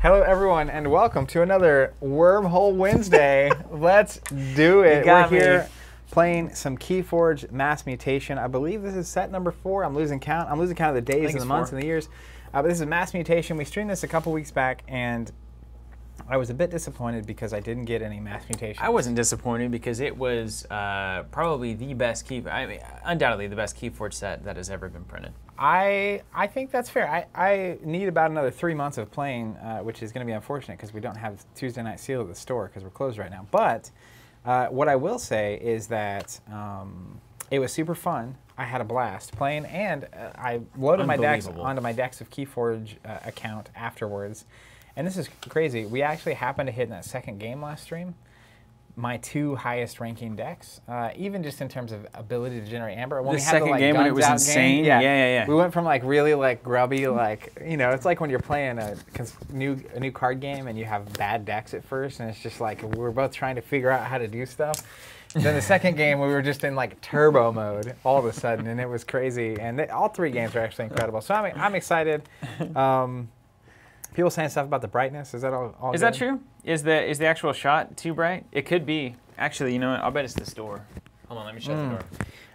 Hello, everyone, and welcome to another Wormhole Wednesday. Let's do it. got We're here me. playing some Keyforge Mass Mutation. I believe this is set number four. I'm losing count. I'm losing count of the days and the months four. and the years. Uh, but this is Mass Mutation. We streamed this a couple weeks back, and I was a bit disappointed because I didn't get any Mass Mutation. I wasn't disappointed because it was uh, probably the best key, I mean, undoubtedly the best Keyforge set that has ever been printed. I I think that's fair. I, I need about another three months of playing, uh, which is going to be unfortunate because we don't have Tuesday Night Seal at the store because we're closed right now. But uh, what I will say is that um, it was super fun. I had a blast playing, and uh, I loaded my decks onto my Decks of Keyforge uh, account afterwards. And this is crazy. We actually happened to hit in that second game last stream my two highest ranking decks, uh, even just in terms of ability to generate amber. When The we had second like, game when it was insane? game, Yeah, yeah, yeah. We went from like really like grubby, like you know, it's like when you're playing a new a new card game and you have bad decks at first, and it's just like we're both trying to figure out how to do stuff. then the second game we were just in like turbo mode all of a sudden, and it was crazy. And they, all three games are actually incredible. So I'm I'm excited. Um, people saying stuff about the brightness. Is that all? all Is that true? Is the is the actual shot too bright? It could be. Actually, you know what? I'll bet it's the door. Hold on, let me shut the door.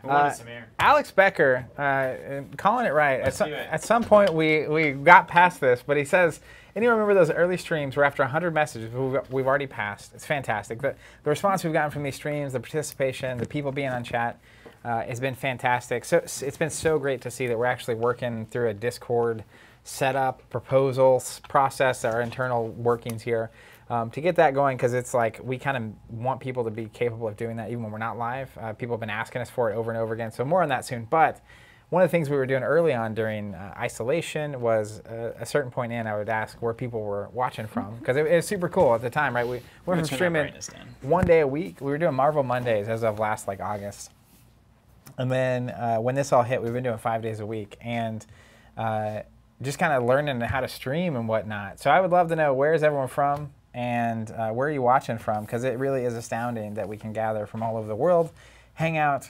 Uh. Alex Becker, uh, calling it right. At it. at some point, we, we got past this, but he says, anyone remember those early streams where after 100 messages we've, we've already passed? It's fantastic. The, the response we've gotten from these streams, the participation, the people being on chat, uh, has been fantastic. So it's been so great to see that we're actually working through a Discord setup, proposals, process, our internal workings here. Um, to get that going, because it's like we kind of want people to be capable of doing that even when we're not live. Uh, people have been asking us for it over and over again. So more on that soon. But one of the things we were doing early on during uh, isolation was uh, a certain point in, I would ask where people were watching from because it, it was super cool at the time, right? We went from streaming one day a week. We were doing Marvel Mondays as of last like August, and then uh, when this all hit, we've been doing five days a week and. Just kind of learning how to stream and whatnot. So I would love to know where is everyone from and uh, where are you watching from? Because it really is astounding that we can gather from all over the world, hang out,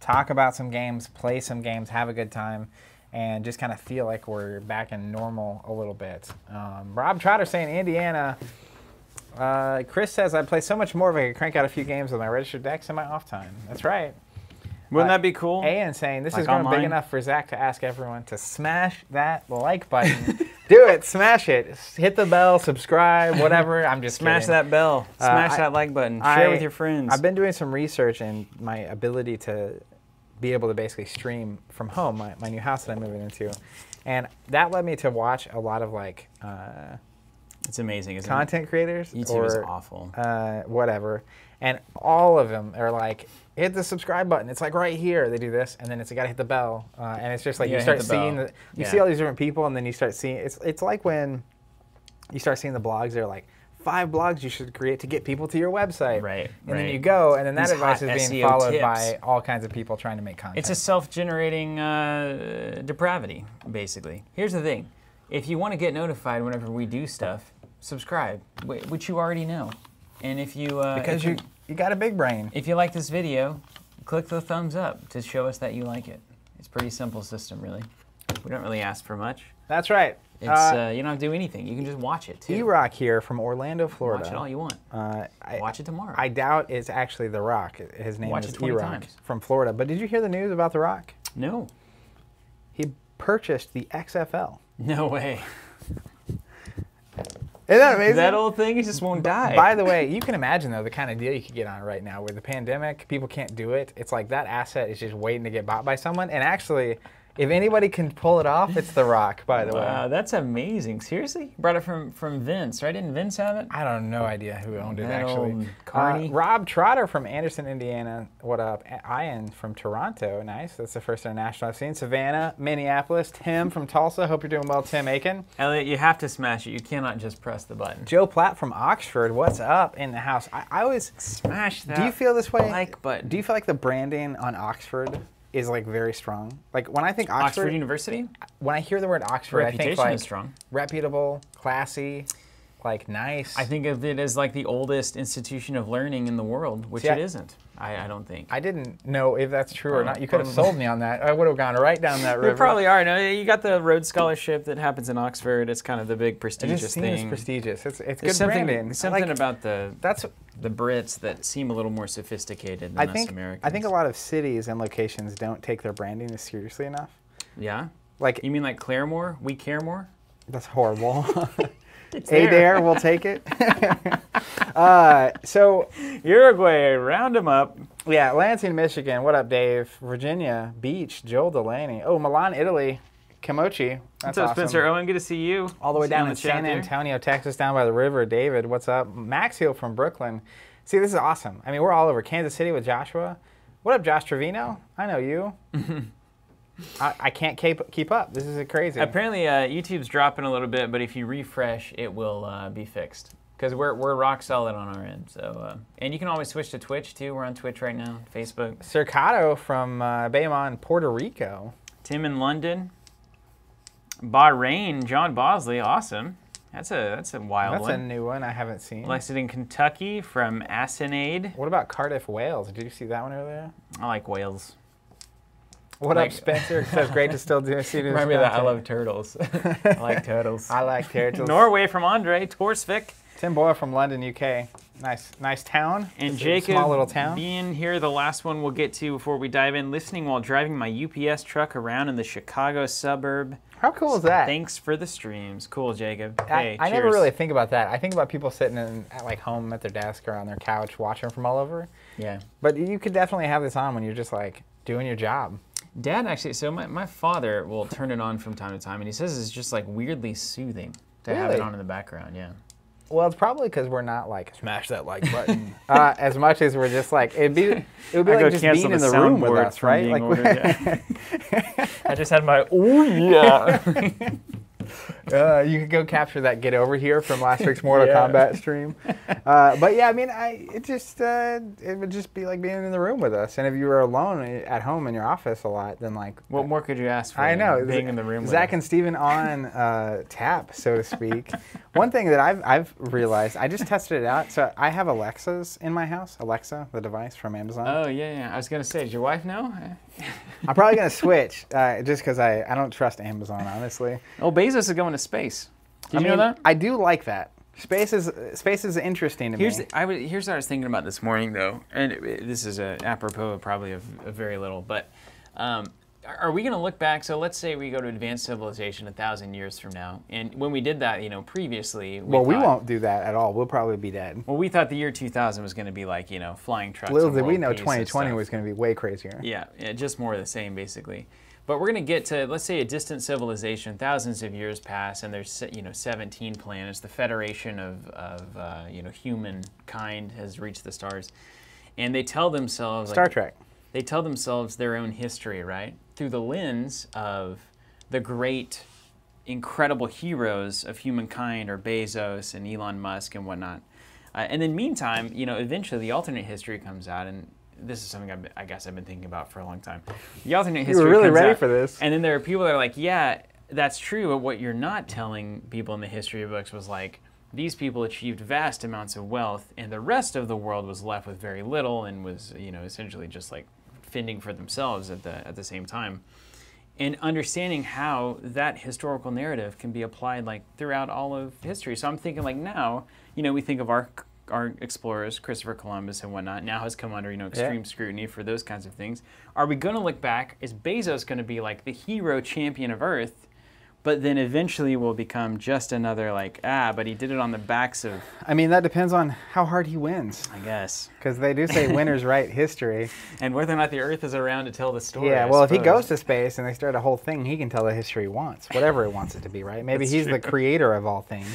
talk about some games, play some games, have a good time, and just kind of feel like we're back in normal a little bit. Um, Rob Trotter saying Indiana. Uh, Chris says I play so much more if I could crank out a few games with my registered decks in my off time. That's right. Wouldn't that be cool? A and saying this is Like growing big enough for Zach to ask everyone to smash that like button. Do it, smash it, hit the bell, subscribe, whatever. I'm just Smash kidding. that bell. Uh, Smash I- that like button. Share I- with your friends. I've been doing some research and my ability to be able to basically stream from home, my, my new house that I'm moving into, and that led me to watch a lot of like uh, it's amazing, isn't content creators it? YouTube is awful. uh, whatever, and all of them are like, hit the subscribe button. It's like right here. They do this, and then it's you gotta hit the bell, uh, and it's just like You you, start the seeing the, you Yeah. see all these different people, and then you start seeing it's it's like when you start seeing the blogs. They're like five blogs you should create to get people to your website, Right, And then you go, and then that These advice is being SEO followed tips. by all kinds of people trying to make content. It's a self-generating uh, depravity, basically. Here's the thing: if you want to get notified whenever we do stuff, subscribe, wh- which you already know. And if you uh, because if you you got a big brain. if you like this video, click the thumbs up to show us that you like it. It's a pretty simple system, really. We don't really ask for much. That's right. It's uh, uh, you don't have to do anything. You can just watch it too. E-Rock here from Orlando, Florida. Watch it all you want. Uh, I, Watch it tomorrow. I doubt it's actually The Rock. His name Watch is E-Rock times. from Florida. But did you hear the news about The Rock? no, He purchased the XFL. no way. Isn't that amazing? That old thing, it just won't die. By the way, you can imagine though the kind of deal you could get on right now, where the pandemic, people can't do it. It's like that asset is just waiting to get bought by someone. And actually, if anybody can pull it off, it's The Rock. By the Wow, way, Wow, that's amazing. Seriously? You brought it from from Vince, right? Didn't Vince have it? I don't know idea who owned it That actually. old Uh. Rob Trotter from Anderson, Indiana. What up? Ian from Toronto. Nice. That's the first international I've seen. Savannah, Minneapolis. Tim from Tulsa. Hope you're doing well, Tim Aiken. Elliot, you have to smash it. You cannot just press the button. Joe Platt from Oxford. What's up in the house? I, I always. Smash that. Do you feel this way? like button? Do you feel like the branding on Oxford is like very strong? Like when I think Oxford, Oxford University? when I hear the word Oxford, I think Reputation like is strong. reputable, classy, like nice. I think of it as like the oldest institution of learning in the world, which See, I- it isn't. I, I don't think. I didn't know if that's true or not. You could have sold me on that. I would have gone right down that river. There probably are. No, you got the Rhodes Scholarship that happens in Oxford. It's kind of the big It prestigious just seems thing. prestigious. It's it's There's good something, branding. Something like- about the that's. the Brits that seem a little more sophisticated than I us Americans. I think a lot of cities and locations don't take their branding as seriously enough. Yeah. Like You mean like Claremore? We care more? that's horrible. It's we'll take it. uh, so Uruguay, round them up. yeah, Lansing, Michigan. What up, Dave? Virginia Beach. Joel Delaney. Oh, Milan, Italy. Kimochi. That's What's up, awesome. Spencer Owen? Good to see you. All the way See down in the chat San there. Antonio, Texas, down by the river. David, what's up? Max Hill from Brooklyn. See, this is awesome. I mean, we're all over Kansas City with Joshua. What up, Josh Trevino? I know you. I, I can't keep keep up. This is crazy. Apparently, uh, YouTube's dropping a little bit, but if you refresh, it will uh, be fixed. Because we're, we're rock solid on our end. So, uh, and you can always switch to Twitch too. We're on Twitch right now, Facebook. Cercado from uh, Bayamon, Puerto Rico. Tim in London, Bahrain, John Bosley, awesome. That's a that's a wild one. That's a new one I haven't seen. Lexington, Kentucky, from Asinade. What about Cardiff, Wales? Did you see that one earlier? I like Wales. What Like- up, Spencer? It says great to still do see this Remind me that I love turtles. I like turtles. I like turtles. Norway from Andre Torsvik. Tim Boyle from London, UK. Nice, nice town. And It's a Jacob small little town. being here, the last one we'll get to before we dive in, listening while driving my UPS truck around in the Chicago suburb. How cool is that? Thanks for the streams. Cool, Jacob. I, Hey, I never really think about that. I think about people sitting in, at like home at their desk or on their couch watching from all over. Yeah. But you could definitely have this on when you're just like doing your job. Dad actually, so my, my father will turn it on from time to time, and he says it's just like weirdly soothing to have it on in the background. Yeah. Well, it's probably because we're not like smash that like button uh, as much as we're just like it'd be it would be I like just cancel being in the the room with soundboard us, from right? being Like ordered, I just had my oh yeah. uh, you could go capture that get over here from last week's Mortal Yeah. Kombat stream. Uh, but yeah, I mean, I it just uh, it would just be like being in the room with us. And if you were alone at home in your office a lot, then like what more could you ask for? I know. Being in the room. Zach us? and Steven on uh, tap, so to speak. One thing that I've, I've realized, I just tested it out. So I have Alexas in my house. Alexa, the device from Amazon. Oh yeah, yeah. I was gonna say, does your wife know? I'm probably going to switch uh, just because I, I don't trust Amazon, honestly. Oh, Bezos is going to space. Did I you mean, know that? I do like that. Space is, space is interesting to Here's me. the, I was, here's what I was thinking about this morning though, and it- it- this is a, apropos probably of, of very little, but um, are- we going to look back? So let's say we go to advanced civilization a thousand years from now, and when we did that, you know, previously, we well, we won't do that at all. We'll probably be dead. Well, we thought the year 2000 was going to be like you know flying trucks. Little did we know 2020 was going to be way crazier. Yeah, yeah, just more of the same, basically. But we're going to get to, let's say, a distant civilization. Thousands of years pass, and there's, you know, 17 planets. The Federation of, of uh, you know, humankind has reached the stars, and they tell themselves, Star like, Trek. they tell themselves their own history, right, through the lens of the great, incredible heroes of humankind, or Bezos and Elon Musk and whatnot. Uh, and then, meantime, you know, eventually the alternate history comes out, and this is something I've been, I guess I've been thinking about for a long time. The alternate history. You were really comes ready out, for this. And then there are people that are like, yeah, that's true, but what you're not telling people in the history books was like, these people achieved vast amounts of wealth, and the rest of the world was left with very little, and was, you know, essentially just like fending for themselves at the at the same time. And understanding how that historical narrative can be applied like throughout all of history. So I'm thinking like now, you know, we think of our our explorers, Christopher Columbus and whatnot, now has come under you know extreme scrutiny for those kinds of things. Are we going to look back? Is Bezos going to be like the hero champion of Earth? But then eventually will become just another like ah, but he did it on the backs of I mean, that depends on how hard he wins. I guess, Because they do say winners write history. and whether or not the Earth is around to tell the story. Yeah, I well, if he goes to space and they start a whole thing, he can tell the history he wants, whatever he wants it to be, right? Maybe That's he's the creator of all things.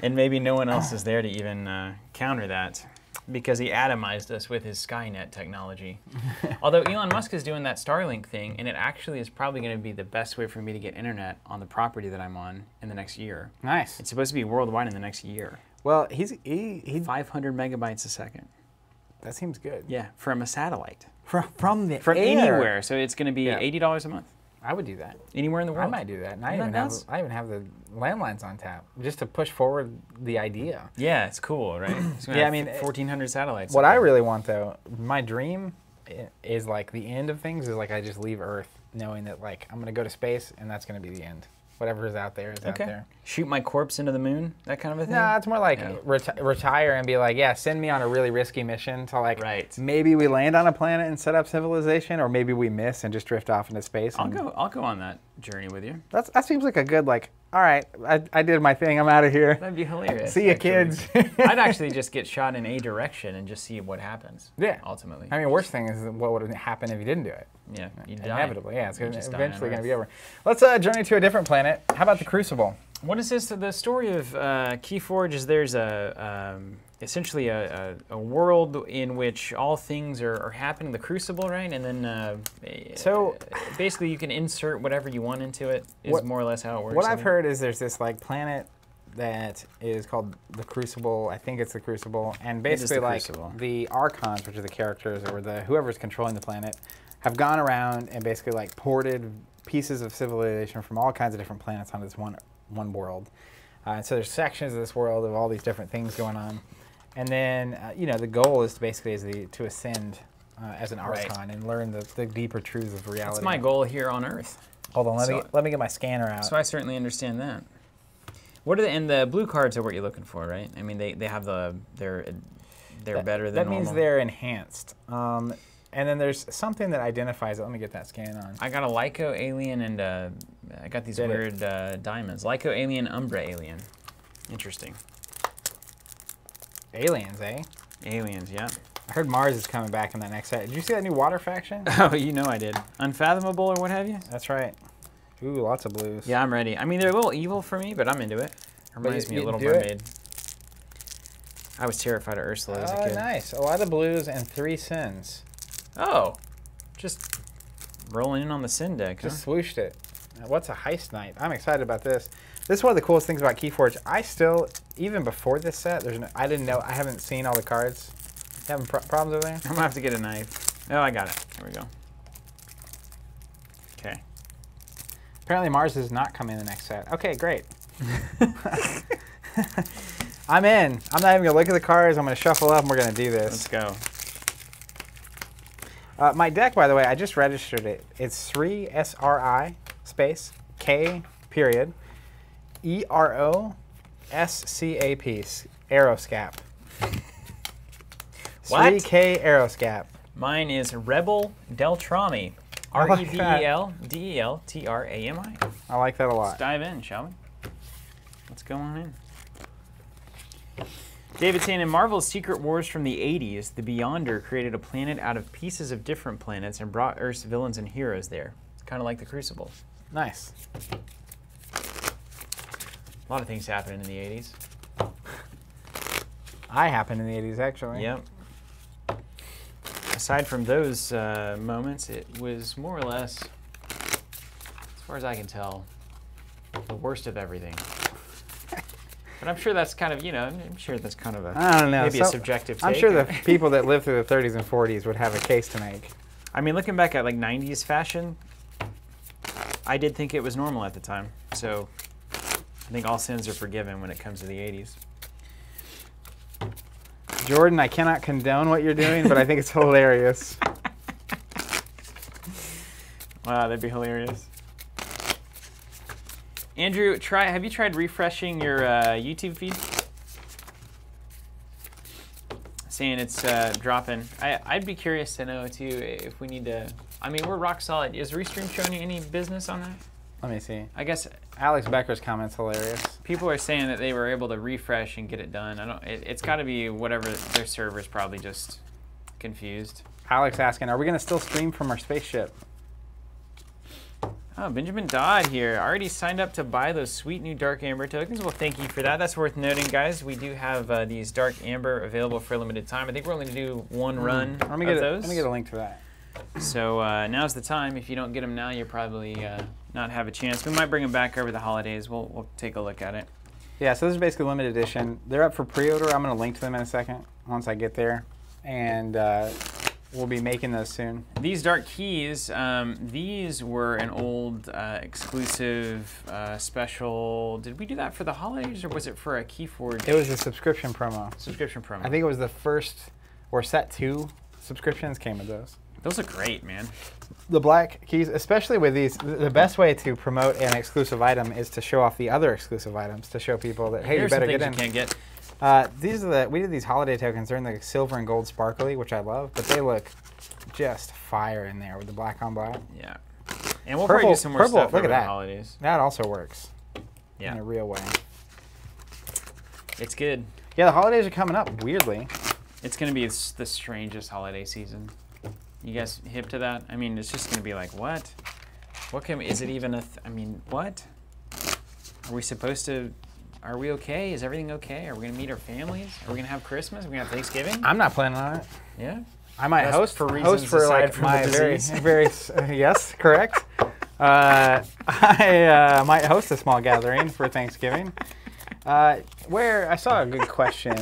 And maybe no one else is there to even uh, counter that because he atomized us with his Skynet technology. Although Elon Musk is doing that Starlink thing, and it actually is probably going to be the best way for me to get internet on the property that I'm on in the next year. Nice. It's supposed to be worldwide in the next year. Well, he's he, he 500 megabytes a second. that seems good. Yeah, from a satellite. From from the From air. anywhere. So it's going to be Yeah. $80 a month. I would do that. Anywhere in the world. I might do that. And I even have? I even have the landlines on tap just to push forward the idea. Yeah, it's cool, right? It's Yeah, I mean, 1,400 satellites. What I really want though, my dream is like the end of things is like I just leave Earth knowing that like I'm gonna go to space and that's gonna be the end. Whatever is out there is out there. Shoot my corpse into the moon, that kind of a thing. No, it's more like Yeah. reti- retire and be like, yeah, send me on a really risky mission to like, Right. maybe we land on a planet and set up civilization, or maybe we miss and just drift off into space. I'll go. I'll go on that journey with you. That's that seems like a good like. All right, I, I did my thing. I'm out of here. That'd be hilarious. See you, actually. kids. I'd actually just get shot in a direction and just see what happens. Yeah. Ultimately. I mean, worst thing is what would happen if you didn't do it. Yeah. You die. Inevitably, yeah, it's gonna, eventually going to be over. Let's uh, journey to a different planet. How about the Crucible? What is this? The story of uh, Keyforge is there's a um, essentially a, a, a world in which all things are, are happening. The Crucible, right? And then uh, So- uh, basically you can insert whatever you want into it. Is What- more or less how it works. What I've heard is there's this like planet that is called the Crucible. I think it's the Crucible, and basically the like Crucible. the Archons, which are the characters or the whoever's controlling the planet, have gone around and basically like ported pieces of civilization from all kinds of different planets onto this one one world. Uh, and so there's sections of this world of all these different things going on, and then uh, you know the goal is to basically is the, to ascend. Uh, as an Right. archon and learn the, the deeper truths of reality. That's my goal here on Earth. Hold on, let me let me get my scanner out. So I certainly understand that. What are the and the blue cards are what you're looking for, right? I mean, they, they have the they're they're That- better than That means they're enhanced. Um, and then there's something that identifies it. Let me get that scan on. I got a Lyco alien and uh, I got these Did weird uh, diamonds. Lyco alien, Umbra alien. Interesting. Aliens, eh? Aliens, yeah. I heard Mars is coming back in that next set. Did you see that new water faction? Oh, you know I did. Unfathomable or what have you? That's right. Ooh, lots of blues. Yeah, I'm ready. I mean, they're a little evil for me, but I'm into it. Reminds you- me of you Little do it? Mermaid. I was terrified of Ursula as a kid. Oh, kid. nice. A lot of blues and three sins. Oh, just rolling in on the sin deck. huh? Just swooshed it. What's a heist night? I'm excited about this. This is one of the coolest things about Keyforge. I still, even before this set, there's no, I didn't know, I haven't seen all the cards. You having pro- problems over there? I'm gonna have to get a knife. Oh, I got it. There we go. Okay. Apparently Mars does not come in the next set. Okay, great. I'm in. I'm not even gonna look at the cards. I'm gonna shuffle up and we're gonna do this. Let's go. Uh, my deck, by the way, I just registered it. It's three S R I space K period E R O S C A P Aeroscap. What? 3K Aeroscap. Mine is Rebel Deltrami. R E V. E L D E L T R A M I. I like that a Let's lot. dive in, shall we? Let's go on in. David saying in Marvel's Secret Wars from the 80s, the Beyonder created a planet out of pieces of different planets and brought Earth's villains and heroes there. It's kind of like the Crucible. Nice. A lot of things happening in the 80s. I happened in the 80s actually. Yep. Aside from those uh, moments, it was more or less, as far as I can tell, the worst of everything. But I'm sure that's kind of, you know, I'm sure that's kind of a I don't know. maybe a so- subjective. I'm sure the people that lived through the 30s and 40s would have a case to make. I mean, looking back at like '90s fashion, I did think it was normal at the time. So I think all sins are forgiven when it comes to the '80s. Jordan, I cannot condone what you're doing, but I think it's hilarious. Wow, that'd be hilarious. Andrew, try. Have you tried refreshing your uh, YouTube feed? Saying it's uh, dropping. I, I'd be curious to know too if we need to. I mean, we're rock solid. Is Restream showing you any business on that? Let me see. I guess Alex Becker's comment's hilarious. people are saying that they were able to refresh and get it done. I don't. It, it's got to be whatever their server's probably just confused. Alex asking, are we going to still stream from our spaceship? Oh, Benjamin Dodd here. Already signed up to buy those sweet new Dark Amber tokens. Well, thank you for that. That's worth noting, guys. We do have uh, these Dark Amber available for a limited time. I think we're only going to do one run Let me of get a, those. let me get a link to that. So uh, now's the time. If you don't get them now, you'll probably uh, not have a chance. We might bring them back over the holidays. We'll, we'll take a look at it. Yeah, so this is basically limited edition. They're up for pre-order. I'm going to link to them in a second once I get there. And uh, we'll be making those soon. These dark keys, um, these were an old uh, exclusive uh, special. Did we do that for the holidays or was it for a key Keyforge It was a subscription promo. subscription promo? I think it was the first or set two subscriptions came with those. those are great, man. The black keys, especially with these, the best way to promote an exclusive item is to show off the other exclusive items to show people that hey, Here's you better get in. you can't get. Uh, these are the we did these holiday tokens. They're in the silver and gold sparkly, which I love, but they look just fire in there with the black on black. Yeah. And we'll probably Purple- do some more purple, stuff look at the that. holidays. That also works Yeah. in a real way. it's good. Yeah, the holidays are coming up. Weirdly, It's going to be the strangest holiday season. You guys hip to that? I mean, it's just going to be like, what? What can? Is it even a? Th- I mean, what? Are we supposed to? Are we okay? Is everything okay? Are we going to meet our families? Are we going to have Christmas? Are we going to have Thanksgiving? I'm not planning on it. Yeah. I might That's host for host reasons for like aside from the my very very uh, yes correct. Uh, I uh, might host a small gathering for Thanksgiving. Uh, where I saw a good question.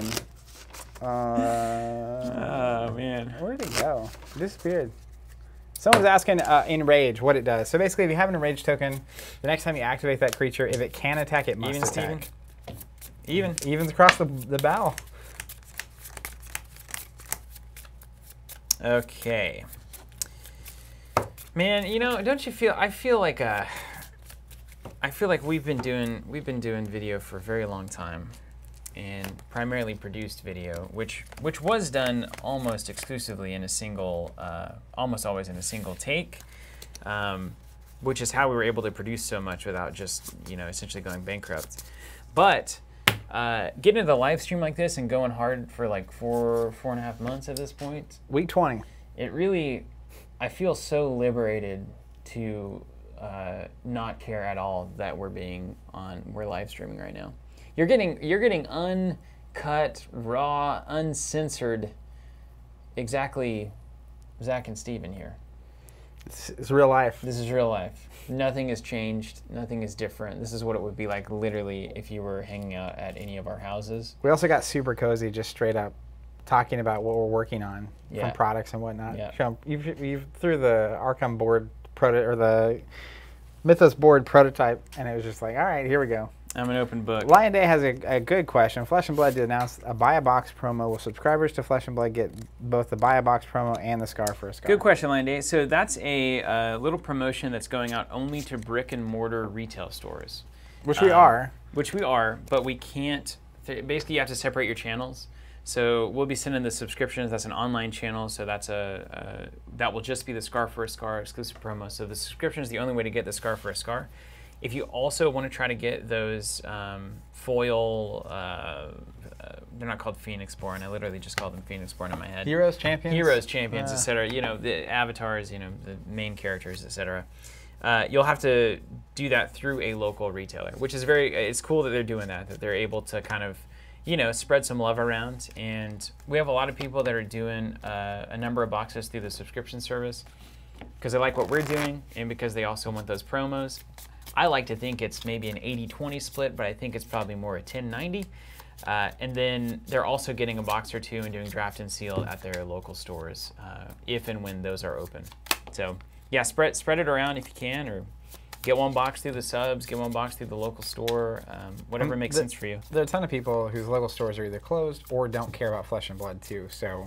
Uh, Oh man. where'd it go? It disappeared. Someone's asking uh, Enrage what it does. So basically, if you have an Enrage token, the next time you activate that creature, if it can attack, it must Even, Steven? Even. Evens across the, the bow. Okay. Man, you know, don't you feel? I feel like uh, I feel like we've been doing we've been doing video for a very long time, and primarily produced video, which which was done almost exclusively in a single, uh, almost always in a single take, um, which is how we were able to produce so much without just you know essentially going bankrupt. But uh, getting into the live stream like this and going hard for like four four and a half months at this point, Week 20. it really i feel so liberated to uh, not care at all that we're being on we're live streaming right now you're getting you're getting uncut raw uncensored exactly zach and steven here It's, it's real life. this is real life nothing has changed nothing is different this is what it would be like literally if you were hanging out at any of our houses We also got super cozy, just straight up talking about what we're working on Yeah. from products and whatnot. Yeah. You've, you've through the Arkham board proto or the Mythos board prototype, and it was just like, all right, here we go. I'm an open book Lion Day has a, a good question. Flesh and Blood did announce a buy a box promo. Will subscribers to Flesh and Blood get both the buy a box promo and the scar for a scar? Good question, Lion Day. So that's a uh, little promotion that's going out only to brick and mortar retail stores, Which we Um, are. which we are, but we can't. Basically, you have to separate your channels. So we'll be sending the subscriptions. That's an online channel, so that's a, a that will just be the Scar for a Scar exclusive promo. So the subscription is the only way to get the Scar for a Scar. If you also want to try to get those um, foil, uh, uh, they're not called Phoenixborn. I literally just called them Phoenixborn in my head Heroes, champions. heroes, champions, Uh. etc. You know, the avatars, you know, the main characters, etc. Uh, you'll have to do that through a local retailer, which is very. It's cool that they're doing that. That they're able to kind of, you know, spread some love around. And we have a lot of people that are doing uh, a number of boxes through the subscription service because they like what we're doing and because they also want those promos. I like to think it's maybe an 80-20 split, but I think it's probably more a 10-90. Uh, and then they're also getting a box or two and doing draft and seal at their local stores uh, if and when those are open. So yeah, spread spread it around if you can, or get one box through the subs, get one box through the local store, um, whatever Um, makes the- sense for you. There are a ton of people whose local stores are either closed or don't care about Flesh and Blood too. So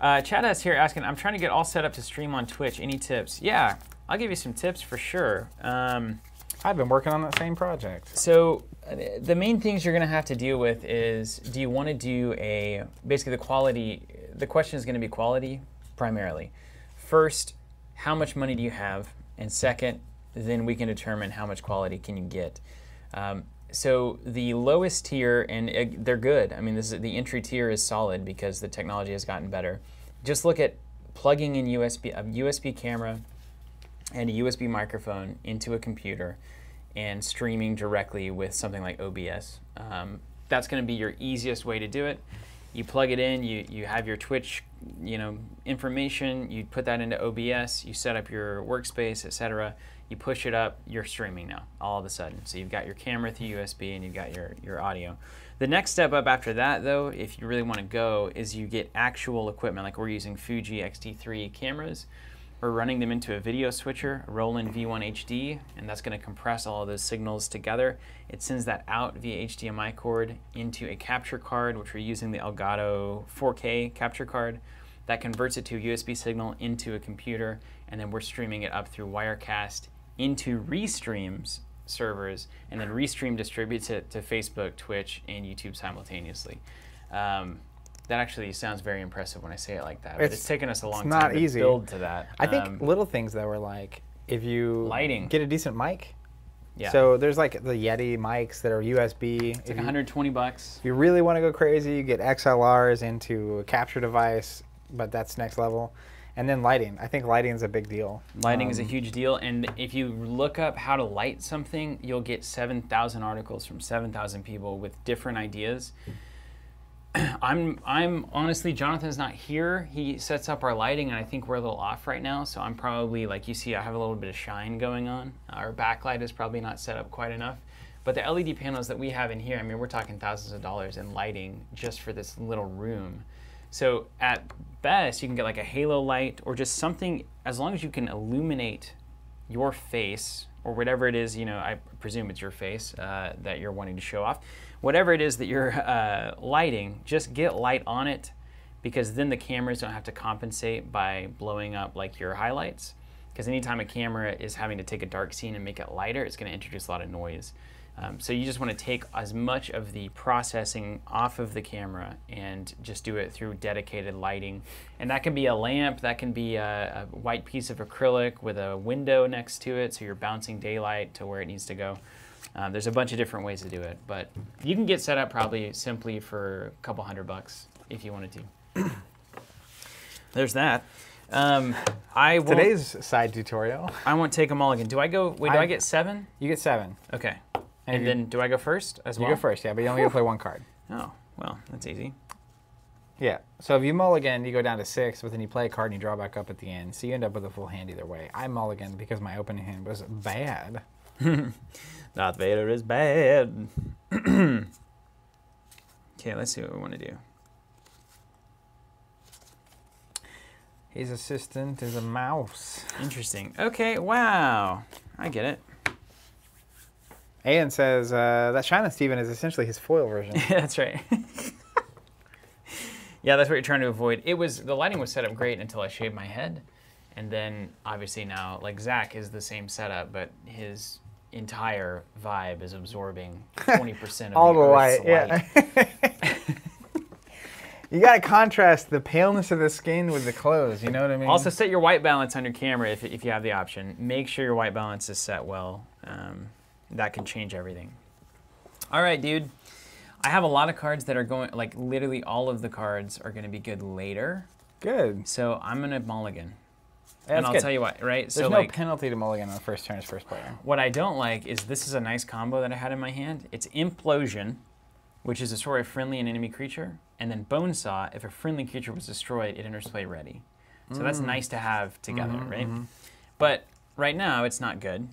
Uh, Chad is here asking, I'm trying to get all set up to stream on Twitch. Any tips? Yeah, I'll give you some tips for sure. Um, I've been working on that same project. So uh, the main things you're going to have to deal with is do you want to do a basically the quality the question is going to be quality primarily. First, how much money do you have? And second, then we can determine how much quality can you get. Um, so the lowest tier, and uh, they're good. I mean, this is, the entry tier is solid because the technology has gotten better. Just look at plugging in USB a USB camera and a USB microphone into a computer and streaming directly with something like OBS. Um, that's going to be your easiest way to do it. You plug it in, you, you have your Twitch, you know, information, you put that into OBS, you set up your workspace, etc. You push it up, you're streaming now, all of a sudden. So you've got your camera through USB and you've got your, your audio. The next step up after that, though, if you really want to go, is you get actual equipment. Like we're using Fuji X-T3 cameras. We're running them into a video switcher, a Roland V1 HD, and that's going to compress all of those signals together. It sends that out via HDMI cord into a capture card, which we're using the Elgato 4K capture card. That converts it to a USB signal into a computer, and then we're streaming it up through Wirecast into Restream's servers, and then Restream distributes it to Facebook, Twitch, and YouTube simultaneously. Um, that actually sounds very impressive when I say it like that. But it's, It's- taken us a long not time to easy. build to that. I think Um, little things that were like if you Lighting. get a decent mic. yeah. So there's like the Yeti mics that are USB. it's like you, 120 bucks. if you really want to go crazy, you get XLRs into a capture device, but that's next level. And then lighting. I think lighting is a big deal. Lighting is a Um, huge deal, and if you look up how to light something, you'll get 7,000 articles from 7,000 people with different ideas. I'm, I'm honestly, Jonathan's not here. He sets up our lighting, and I think we're a little off right now. So I'm probably like you see, I have a little bit of shine going on. Our backlight is probably not set up quite enough. But the LED panels that we have in here, I mean, we're talking thousands of dollars in lighting just for this little room. So at best, you can get like a halo light or just something, as long as you can illuminate your face or whatever it is, you know, I presume it's your face uh, that you're wanting to show off. Whatever it is that you're uh, lighting, just get light on it because then the cameras don't have to compensate by blowing up like your highlights. Because anytime a camera is having to take a dark scene and make it lighter, it's going to introduce a lot of noise. Um, so you just want to take as much of the processing off of the camera and just do it through dedicated lighting. And that can be a lamp, that can be a, a white piece of acrylic with a window next to it, so you're bouncing daylight to where it needs to go. Um, there's a bunch of different ways to do it, but you can get set up probably simply for a couple hundred bucks if you wanted to. there's that. Um, I Today's side tutorial. I won't take a mulligan. Do I go? Wait, do I, I- get seven? You get seven. Okay. And And, you- then do I go first as You go first, yeah, but you only get to play one card. Oh, well, that's easy. Yeah. So if you mulligan, you go down to six, but then you play a card and you draw back up at the end. So you end up with a full hand either way. I mulligan because my opening hand was bad. Darth Vader is bad. okay, let's see what we want to do. His assistant is a mouse. Interesting. Okay, wow. I get it. Ian says uh, that China Steven is essentially his foil version. yeah, that's right. yeah, that's what you're trying to avoid. It was the lighting was set up great until I shaved my head, and then obviously now like Zach is the same setup, but his entire vibe is absorbing 20% of All the, the Earth's light, yeah. you gotta contrast the paleness of the skin with the clothes. You know what I mean? Also, set your white balance on your camera if, if you have the option. Make sure your white balance is set well. Um, that can change everything. All right, dude. I have a lot of cards that are going, like literally all of the cards are going to be good later. good. So I'm going to mulligan. Yeah, and I'll good. tell you what, right? There's so no like, penalty to mulligan on the first turn as first player. what I don't like is this is a nice combo that I had in my hand. It's Implosion, which is destroy a friendly and enemy creature, and then Bonesaw. If a friendly creature was destroyed, it enters play ready. So that's Mm. nice to have together, Mm-hmm, right? But right now, it's not good.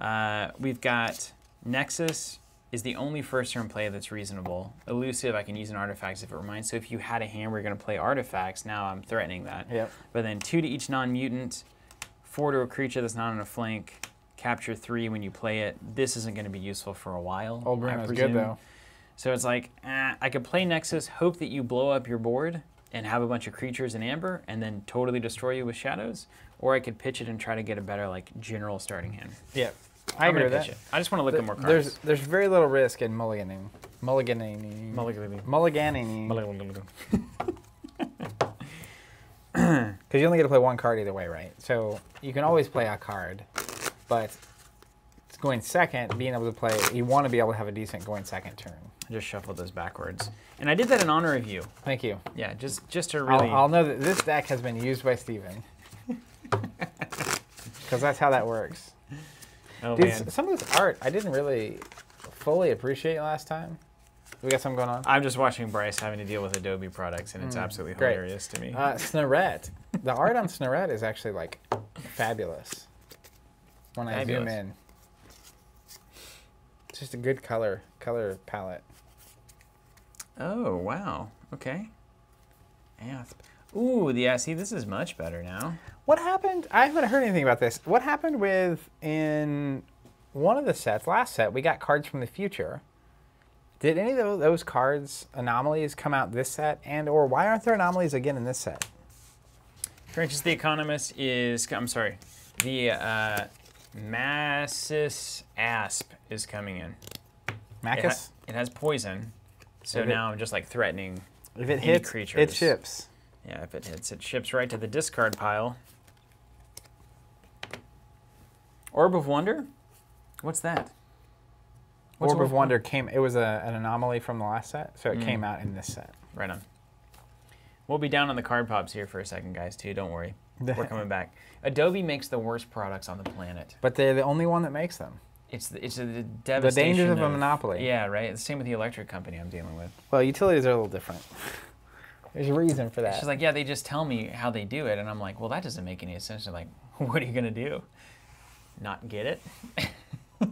Uh, we've got Nexus is the only first turn play that's reasonable. Elusive, I can use an artifact if it reminds. So if you had a hand where you're going to play artifacts, now I'm threatening that. Yep. But then two to each non-mutant, four to a creature that's not on a flank, capture three when you play it. This isn't going to be useful for a while. Old I Bruno's good though. So it's like, eh, I could play Nexus, hope that you blow up your board and have a bunch of creatures in amber and then totally destroy you with shadows. Or I could pitch it and try to get a better like general starting hand. Yep. I agree with that. it. I just want to look at more cards. There's there's very little risk in mulliganing. Mulliganing. Mulligan. Mulliganing. Mulligan. Because you only get to play one card either way, right? So you can always play a card, but it's going second, being able to play, you want to be able to have a decent going second turn. I just shuffled those backwards, and I did that in honor of you. Thank you. Yeah, just just to I'll, really. I'll know that this deck has been used by Steven. Because that's how that works. Oh Dude, man. some of this art I didn't really fully appreciate last time. We got something going on? I'm just watching Bryce having to deal with Adobe products, and it's absolutely Mm, great. hilarious to me. Uh, Snarette. The art on Snarette is actually like fabulous. when I zoom in. It's just a good color color palette. Oh wow. Okay. Asp. Ooh, yeah. See, this is much better now. What happened? I haven't heard anything about this. What happened with in one of the sets, last set, we got cards from the future. Did any of those cards anomalies come out this set, and or why aren't there anomalies again in this set? Francis the Economist is. I'm sorry. The uh, Massis Asp is coming in. It, ha- Macus? it has poison, so If it- now I'm just like threatening. if it any hits, it creatures. ships. Yeah, if it hits, it ships right to the discard pile. Orb of Wonder? What's that? What's Orb of Wonder came. It was a, an anomaly from the last set, so it Mm. came out in this set. Right on. We'll be down on the card pops here for a second, guys, too. Don't worry. We're coming back. Adobe makes the worst products on the planet. But they're the only one that makes them. It's the, it's the devastation. The dangers of a monopoly. Yeah, right. It's the same with the electric company I'm dealing with. Well, utilities are a little different. There's a reason for that. She's like, yeah, they just tell me how they do it, and I'm like, well, that doesn't make any sense. They're like, what are you gonna do? Not get it?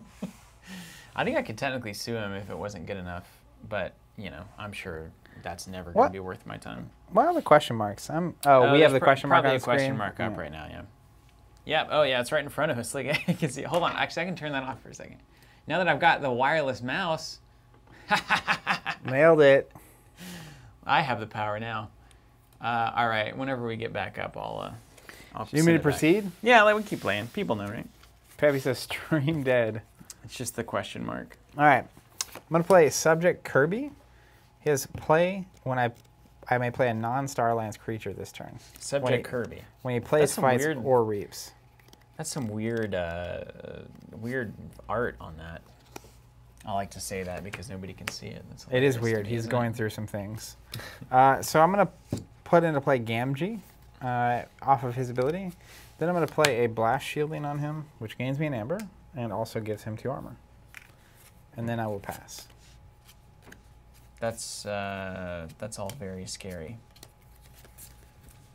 I think I could technically sue him if it wasn't good enough, but you know, I'm sure that's never gonna be worth my time. What are the question marks? I'm. Oh, we have the question mark probably on a the question screen? mark up Yeah. right now. Yeah. Yep. Oh yeah, it's right in front of us. Like I can see. Hold on. Actually, I can turn that off for a second. Now that I've got the wireless mouse, Nailed it. I have the power now. Uh, all right. Whenever we get back up, I'll. Uh, I'll You mean to back. proceed? Yeah, like we keep playing. People know, right? Peppy says stream dead. It's just the question mark. All right. I'm gonna play subject Kirby. His play when I, I may play a non-Star Alliance creature this turn. Subject Wait. Kirby. When he plays That's some fights weird- or reaps. That's some weird, uh, weird art on that. I like to say that because nobody can see it. That's It is weird. me, He's isn't it? going through some things. uh, so I'm gonna put into play Gamgee uh, off of his ability. Then I'm gonna play a blast shielding on him, which gains me an amber and also gives him two armor. And then I will pass. That's uh, that's all very scary.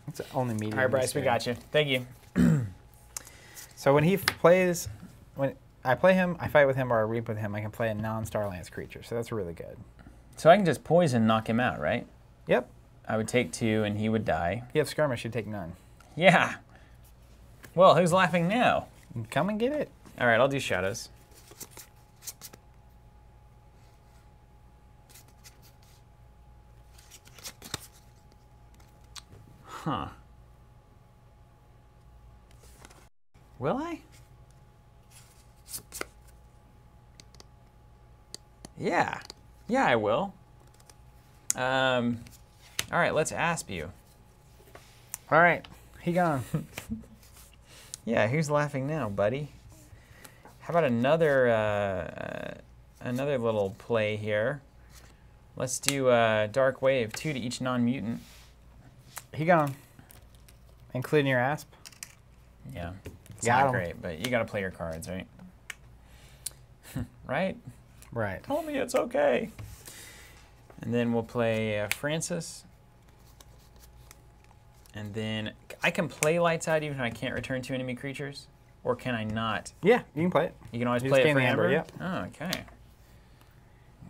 It's only medium. All right, Bryce, we got you. Thank you. So when he plays, when I play him, I fight with him or I reap with him, I can play a non-Star Alliance creature. So that's really good. So I can just poison, knock him out, right? Yep. I would take two, and he would die. You have skirmish, you take none. Yeah. Well, who's laughing now? Come and get it. All right, I'll do shadows. Huh. Will I? Yeah. Yeah, I will. Um, all right, let's asp you. All right, he gone. Yeah, who's laughing now, buddy? How about another uh, another little play here? Let's do uh, Dark Wave, two to each non-mutant. he gone. Including your asp. Yeah, it's Got not 'em. great, but you got to play your cards, right? right? Right. Tell me it's okay. And then we'll play uh, Francis. And then I can play Lights Out even if I can't return two enemy creatures, or can I not? Yeah, you can play it. You can always You play it for Amber. Amber, Oh, okay.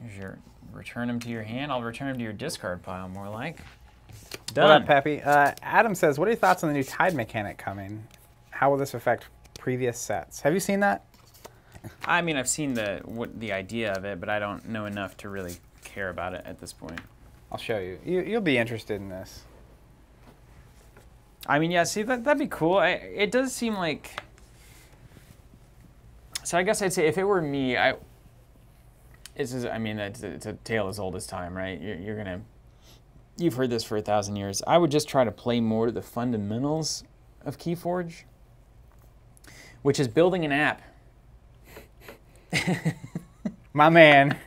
Here's your return them to your hand. I'll return them to your discard pile. More like What done. up, Peppy? Uh, Adam says, "What are your thoughts on the new tide mechanic coming? How will this affect previous sets? Have you seen that? I mean, I've seen the what the idea of it, but I don't know enough to really care about it at this point. I'll show you. you you'll be interested in this. I mean, yeah. See, that that'd be cool. I, it does seem like. So I guess I'd say if it were me, I. This is, I mean, it's, it's a tale as old as time, right? You're, you're gonna. You've heard this for a thousand years. I would just try to play more to the fundamentals of KeyForge, which is building an app. My man.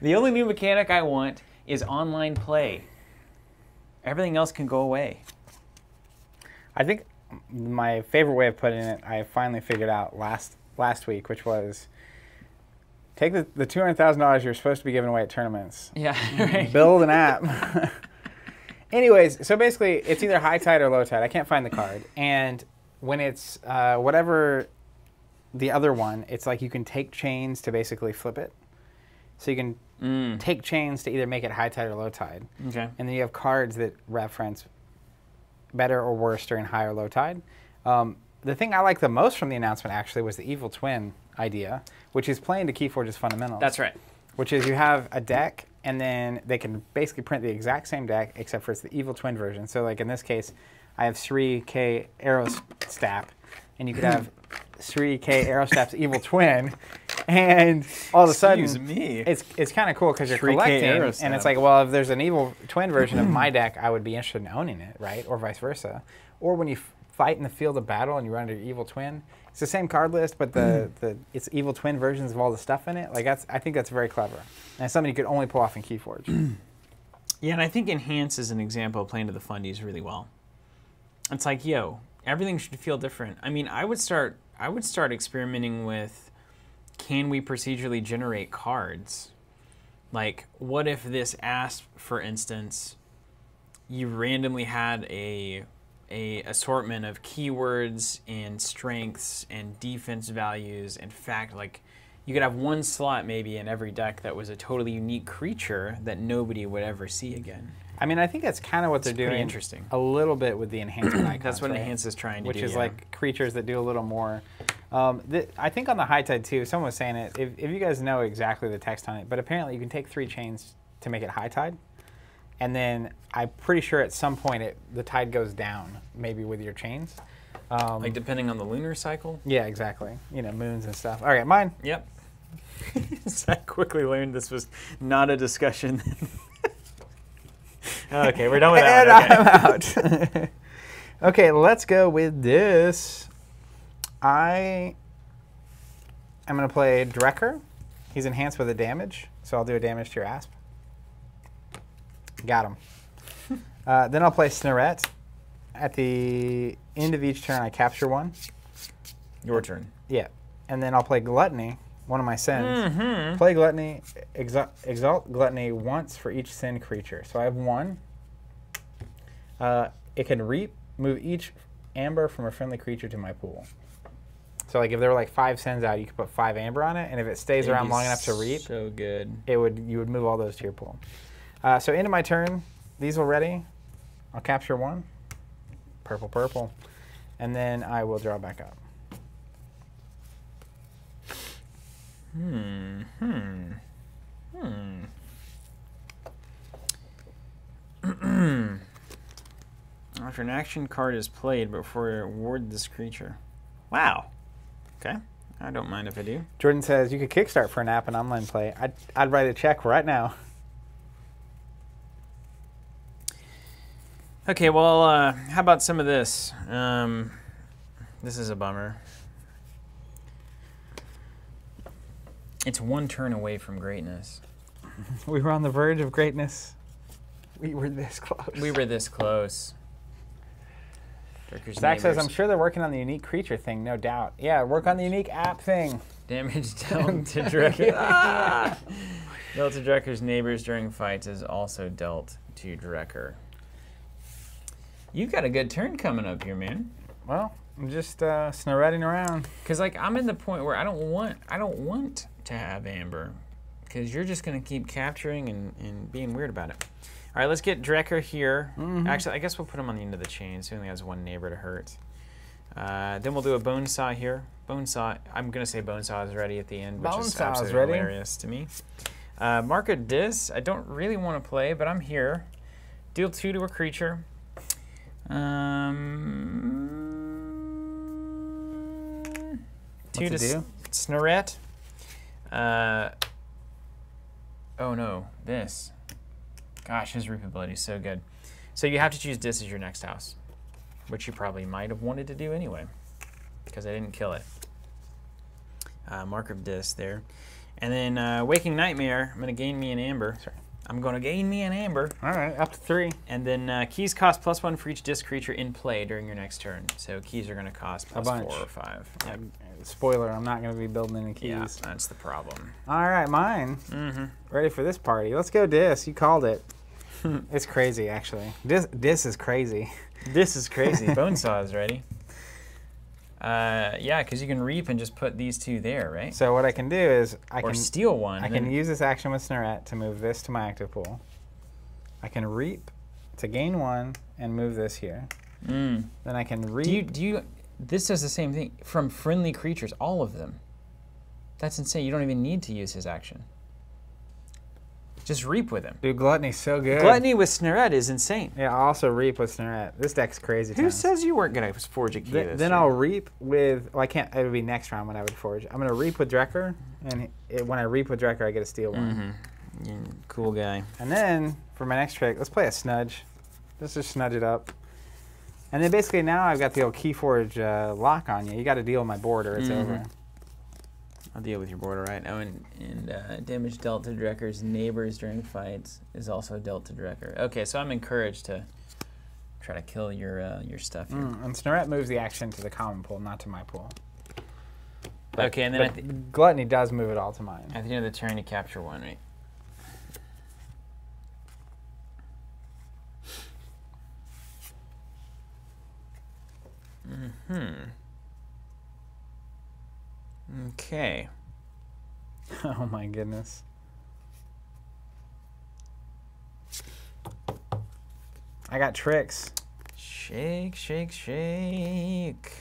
The only new mechanic I want is online play. Everything else can go away. I think my favorite way of putting it, I finally figured out last last week, which was take the, the two hundred thousand dollars you're supposed to be giving away at tournaments, Yeah, right. build an app. Anyways, so basically, it's either high tide or low tide. I can't find the card, and when it's uh, whatever the other one, it's like you can take chains to basically flip it. So you can Mm. take chains to either make it high tide or low tide. Okay. And then you have cards that reference better or worse during high or low tide. Um, the thing I like the most from the announcement actually was the Evil Twin idea, which is playing to Keyforge's fundamentals. That's right. Which is you have a deck, and then they can basically print the exact same deck, except for it's the Evil Twin version. So, like in this case, I have Sri K Aerostap, and you could have Sri K Aerostap's Evil Twin, and all of a sudden, Excuse me. it's it's kind of cool because you're Sri K collecting, and it's like, well, if there's an Evil Twin version of my deck, I would be interested in owning it, right, or vice versa. Or when you fight in the field of battle and you run into your Evil Twin, it's the same card list, but the, the it's Evil Twin versions of all the stuff in it. Like that's I think that's very clever, and it's something you could only pull off in Keyforge. Yeah, and I think Enhance is an example of playing to the fundies really well. It's like, yo, everything should feel different. I mean, I would start I would start experimenting with can we procedurally generate cards? Like, what if this asked, for instance, you randomly had a a assortment of keywords and strengths and defense values and fact like you could have one slot maybe in every deck that was a totally unique creature that nobody would ever see again. I mean, I think that's kind of what they're doing. interesting. A little bit with the enhancement icons. That's what right? Enhance is trying to which do. is yeah. like creatures that do a little more. Um, I think on the high tide too, someone was saying it. If, if you guys know exactly the text on it, but apparently you can take three chains to make it high tide, and then I'm pretty sure at some point it the tide goes down, maybe with your chains. Um, like depending on the lunar cycle. yeah, exactly. You know, moons and stuff. All right, mine. Yep. so I quickly learned this was not a discussion. okay, we're done with and that. one, Okay. I'm out. okay, let's go with this. I am going to play Drecker. He's enhanced with a damage, so I'll do a damage to your asp. Got him. uh, then I'll play Snarette. At the end of each turn, I capture one. Your turn. Yeah. And then I'll play Gluttony, one of my sins. Mm-hmm. Play Gluttony, exalt, exalt Gluttony once for each sin creature. So I have one. Uh, it can reap, move each amber from a friendly creature to my pool. So like if there were like five sins out, you could put five amber on it, and if it stays around long enough to reap, So good. it would you would move all those to your pool. Uh, so into my turn, these will ready. I'll capture one, purple, purple, and then I will draw back up. Hmm. Hmm. Hmm. After an action card is played before you award this creature. Wow. Okay. I don't mind if I do. Jordan says you could kickstart for an app and online play. I'd, I'd write a check right now. Okay, well, uh, how about some of this? Um, this is a bummer. It's one turn away from greatness. We were on the verge of greatness. We were this close. We were this close. Drinker's Zach says, I'm sure they're working on the unique creature thing, no doubt. Yeah, work on the unique app thing. Damage dealt to Drecker. ah! Dealt to Drecker's neighbors during fights is also dealt to Drecker. You've got a good turn coming up here, man. Well, I'm just uh, around. Cause like I'm in the point where I don't want I don't want to have Amber, because you're just gonna keep capturing and, and being weird about it. All right, let's get Drecker here. Actually, I guess we'll put him on the end of the chain. So he only has one neighbor to hurt. Uh, then we'll do a bone saw here. Bone saw. I'm gonna say bone saw is ready at the end, which Bone is saw absolutely ready. hilarious to me. Uh, Mark of Dis. I don't really want to play, but I'm here. Deal two to a creature. Um, two What's to it s- do? Snarette. Uh, oh no, this. Gosh, his reapability is so good. So you have to choose this as your next house, which you probably might have wanted to do anyway, because I didn't kill it. Uh, mark of dis there. And then uh, Waking Nightmare, I'm going to gain me an amber. Sorry. I'm going to gain me an amber. All right, up to three. And then uh, keys cost plus one for each Dis creature in play during your next turn. So keys are going to cost four or five. Yep. Uh, Spoiler, I'm not going to be building any keys. Yeah, that's the problem. All right, mine. Mm-hmm. Ready for this party. Let's go dis. You called it. it's crazy, actually. Dis, dis is crazy. This is crazy. Bonesaw is ready. Uh, yeah, because you can reap and just put these two there, right? So what I can do is I or can steal one. I can use this action with Snarette to move this to my active pool. I can reap to gain one and move this here. Mm. Then I can reap. Do you do you? This does the same thing from friendly creatures, all of them. That's insane. You don't even need to use his action. Just reap with him. Dude, Gluttony's so good. Gluttony with Snarette is insane. Yeah, I'll also reap with Snarette. This deck's crazy. Who times. says you weren't gonna forge a key? Th- this then? I'll reap with. Well, I can't. It would be next round when I would forge. I'm gonna reap with Drecker, and it, when I reap with Drecker, I get a steal one. Mhm. You're cool guy. And then for my next trick, let's play a snudge. Let's just snudge it up. And then basically now I've got the old Keyforge uh, lock on you. You got to deal with my board or it's Mhm. over. I'll deal with your border right now. And, and uh, damage dealt to Drecker's neighbors during fights is also dealt to Drecker. Okay, so I'm encouraged to try to kill your uh, your stuff here. Mm, and Snarette moves the action to the common pool, not to my pool. But- Okay, and then at Gluttony does move it all to mine. at the end of the turn, you capture one, right? Hmm. Okay. oh my goodness. I got tricks. Shake, shake, shake.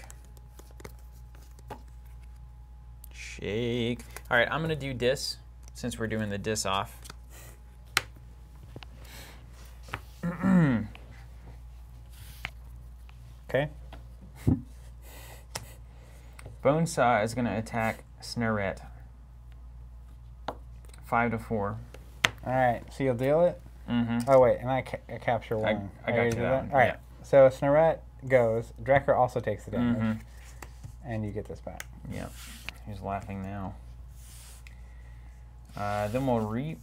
Shake. All right, I'm going to do dis since we're doing the dis off. Okay. Bonesaw is going to attack Snarette. Five to four. All right. So you'll deal it. Mm-hmm. Oh wait, and I, ca- I capture one. I got already to did that one, All right. yeah. So Snarette goes. Drecker also takes the damage, Mhm. and you get this back. Yep. He's laughing now. Uh, then we'll reap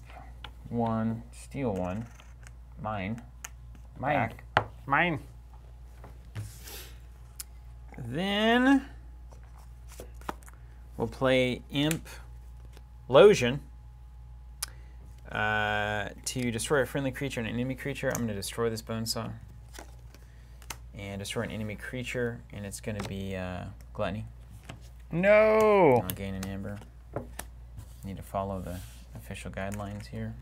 one, steal one. Mine. Mine. Back. Mine. Then we'll play Imp Losion. Uh, to destroy a friendly creature and an enemy creature, I'm going to destroy this bone saw. And destroy an enemy creature, and it's going to be uh, Gluttony. No. I'll gain an amber. Need to follow the official guidelines here.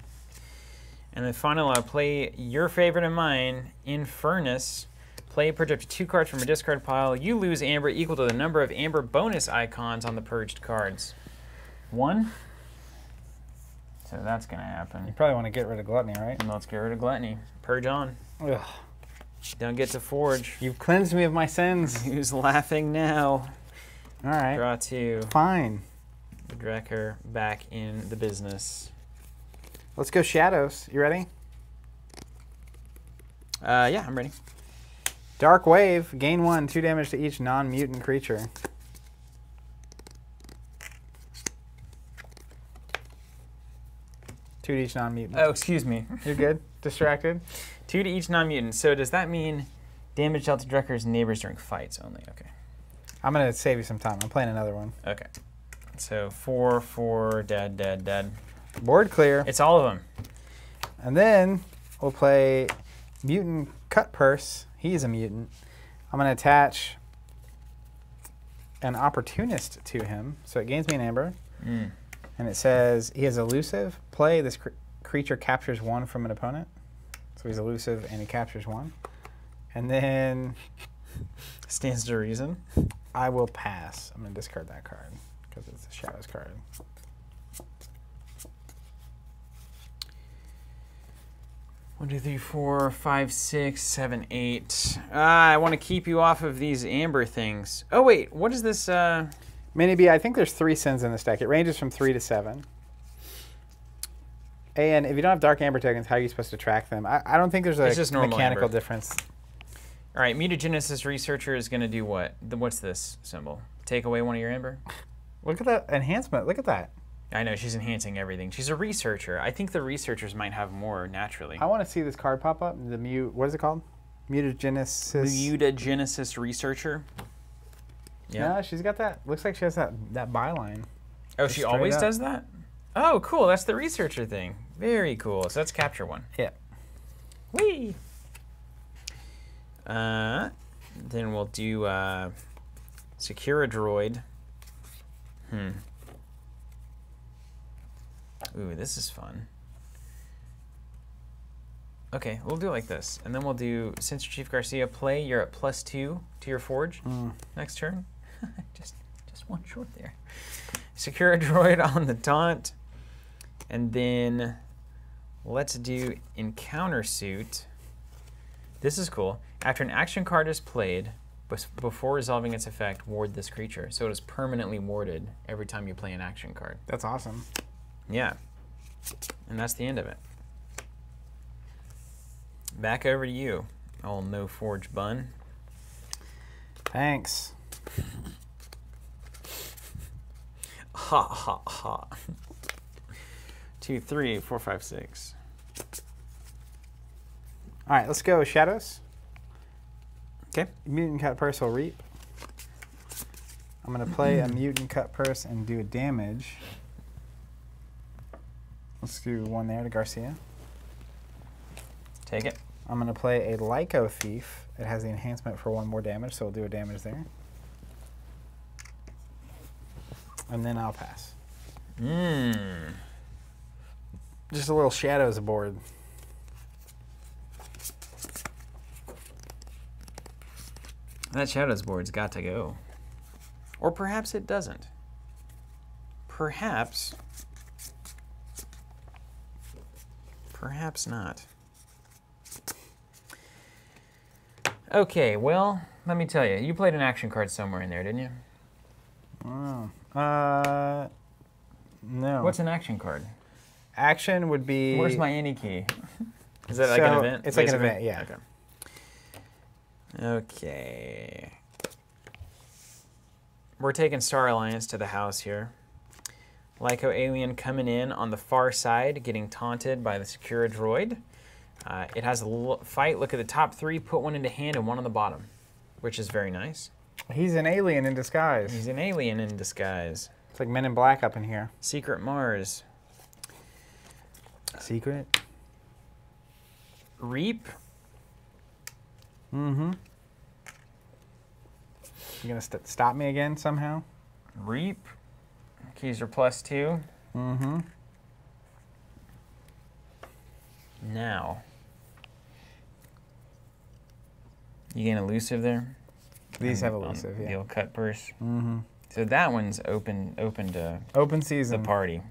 And then finally, I'll play your favorite and mine, Infurnace. Play purge up to two cards from a discard pile. You lose amber equal to the number of amber bonus icons on the purged cards. One. So that's going to happen. You probably want to get rid of Gluttony, right? And let's get rid of Gluttony. Purge on. Ugh. Don't get to Forge. You've cleansed me of my sins. Who's laughing now? All right. Draw two. Fine. Drecker back in the business. Let's go shadows. You ready? Uh, yeah, I'm ready. Dark Wave. Gain one. Two damage to each non-mutant creature. Two to each non-mutant. Oh, excuse me. You're good? Distracted? Two to each non-mutant. So does that mean damage dealt to Drecker's neighbors during fights only? Okay. I'm going to save you some time. I'm playing another one. Okay. So four, four, dead, dead, dead. Board clear. It's all of them. And then we'll play Mutant Cut Purse. He's a mutant. I'm going to attach an Opportunist to him. So it gains me an Amber. Mm. And it says he is elusive. Play this cr- creature captures one from an opponent. So he's elusive and he captures one. And then Stands to reason. I will pass. I'm going to discard that card because it's a Shadows card. One, two, three, four, five, six, seven, eight. Ah, I want to keep you off of these amber things. Oh wait, what is this? Uh, Mini B, I think there's three sins in this deck. It ranges from three to seven. And if you don't have Dark Amber tokens, how are you supposed to track them? I, I don't think there's a It's just normal mechanical amber. difference. all right, mutagenesis researcher is going to do what? The, what's this symbol? Take away one of your amber? Look at that enhancement. Look at that. I know she's enhancing everything. She's a researcher. I think the researchers might have more naturally. I want to see this card pop up. The mute. What is it called? Mutagenesis. Mutagenesis researcher. Yeah. Yeah, she's got that. Looks like she has that that byline. Oh, Just she always up. does that? Oh, cool. That's the researcher thing. Very cool. So let's capture one. Yeah. Whee! Uh, then we'll do uh, Securi-Droid. Hmm. Ooh, this is fun. Okay, we'll do it like this. And then we'll do, since Chief Garcia play, you're at plus two to your forge Mm. next turn. just just one short there. Securi-Droid on the taunt. And then let's do encounter suit. This is cool. After an action card is played, before resolving its effect, ward this creature. So it is permanently warded every time you play an action card. That's awesome. Yeah. And that's the end of it. Back over to you, old no forge bun. Thanks. Ha ha ha. Two, three, four, five, six. All right, let's go. Shadows. Okay. Mutant cut purse will reap. I'm gonna play a mutant cut purse and do a damage. Let's do one there to Garcia. Take it. I'm gonna play a Lyco Thief. It has the enhancement for one more damage, so we'll do a damage there. And then I'll pass. Mmm. Just a little shadows aboard. That Shadows board's got to go. Or perhaps it doesn't. Perhaps. Perhaps not. Okay, well, let me tell you. You played an action card somewhere in there, didn't you? Oh. Uh, no. What's an action card? action would be? Where's my any key? Is that like an event? it's like an event, yeah. Okay. Okay. We're taking Star Alliance to the house here. Lyco alien coming in on the far side, getting taunted by the Securi-Droid. Uh, it has a fight. Look at the top three. Put one into hand and one on the bottom, which is very nice. He's an alien in disguise. He's an alien in disguise. It's like Men in Black up in here. Secret Mars. Secret. Reap. Mm-hmm. You gonna st- stop me again somehow? Reap. Keys are plus two. Mm-hmm. Now. You gain elusive there? These on- have on elusive, The yeah. old cut purse. Mm-hmm. So that one's open open to Open season. the party.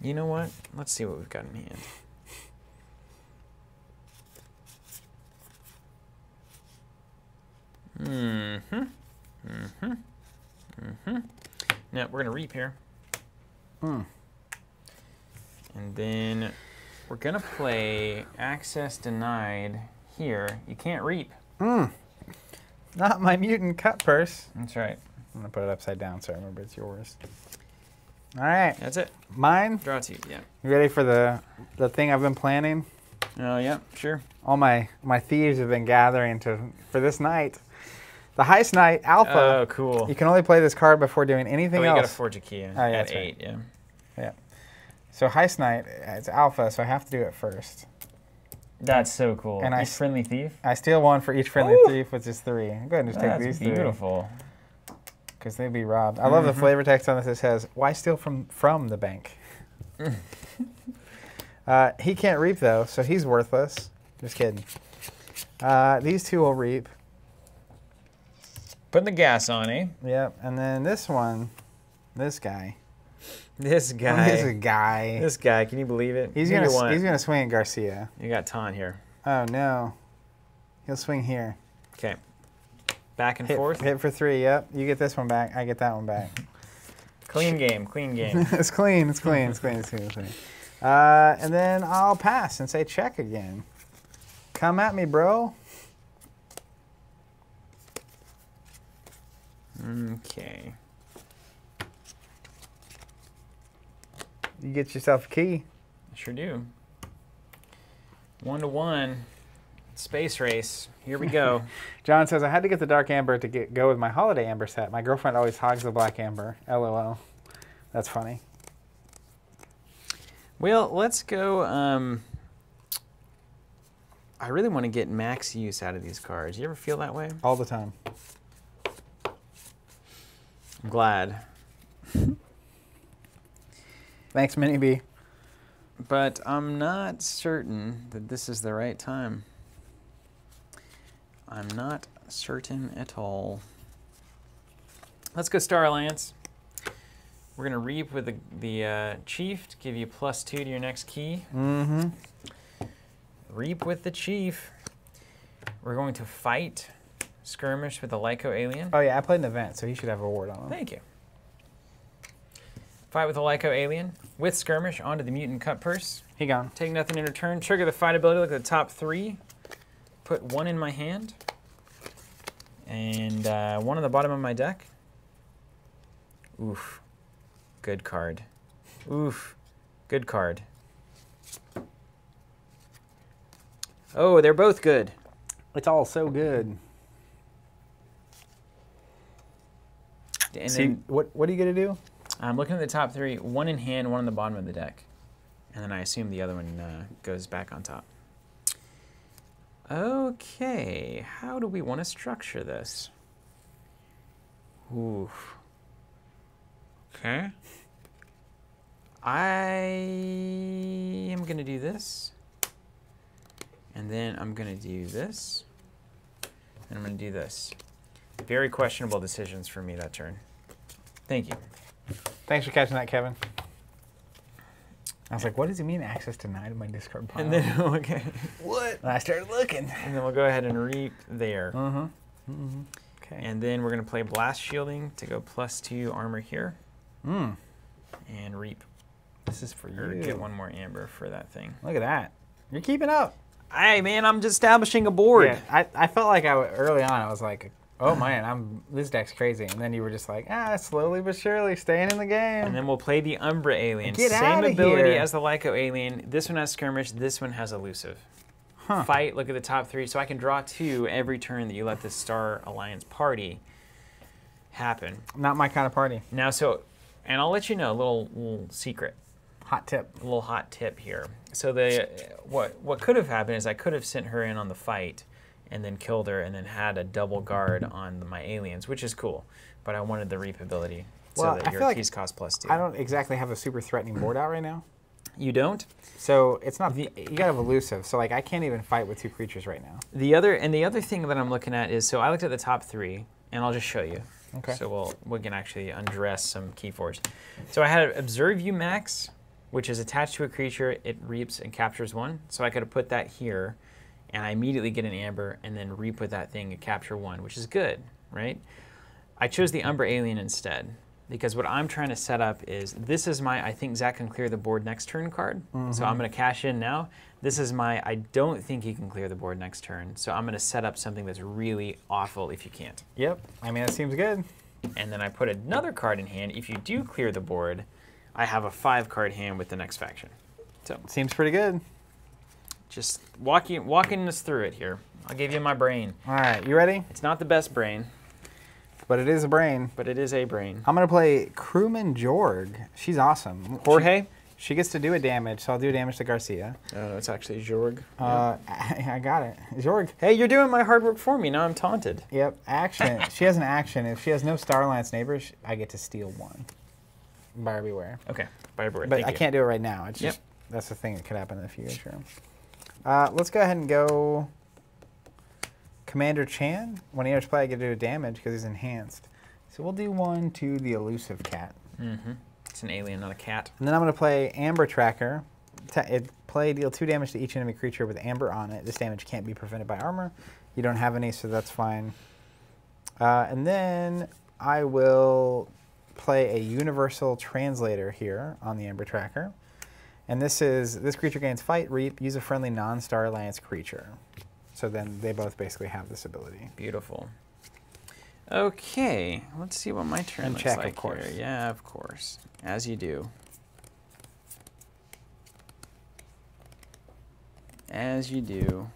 You know what? Let's see what we've got in hand. Mm-hmm. Mm-hmm. Mm-hmm. Now we're gonna reap here. Mm. And then we're gonna play access denied here. You can't reap. Mm. Not my mutant cut purse. That's right. I'm gonna put it upside down so I remember it's yours. All right, That's it. mine. Draw two. Yeah. You ready for the the thing I've been planning? Oh yeah, sure. All my my thieves have been gathering to for this night. The heist Night alpha. Oh, cool. You can only play this card before doing Oh, anything you gotta else. forge a key Oh, yeah, at that's right. eight. Yeah. So heist Night, it's alpha, so I have to do it first. That's so cool. And I Each s- friendly thief. I steal one for each friendly Ooh. thief, which is three. Go ahead and just take That's these beautiful. three because they'd be robbed. I love the Mhm. flavor text on this. It says, "Why steal from from the bank?" uh, he can't reap though, so he's worthless. Just kidding. Uh, these two will reap. Putting the gas on, eh? Yep, and then this one, this guy, This guy. this guy. guy, This guy. Can you believe it? he's gonna he's gonna swing at Garcia. You got Ton here. Oh no, he'll swing here. Okay. Back and Hit, forth. hit for three. Yep, you get this one back. I get that one back. Clean game. Clean game. it's clean. It's clean. It's clean. It's clean. It's clean. Uh, and then I'll pass and say check again. Come at me, bro. Okay. You get yourself a key. Sure do. One to one. Space race. Here we go. John says I had to get the dark amber to get go with my holiday amber set. My girlfriend always hogs the black amber. LOL. That's funny. well, let's go. Um, I really want to get max use out of these cards. You ever feel that way? All the time. I'm glad. Thanks, Mini B. But I'm not certain that this is the right time. I'm not certain at all. Let's go Star Alliance. We're gonna reap with the, the uh, chief to give you plus two to your next key. Mm-hmm. Reap with the chief. We're going to fight skirmish with the Lyco alien. Oh yeah, I played an event, so he should have a ward on him. Thank you. Fight with the Lyco alien with skirmish onto the mutant cut purse. He gone. Take nothing in return. Trigger the fight ability. Look at the top three. Put one in my hand. And uh, one on the bottom of my deck. Oof. Good card. Oof. Good card. Oh, they're both good. It's all so good. And See, then what what are you gonna do? I'm looking at the top three. One in hand, one on the bottom of the deck. And then I assume the other one uh, goes back on top. Okay, how do we want to structure this? Oof. Okay. I am going to do this. And then I'm going to do this. And I'm going to do this. Very questionable decisions for me that turn. Thank you. Thanks for catching that, Kevin. I was like, what does he mean access denied in my discard pile? And then, okay. what? And I started looking. And then we'll go ahead and reap there. Uh-huh. Mm-hmm. Okay. And then we're going to play Blast Shielding to go plus two armor here. mm, And reap. this is for Or you. get one more amber for that thing. Look at that. You're keeping up. Hey, man, I'm just establishing a board. Yeah, I, I felt like I early on I was like, oh man, I'm this deck's crazy, and then you were just like, ah, slowly but surely staying in the game. And then we'll play the Umbra Alien. Get Same ability here. as the Lyco Alien. This one has Skirmish. This one has Elusive. Huh. Fight, look at the top three. So I can draw two every turn that you let this Star Alliance party happen. Not my kind of party. Now, so, and I'll let you know a little, little secret. Hot tip. a little hot tip here. So the what what could have happened is I could have sent her in on the fight and then killed her and then had a double guard on my aliens, which is cool. But I wanted the reap ability so Well, that I your feel like keys cost plus two. I don't exactly have a super threatening board out right now, you don't. so it's not. you gotta have elusive. So like I can't even fight with two creatures right now. The other and the other thing that I'm looking at is so I looked at the top three and I'll just show you. Okay. So we'll we can actually undress some key keyforge. So I had Observ-U-Max, which is attached to a creature. It reaps and captures one. So I could have put that here, and I immediately get an amber and then reap with that thing and capture one, which is good, right? I chose the Umber Alien instead because what I'm trying to set up is this is my I think Zach can clear the board next turn card. So I'm mm-hmm. going to cash in now. This is my I don't think he can clear the board next turn. So I'm going to set up something that's really awful if you can't. Yep. I mean that seems good. And then I put another card in hand. If you do clear the board, I have a five card hand with the next faction. So Seems pretty good. Just walking walking us through it here. I'll give you my brain. All right, you ready? It's not the best brain, But it is a brain. but it is a brain. I'm gonna play Crewman Jorg. She's awesome. Jorge? She, she gets to do a damage, so I'll do damage to Garcia. Oh, it's actually Jorg. Uh, I, got it. Jorg. Hey, you're doing my hard work for me. Now I'm taunted. Yep. Action. she has an action. If she has no Star Alliance neighbors, I get to steal one. Buyer beware. Okay, bye, board. But Thank I you. can't do it right now. It's Yep. just that's the thing that could happen in the future. Uh, let's go ahead and go. Commander Chan. When he enters play, I get to do damage because he's enhanced. So we'll do one to the elusive cat. Mm-hmm. It's an alien, not a cat. And then I'm going to play Amber Tracker. It play deal two damage to each enemy creature with amber on it. This damage can't be prevented by armor. You don't have any, so that's fine. Uh, and then I will play a Universal Translator here on the Amber Tracker. And this is this creature gains fight, reap, use a friendly non-Star Alliance creature. So then they both basically have this ability. Beautiful. Okay, let's see what my turn And looks check, of like course. here. Yeah, of course, as you do. As you do.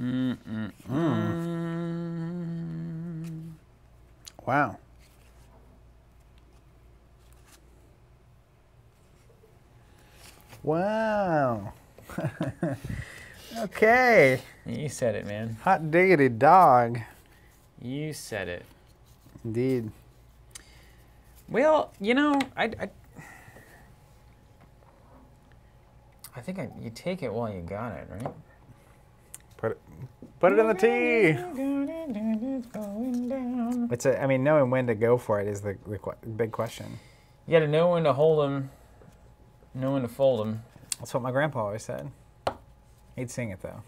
Mm mm mm. Wow. Wow. Okay. You said it, man. Hot diggity dog. You said it. Indeed. Well, you know, I, I, I think I, you take it while you got it, right? Put it, put it in the tea. It's a. I mean, knowing when to go for it is the, the big question. You got to know when to hold them, know when to fold them. That's what my grandpa always said. He'd sing it though.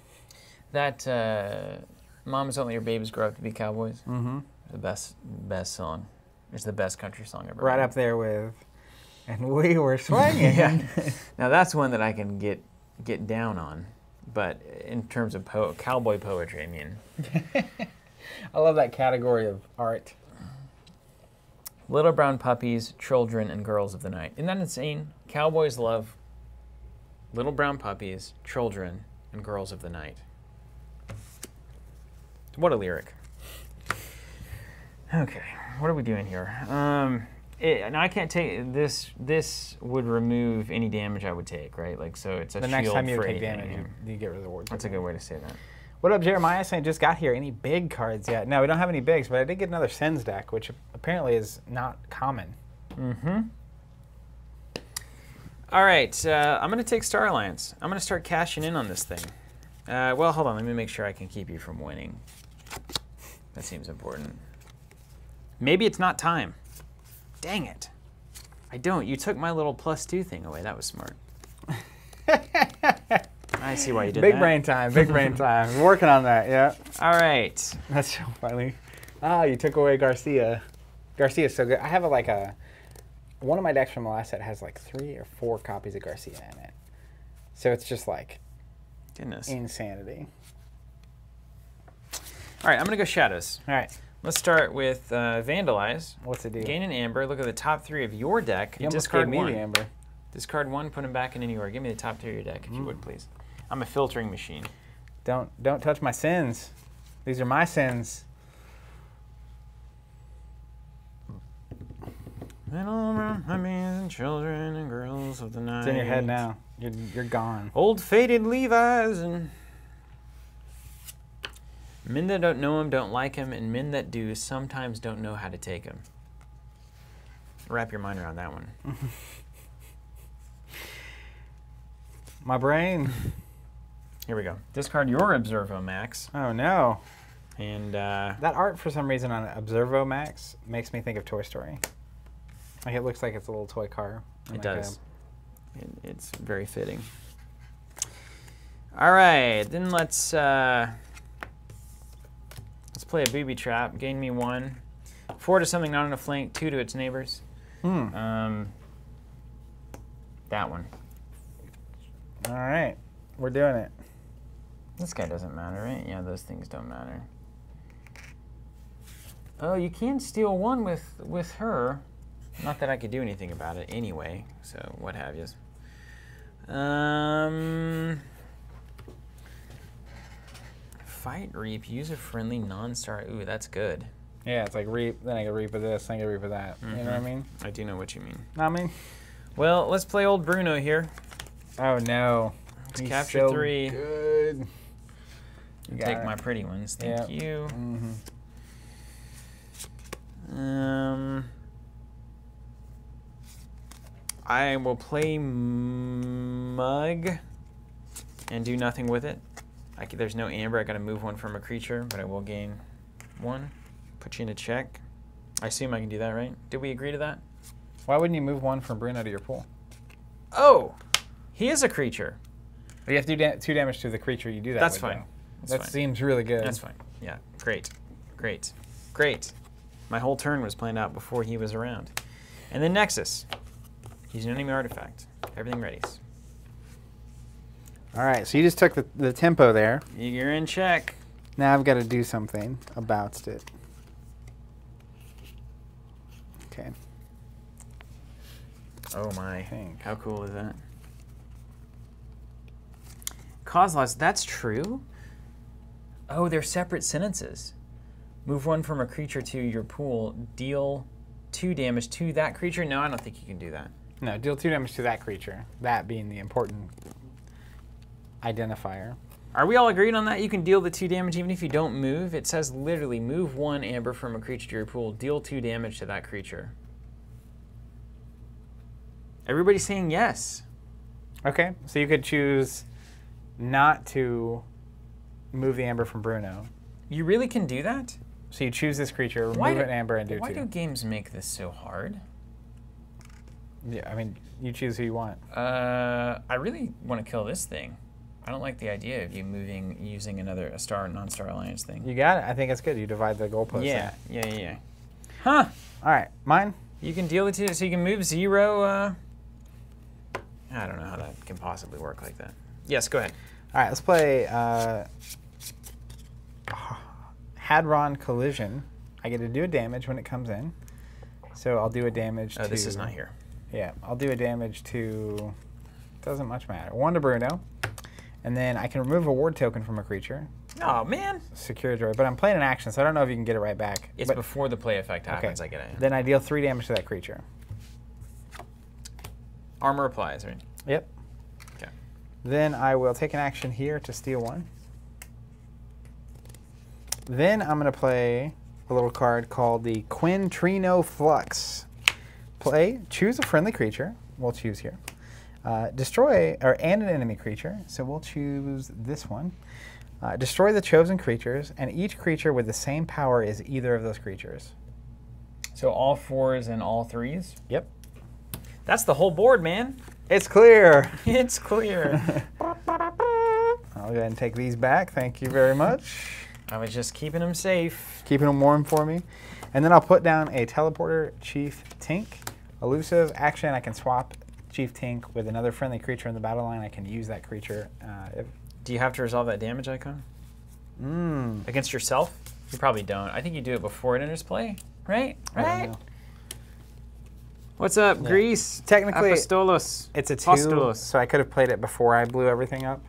That uh, "Moms Don't Let Your Babies Grow Up to Be Cowboys" Mm-hmm. the best, best song. It's the best country song ever. Right written. up there with, and we were swinging. Yeah. Now that's one that I can get get down on, but in terms of po- cowboy poetry, I mean, I love that category of art. little brown puppies, children, and girls of the night. Isn't that insane? Cowboys love little brown puppies, children, and girls of the night. What a lyric. Okay, what are we doing here? Um, it, and I can't take this. This would remove any damage I would take, right? Like so, it's a The next time you take damage, you, you get rid of the ward. That's a good way to say that. What up, Jeremiah? Saying just got here. Any big cards yet? No, we don't have any bigs, but I did get another Sens deck, which apparently is not common. Mm-hmm. All right, uh, I'm going to take Star Alliance. I'm going to start cashing in on this thing. Uh, well, hold on. Let me make sure I can keep you from winning. That seems important. Maybe it's not time. Dang it. I don't. You took my little plus two thing away. That was smart. I see why you did Big that. Big brain time. Big brain time. We're working on that. Yeah, All right. that's so funny. Ah, you took away Garcia. Garcia's so good. I have a, like a one of my decks from the last set has like three or four copies of Garcia in it. So it's just like Goodness. insanity. All right, I'm going to go Shadows. All right, Let's start with uh, Vandalize. what's it do? Gain an Amber. Look at the top three of your deck. you discard me one. the amber. Discard one, put them back in any order. Give me the top three of your deck, if you would, please. I'm a filtering machine. Don't don't touch my sins. These are my sins. Little brown puppies and children and girls of the night. It's in your head now. You're you're gone. Old faded Levi's and men that don't know him don't like him, and men that do sometimes don't know how to take him. Wrap your mind around that one. My brain. Here we go. Discard your Observ-U-Max, Oh no. and uh, That art for some reason on Observ-U-Max makes me think of Toy Story. Like it looks like it's a little toy car. It like does. It, it's very fitting. All right, then let's uh, let's play a booby trap. Gain me one. Four to something not on a flank. Two to its neighbors. Hmm. Um, that one. All right, we're doing it. This guy doesn't matter, right? Yeah, those things don't matter. Oh, you can steal one with with her. Not that I could do anything about it anyway. So what have you? Um, fight reap. Use a friendly non-star. Ooh, that's good. Yeah, it's like reap. Then I can reap with this. Then I can reap with that. You know what I Mhm. mean? I do know what you mean. What I mean? Well, let's play old Bruno here. Oh no. Let's He's capture so three. Good. Take it. my pretty ones. Thank Yep. you. Mhm. Um, I will play Mug and do nothing with it. I c there's no amber. I got to move one from a creature, but I will gain one. Put you in a check. I assume I can do that, right? Did we agree to that? Why wouldn't you move one from Bruno to your pool? Oh, he is a creature. You have to do da- two damage to the creature you do that. That's with, fine. That's that fine. seems really good. That's fine. Yeah, great, great, great. My whole turn was planned out before he was around. And then Nexus. He's an enemy artifact. Everything readies. All right, so you just took the, the tempo there. You're in check. Now I've got to do something about it. Okay. Oh my. How cool is that? Cause loss, that's true? Oh, they're separate sentences. Move one from a creature to your pool, deal two damage to that creature? No, I don't think you can do that. No, deal two damage to that creature. That being the important identifier. Are we all agreed on that? You can deal the two damage even if you don't move. It says literally move one amber from a creature to your pool, deal two damage to that creature. Everybody's saying yes. Okay, so you could choose not to move the amber from Bruno. You really can do that? So you choose this creature, remove Why do- an amber, and do Why two. do games make this so hard? Yeah, I mean, you choose who you want. Uh, I really want to kill this thing. I don't like the idea of you moving using another a star non-star alliance thing. You got it. I think it's good. You divide the goalpost. yeah, yeah, yeah, yeah. Huh? All right, mine. You can deal with it, so you can move zero. Uh, I don't know how that can possibly work like that. Yes, go ahead. All right, let's play uh, Hadron Collision. I get to do a damage when it comes in. So I'll do a damage Oh, to. this is not here. Yeah, I'll do a damage to. Doesn't much matter. One to Bruno. And then I can remove a ward token from a creature. Oh man, Securi-Droid. But I'm playing an action, so I don't know if you can get it right back. it's but before the play effect Okay. happens. I get it. then I deal three damage to that creature. Armor applies, right? Yep. Okay. Then I will take an action here to steal one. Then I'm going to play a little card called the Quintrino Flux. Play, choose a friendly creature. We'll choose here. Uh, destroy, or and an enemy creature. So we'll choose this one. Uh, destroy the chosen creatures, and each creature with the same power as either of those creatures. So all fours and all threes. Yep. That's the whole board, man. It's clear. It's clear. I'll go ahead and take these back. Thank you very much. I was just keeping them safe. keeping them warm for me. And then I'll put down a teleporter Chief Tink. Elusive action, I can swap Chief Tink with another friendly creature in the battle line. I can use that creature. Uh, if, Do you have to resolve that damage icon mm, against yourself? You probably don't. I think you do it before it enters play, right? Right. What's up, Greece? Technically, Apostolos. it's a two, Postulos. so I could have played it before I blew everything up.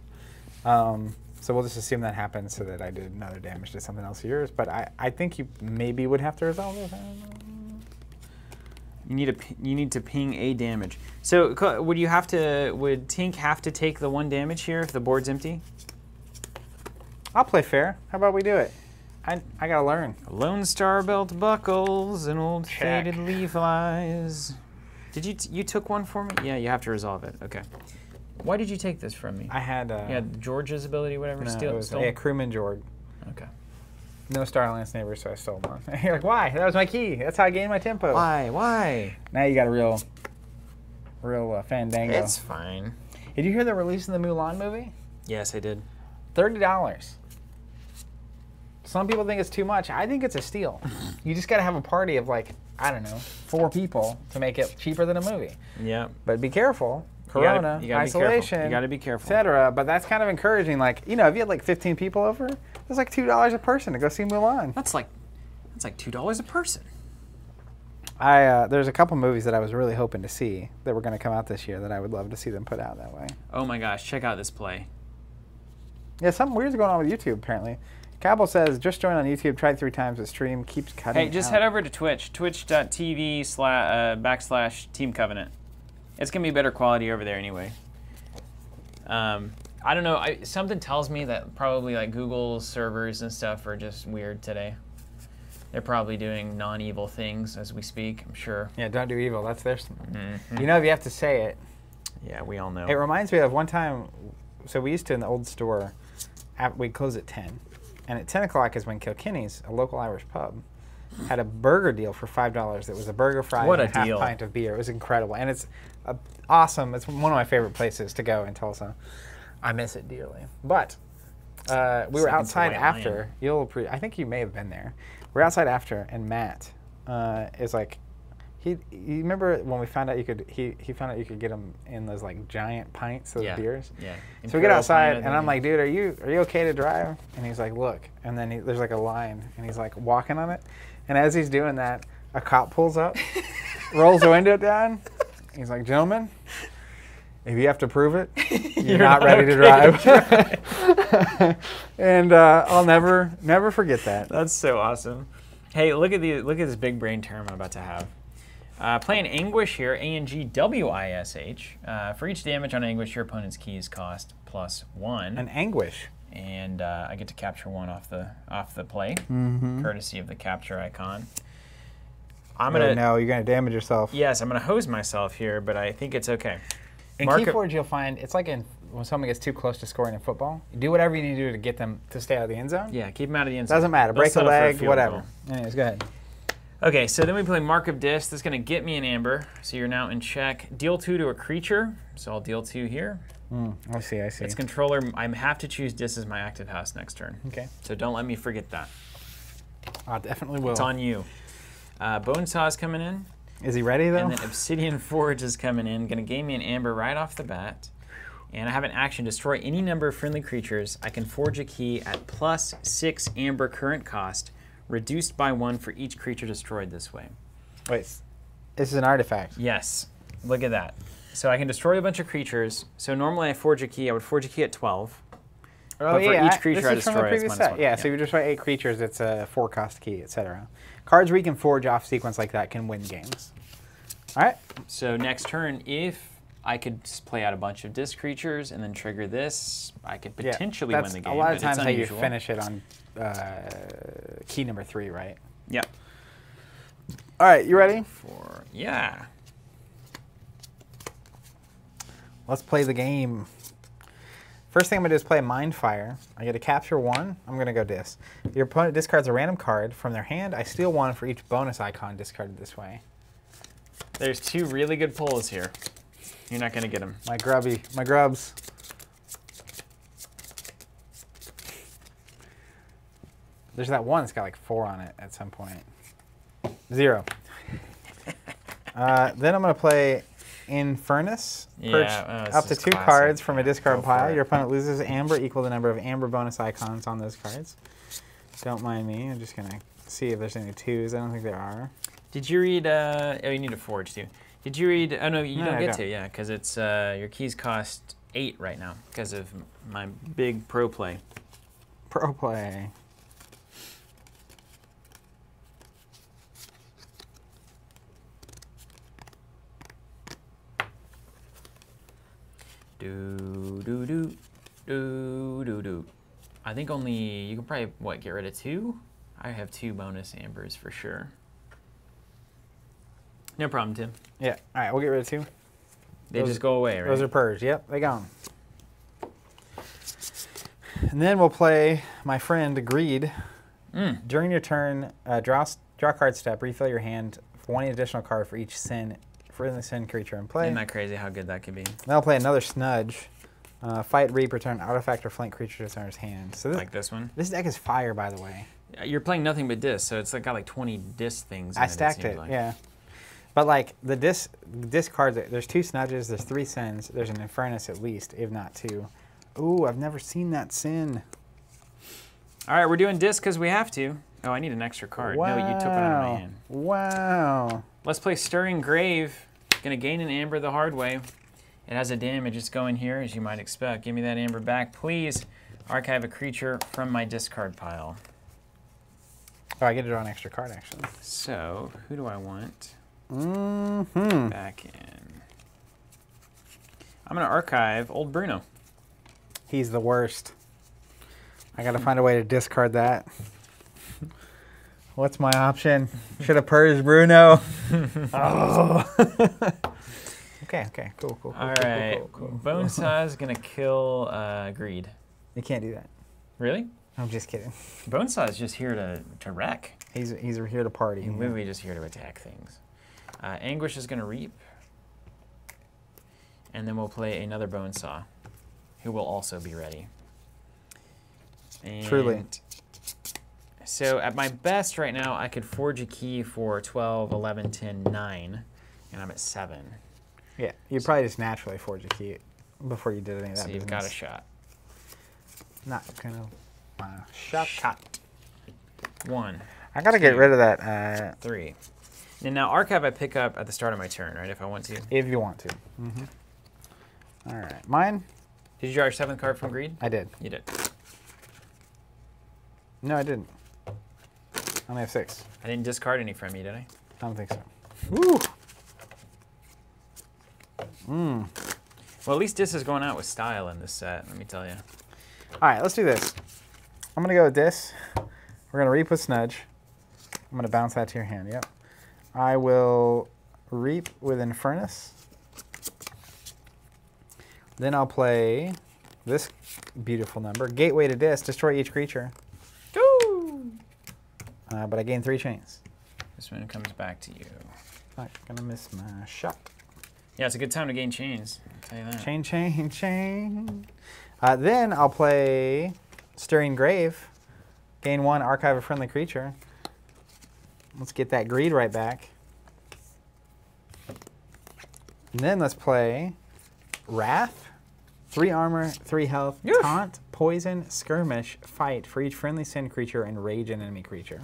Um, so we'll just assume that happened so that I did another damage to something else of yours. But I, I think you maybe would have to resolve it. I don't know. You need a p- you need to ping a damage. So would you have to would Tink have to take the one damage here if the board's empty? I'll play fair. How about we do it? I, I gotta learn. Lone Star belt buckles and old Check. faded Levi's. Did you t- you took one for me? Yeah, you have to resolve it. Okay. Why did you take this from me? I had uh, yeah, George's ability, whatever. no, steal, it was crewman George. Okay. No Star Alliance neighbors, so I stole one. You're like, why? That was my key. That's how I gained my tempo. Why? Why? Now you got a real, real uh, fandango. It's fine. Did you hear they're releasing the Mulan movie? Yes, I did. Thirty dollars. Some people think it's too much. I think it's a steal. you just got to have a party of like I don't know, four people to make it cheaper than a movie. Yeah. But be careful. You gotta- Corona, you gotta be isolation, You gotta be careful. etc. But that's kind of encouraging. Like you know, if you had like 15 people over, it's like two dollars a person to go see Mulan. That's like that's like two dollars a person. I uh, there's a couple movies that I was really hoping to see that were going to come out this year that I would love to see them put out that way. Oh my gosh, check out this play. Yeah, something weird's going on with YouTube apparently. Cabell says just joined on YouTube, tried three times, the stream keeps cutting. Hey, just out. head over to Twitch, twitch.tv slash uh, backslash Team Covenant. It's gonna be better quality over there anyway. Um, I don't know. I, something tells me that probably like Google's servers and stuff are just weird today. They're probably doing non-evil things as we speak. I'm sure. Yeah, don't do evil. That's their. Mhm. You know, if you have to say it, Yeah, we all know. it reminds me of one time. So we used to in the old store, at, we close at ten, and at ten o'clock is when Kilkenny's, a local Irish pub, had a burger deal for five dollars. It was a burger, fries, What and a a half deal. pint of beer. It was incredible, and it's awesome. It's one of my favorite places to go in Tulsa. I miss it dearly. But uh, we were Second to outside after. You'll, I think you may have been there. We're outside after, and Matt uh, is like, he. You remember when we found out you could? He he found out you could get them in those like giant pints, those yeah. beers. Yeah. So we get outside, and I'm like, dude, are you are you okay to drive? And he's like, look. And then he, there's like a line, and he's like walking on it. And as he's doing that, a cop pulls up, rolls the window down. He's like, gentlemen, if you have to prove it, you're, You're not, not ready to okay drive. and uh, I'll never never forget that. That's so awesome. Hey, look at the look at this big brain term I'm about to have. Uh, playing Anguish here, A-N-G-W-I-S-H. Uh, for each damage on Anguish, your opponent's keys cost plus one. An anguish. and uh, I get to capture one off the off the play, Mm-hmm. courtesy of the capture icon. I'm Oh, gonna no, you're gonna damage yourself. yes, I'm gonna hose myself here, but I think it's okay. In Mark of- Keyforge, you'll find it's like in, when someone gets too close to scoring in football. You do whatever you need to do to get them to stay out of the end zone. Yeah, keep them out of the end zone. Doesn't matter. They'll Break a leg, field whatever. goal. Anyways, go ahead. Okay, so then we play Mark of Dis. That's gonna get me an amber. So you're now in check. Deal two to a creature. So I'll deal two here. Mm, I see. I see. Its controller. I have to choose Dis as my active house next turn. Okay. So don't let me forget that. I definitely will. It's on you. Uh, Bone Saw's coming in. Is he ready though? And then Obsidian Forge is coming in, gonna gain me an amber right off the bat. And I have an action, destroy any number of friendly creatures. I can forge a key at plus six amber current cost, reduced by one for each creature destroyed this way. Wait, this is an artifact. Yes, look at that. So I can destroy a bunch of creatures. So normally I forge a key, I would forge a key at 12. Oh But for yeah, each I- creature I from destroy, it's minus set. one. Yeah, Yeah. so if you destroy eight creatures, it's a four cost key, etc. Cards we can forge off sequence like that can win games. All right. So next turn, if I could play out a bunch of Dis creatures and then trigger this, I could Yeah, potentially that's win the game. A lot of times how you finish it on uh, key number three, right? Yep. All right, you ready? For yeah. Let's play the game. First thing I'm gonna do is play Mindfire. I get to capture one. I'm gonna go dis. Your opponent discards a random card from their hand. I steal one for each bonus icon discarded this way. There's two really good pulls here. You're not gonna get them. My grubby, my grubs. There's that one that's got like four on it at some point. Zero. uh, then I'm gonna play Infurnace. Yeah, Perch uh, up to two classic. cards from a discard pile. Your opponent loses amber equal the number of amber bonus icons on those cards. Don't mind me. I'm just gonna see if there's any twos. I don't think there are. Did you read? Uh, oh, you need a forge too. Did you read? Oh no, you No, don't I get don't. to. Yeah, because it's uh, your keys cost eight right now because of my big pro play. Pro play. Do do do do do do. I think only you can probably what get rid of two. I have two bonus ambers for sure. No problem, Tim. Yeah. All right, we'll get rid of two. They Those- just go away, right? Those are purged. Yep, they gone. And then we'll play my friend Greed. Mm. During your turn, uh, draw draw card step. Refill your hand for one additional card for each sin for the sin creature in play. Isn't that crazy how good that could be? Then I'll play another Snudge. Uh, fight, reap, return artifact or flank creature to owner's hand. So this, Like this one. this deck is fire, by the way. You're playing nothing but Dis, so it's like got like 20 Dis things. In I it, stacked seems it, like. yeah. But like the Dis, Dis cards, there's two Snudges, there's three Sins, there's an Infurnace at least, if not two. Ooh, I've never seen that Sin. All right, we're doing Dis because we have to. Oh, I need an extra card. Wow. No, you took one out of my hand. Wow. Let's play Stirring Grave. Gonna gain an amber the hard way. It has a damage. It's going here, as you might expect. Give me that amber back, please. Archive a creature from my discard pile. Oh, I get to draw an extra card actually. So, who do I want Mm-hmm. back in? I'm gonna archive old Bruno. He's the worst. I gotta find a way to discard that. What's my option? Should have purged Bruno. oh. okay, okay, cool, cool, cool. All cool, cool, right, cool, cool, cool. Bone Saw is gonna kill uh, Greed. You can't do that. Really? I'm just kidding. Bone Saw is just here to, to wreck. He's he's here to party. He's literally just here to attack things. Uh, Anguish is going to reap. And then we'll play another Bone Saw, who will also be ready. And Truly. So at my best right now, I could forge a key for 12, 11, 10, 9, and I'm at 7. Yeah, you probably just naturally forge a key before you did any of that. So you've business. got a shot. Not gonna. Uh, shot. Shot. One, I gotta get rid of that uh, three. And now Archive I pick up at the start of my turn, right, if I want to. if you want to. Mm-hmm. All right, mine. Did you draw your seventh card from Greed? I did. You did. No, I didn't. I only have six. I didn't discard any from you, did I? I don't think so. Woo! Mm. Well, at least Dis is going out with style in this set. Let me tell you. All right, let's do this. I'm gonna go with this. We're gonna reap with Snudge. I'm gonna bounce that to your hand. Yep. I will reap with Infurnace. Then I'll play this beautiful number. Gateway to Dis. Destroy each creature. Uh, but I gain three chains. This one comes back to you. Not gonna miss my shot. Yeah, it's a good time to gain chains. I'll tell you that. Chain, chain, chain. Uh, then I'll play Stirring Grave. Gain one, archive a friendly creature. Let's get that greed right back. And then let's play Wrath. Three armor, three health, Yeesh. taunt, poison, skirmish, fight for each friendly sin creature and rage an enemy creature.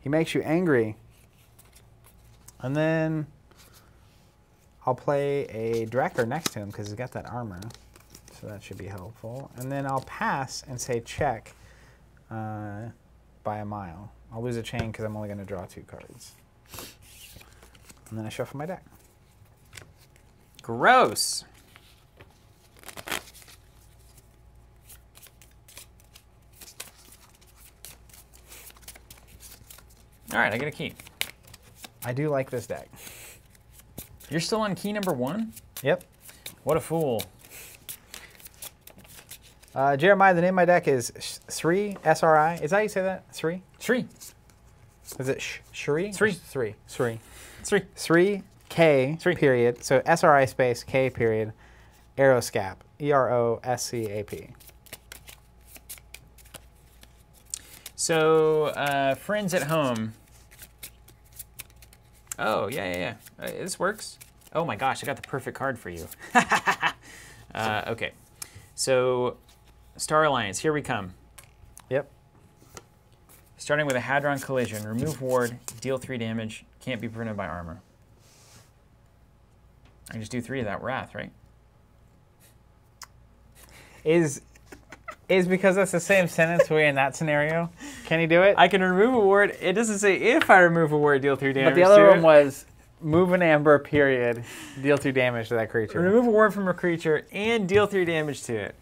He makes you angry. And then I'll play a Drecker next to him because he's got that armor. So that should be helpful. And then I'll pass and say check uh, by a mile. I'll lose a chain because I'm only going to draw two cards. And then I shuffle my deck. Gross. All right, I get a key. I do like this deck. You're still on key number one? Yep. What a fool. Uh, Jeremiah, the name of my deck is Sri, S-R-I. Is that how you say that? Sri? Three. Is it Sh- Shri? Sri. Sri. Sri. Three. Sri, K, Sri. period. So S-R-I space, K, period. Aeroscap. E E-R-O-S-C-A-P. So, uh, friends at home. Oh, yeah, yeah, yeah. Uh, this works. Oh my gosh, I got the perfect card for you. uh, okay. So, Star Alliance, here we come. Yep. Starting with a Hadron Collision. Remove ward, deal three damage, can't be prevented by armor. I can just do three of that wrath, right? Is is because that's the same sentence we in that scenario? Can he do it? I can remove a ward. It doesn't say if I remove a ward, deal three damage. but the other one it. was move an amber, period. Deal two damage to that creature. Remove a ward from a creature and deal three damage to it.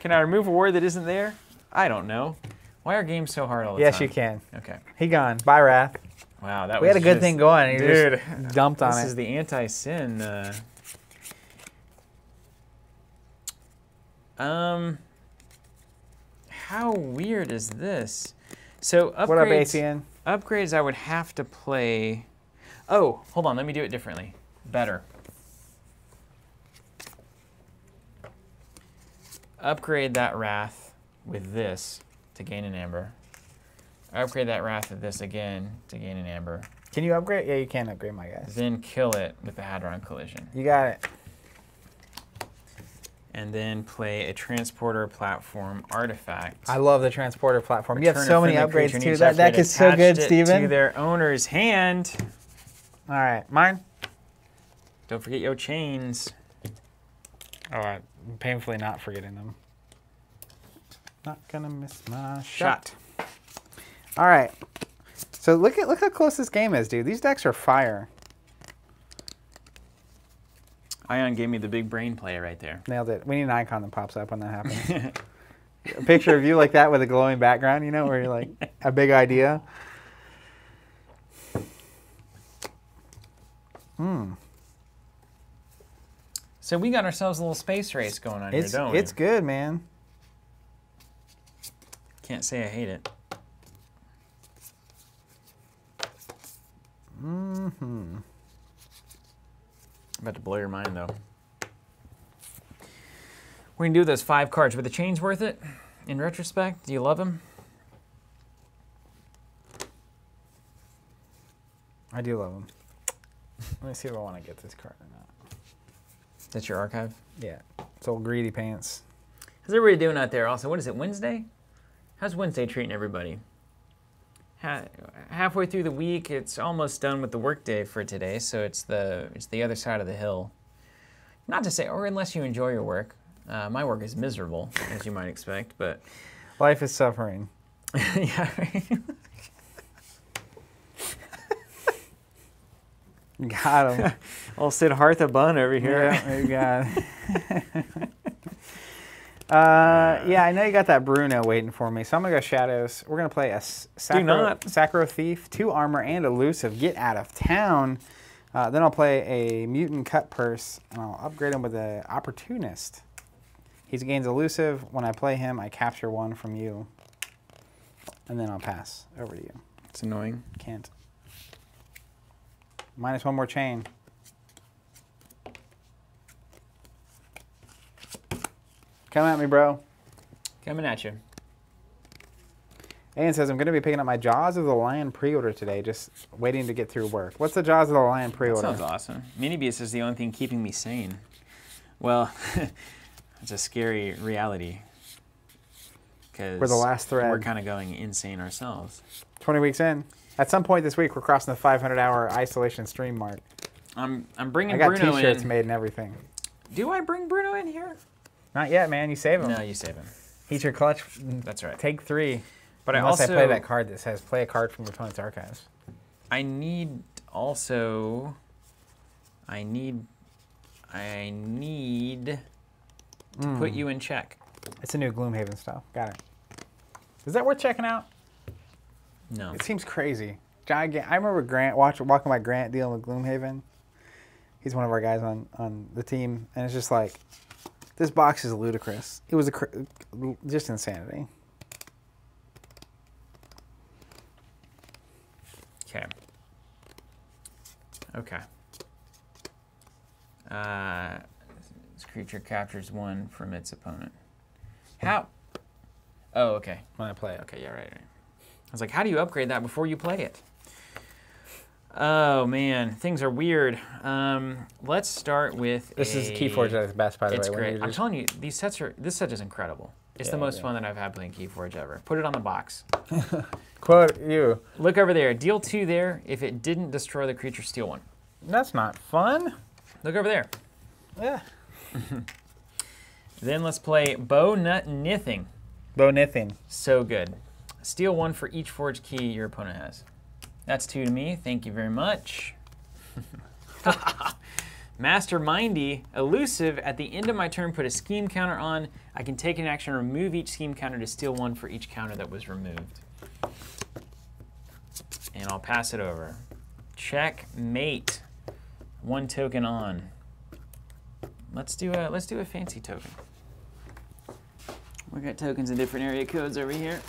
Can I remove a ward that isn't there? I don't know. Why are games so hard all the Yes, time? Yes, you can. Okay. He gone. Bye, Wrath. Wow, that We was had a good just- thing going. dude. just dumped on This is the anti-sin. Uh, um, how weird is this? So upgrades. what up, ACN? Upgrades, I would have to play. Oh, hold on. Let me do it differently. Better. Upgrade that wrath with this to gain an amber. Upgrade that wrath with this again to gain an amber. Can you upgrade? Yeah, you can upgrade, my guys. Then kill it with the Hadron Collision. You got it. And then play a transporter platform artifact. I love the transporter platform. You have so many upgrades too. That deck is so good, Steven. To their owner's hand. All right, mine. Don't forget your chains. Oh, I'm painfully not forgetting them. Not gonna miss my Shot. shot. All right. So look at look how close this game is, dude. These decks are fire. Ion gave me the big brain play right there. Nailed it. We need an icon that pops up when that happens. a picture of you like that with a glowing background, you know, where you're like a big idea. Hmm. So we got ourselves a little space race going on It's here, don't we? it's good, man. Can't say I hate it. Mm-hmm. About to blow your mind though. We're gonna do those five cards. Were the chains worth it? In retrospect, do you love them? I do love them. Let me see if I want to get this card or not. That's your archive. Yeah, it's old greedy pants. How's everybody doing out there? Also, what is it? Wednesday? How's Wednesday treating everybody? Ha- halfway through the week, it's almost done with the workday for today, so it's the it's the other side of the hill. Not to say, or unless you enjoy your work. Uh, my work is miserable, as you might expect, but Life is suffering. yeah. Got him. Old Sid Hartha bun over here. Yeah, you got. Uh, yeah, I know you got that Bruno waiting for me, so I'm gonna go shadows. We're gonna play a sacro, not. sacro thief, two armor, and elusive. Get out of town. Uh, then I'll play a mutant cut purse, and I'll upgrade him with a opportunist. He gains elusive. When I play him, I capture one from you, and then I'll pass over to you. It's annoying. Can't. Minus one more chain. Come at me, bro. Coming at you. Ian says, I'm going to be picking up my Jaws of the Lion pre-order today, just waiting to get through work. What's the Jaws of the Lion pre-order? sounds awesome. Minibeast is the only thing keeping me sane. Well, it's a scary reality. Because We're the last thread. We're kind of going insane ourselves. 20 weeks in. At some point this week, we're crossing the 500-hour isolation stream mark. I'm I'm bringing I got Bruno T-shirts made and everything. Do I bring Bruno in here? Not yet, man. You save him. No, you save him. He's your clutch. That's right. Take three. But I also I play that card that says play a card from your opponent's archives. I need also I need I need to put Hmm. you in check. It's a new Gloomhaven style. Got it. Is that worth checking out? No. It seems crazy. Giant. I remember Grant watch, walking by Grant dealing with Gloomhaven. He's one of our guys on on the team, and it's just like this box is ludicrous. It was a cr- just insanity. Okay. Okay. Uh, this creature captures one from its opponent. How? Oh, okay. When I play it, Okay, yeah, right, right. I was like, how do you upgrade that before you play it? Oh man, things are weird. Um, let's start with. this is a- Keyforge at its best, by the It's way. when great. I'm telling you, these sets are. This set is incredible. It's the most yeah. fun that I've had playing Keyforge ever. Put it on the box. Quote you. Look over there. Deal two there. If it didn't destroy the creature, steal one. That's not fun. Look over there. Yeah. Then let's play Bow Nut Nithing. Bo Nithing. So good. Steal one for each forge key your opponent has. That's two to me. Thank you very much. Master Mindy, elusive. At the end of my turn, put a scheme counter on. I can take an action, and remove each scheme counter to steal one for each counter that was removed. And I'll pass it over. Checkmate. One token on. Let's do a let's do a fancy token. We got tokens in different area codes over here.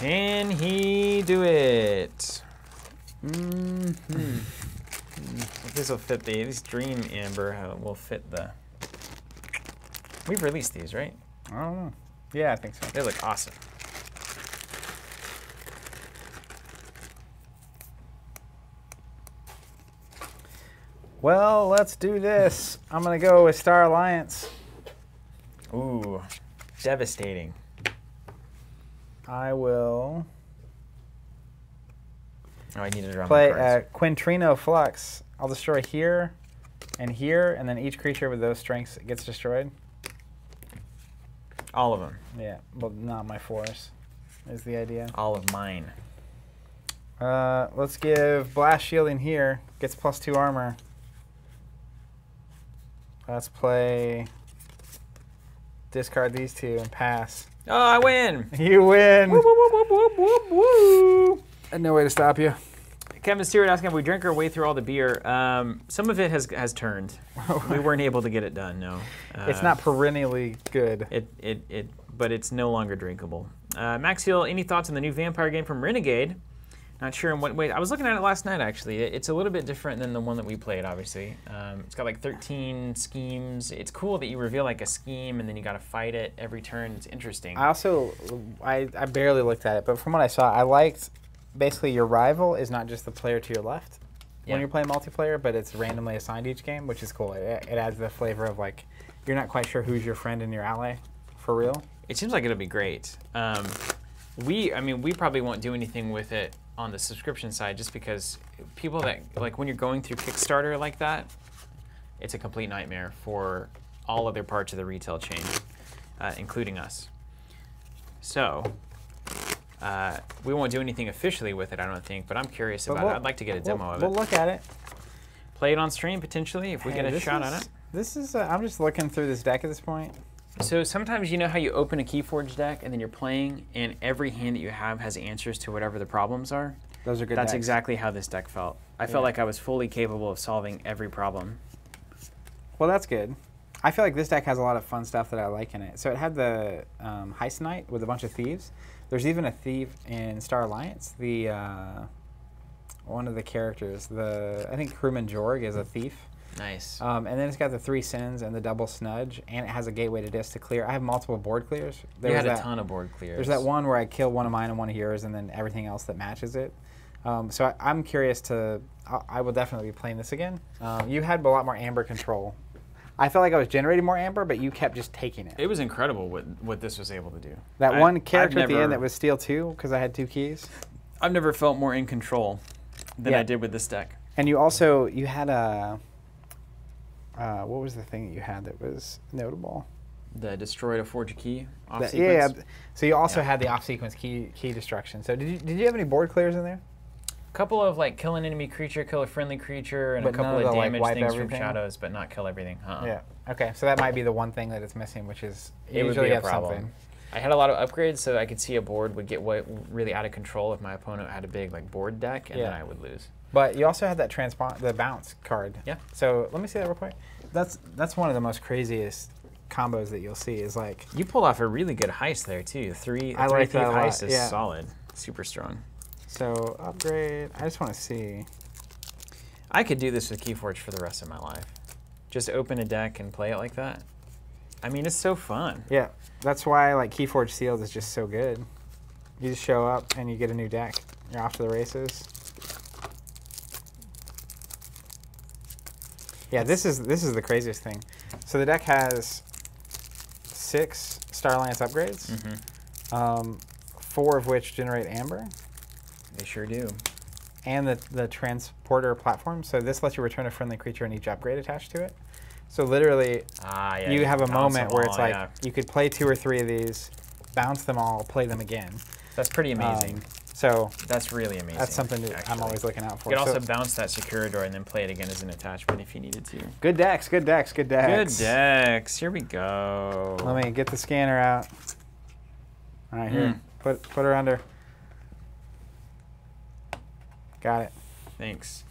Can he do it? hmm this will fit the, this Dream Amber will fit the. We've released these, right? I don't know. Yeah, I think so. They look awesome. Well, let's do this. I'm gonna go with Star Alliance. Ooh, devastating. I will Oh, I need to draw play uh, Quintrino Flux. I'll destroy here and here, and then each creature with those strengths gets destroyed. All of them. Yeah, well, not my force, is the idea. All of mine. Uh, let's give Blast Shield in here. Gets plus two armor. Let's play. Discard these two and pass. Oh, I win! You win. Whoop, whoop, whoop. And no way to stop you. Kevin Stewart asking if we drank our way through all the beer. Um, some of it has has turned. we weren't able to get it done. No, It's Uh, not perennially good. It it it, but it's no longer drinkable. Uh, Max Hill, any thoughts on the new vampire game from Renegade? Not sure in what way. I was looking at it last night. Actually, it's a little bit different than the one that we played. Obviously, um, it's got like 13 schemes. It's cool that you reveal like a scheme and then you got to fight it every turn. It's interesting. I also, I, I barely looked at it, but from what I saw, I liked basically your rival is not just the player to your left Yeah. when you're playing multiplayer, but it's randomly assigned each game, which is cool. It, it adds the flavor of like you're not quite sure who's your friend and your ally for real. It seems like it'll be great. Um, we, I mean, we probably won't do anything with it on the subscription side just because people that, like, when you're going through Kickstarter like that, it's a complete nightmare for all other parts of the retail chain, uh, including us. So, Uh, we won't do anything officially with it, I don't think, but I'm curious But about we'll- it. I'd like to get a we'll, demo of it. we'll look at it. Play it on stream potentially if we Hey, get a shot is, at it. This is. Uh, I'm just looking through this deck at this point. So sometimes you know how you open a Keyforge deck and then you're playing, and every hand that you have has answers to whatever the problems are. Those are good. That's decks. exactly how this deck felt. I Yeah. felt like I was fully capable of solving every problem. Well, that's good. I feel like this deck has a lot of fun stuff that I like in it. So it had the um, Heist Night with a bunch of thieves. There's even a thief in Star Alliance. The uh, one of the characters, the I think crewman Jorg is a thief. Nice. Um, and then it's got the three sins and the double snudge, and it has a gateway to Dis to clear. I have multiple board clears. you was had a that- ton of board clears. There's that one where I kill one of mine and one of yours, and then everything else that matches it. Um, so I, I'm curious to. I, I will definitely be playing this again. Um, you had a lot more amber control. I felt like I was generating more amber, but you kept just taking it. It was incredible what what this was able to do. that I- one I've character at the end that was steal two because I had two keys, I've never felt more in control than Yeah. I did with this deck. and you also you had a. Uh, what was the thing that you had that was notable? The destroyed a forge a key off yeah, yeah. So you also Yeah. had the off sequence key key destruction. So did you did you have any board clears in there? A couple of like kill an enemy creature, kill a friendly creature, and But a couple of the, damage wipe things from shadows, but not kill everything. Uh-uh. Yeah. Okay. So that might be the one thing that it's missing, which is It would usually be a problem. something. I had a lot of upgrades, so I could see a board would get really out of control if my opponent had a big like board deck, and then I would lose. But you also had that transpon the bounce card. Yeah. So let me see that real quick. That's that's one of the most craziest combos that you'll see. Is like You pull off a really good heist there too. Three, I three like thief heist is yeah. solid, super strong. so upgrade. I just want to see. I could do this with Keyforge for the rest of my life. Just open a deck and play it like that. I mean, it's so fun. Yeah. That's why like Keyforge Sealed is just so good. You just show up and you get a new deck. You're off to the races. Yeah, this is this is the craziest thing. So the deck has six Star Alliance upgrades, hmm um, four of which generate amber. They sure do. and the, the transporter platform. So this lets you return a friendly creature and each upgrade attached to it. So literally, Ah, yeah. you have a moment where all, it's like yeah. you could play two or three of these, bounce them all, play them again. that's pretty amazing. Um, so that's really amazing. that's something that I'm always looking out for. You could So also bounce that Securi-Droid and then play it again as an attachment if you needed to. good decks, good decks, good decks. Good decks. Here we go. Let me get the scanner out. All right, here. Mm. Put put her under. Got it. Thanks.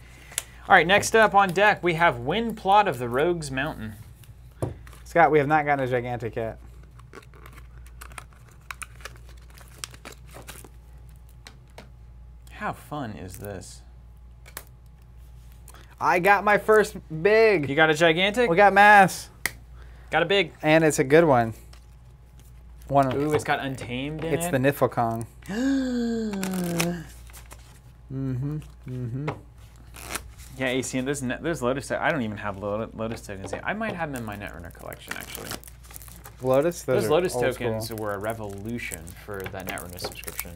All right, next up on deck, we have Wind Plot of the Rogues Mountain. Scott, we have not gotten a gigantic yet. How fun is this? I got my first big. You got a gigantic? We got mass, Got a big. and it's a good one. One. Ooh, it's got Untamed in it's it. the Niffle Kong. mm-hmm. Mm-hmm. Yeah, AC, and those, net- those Lotus. I don't even have Lotus tokens. I might have them in my Netrunner collection, actually. Lotus. Those, are Lotus tokens school. were a revolution for that Netrunner subscription.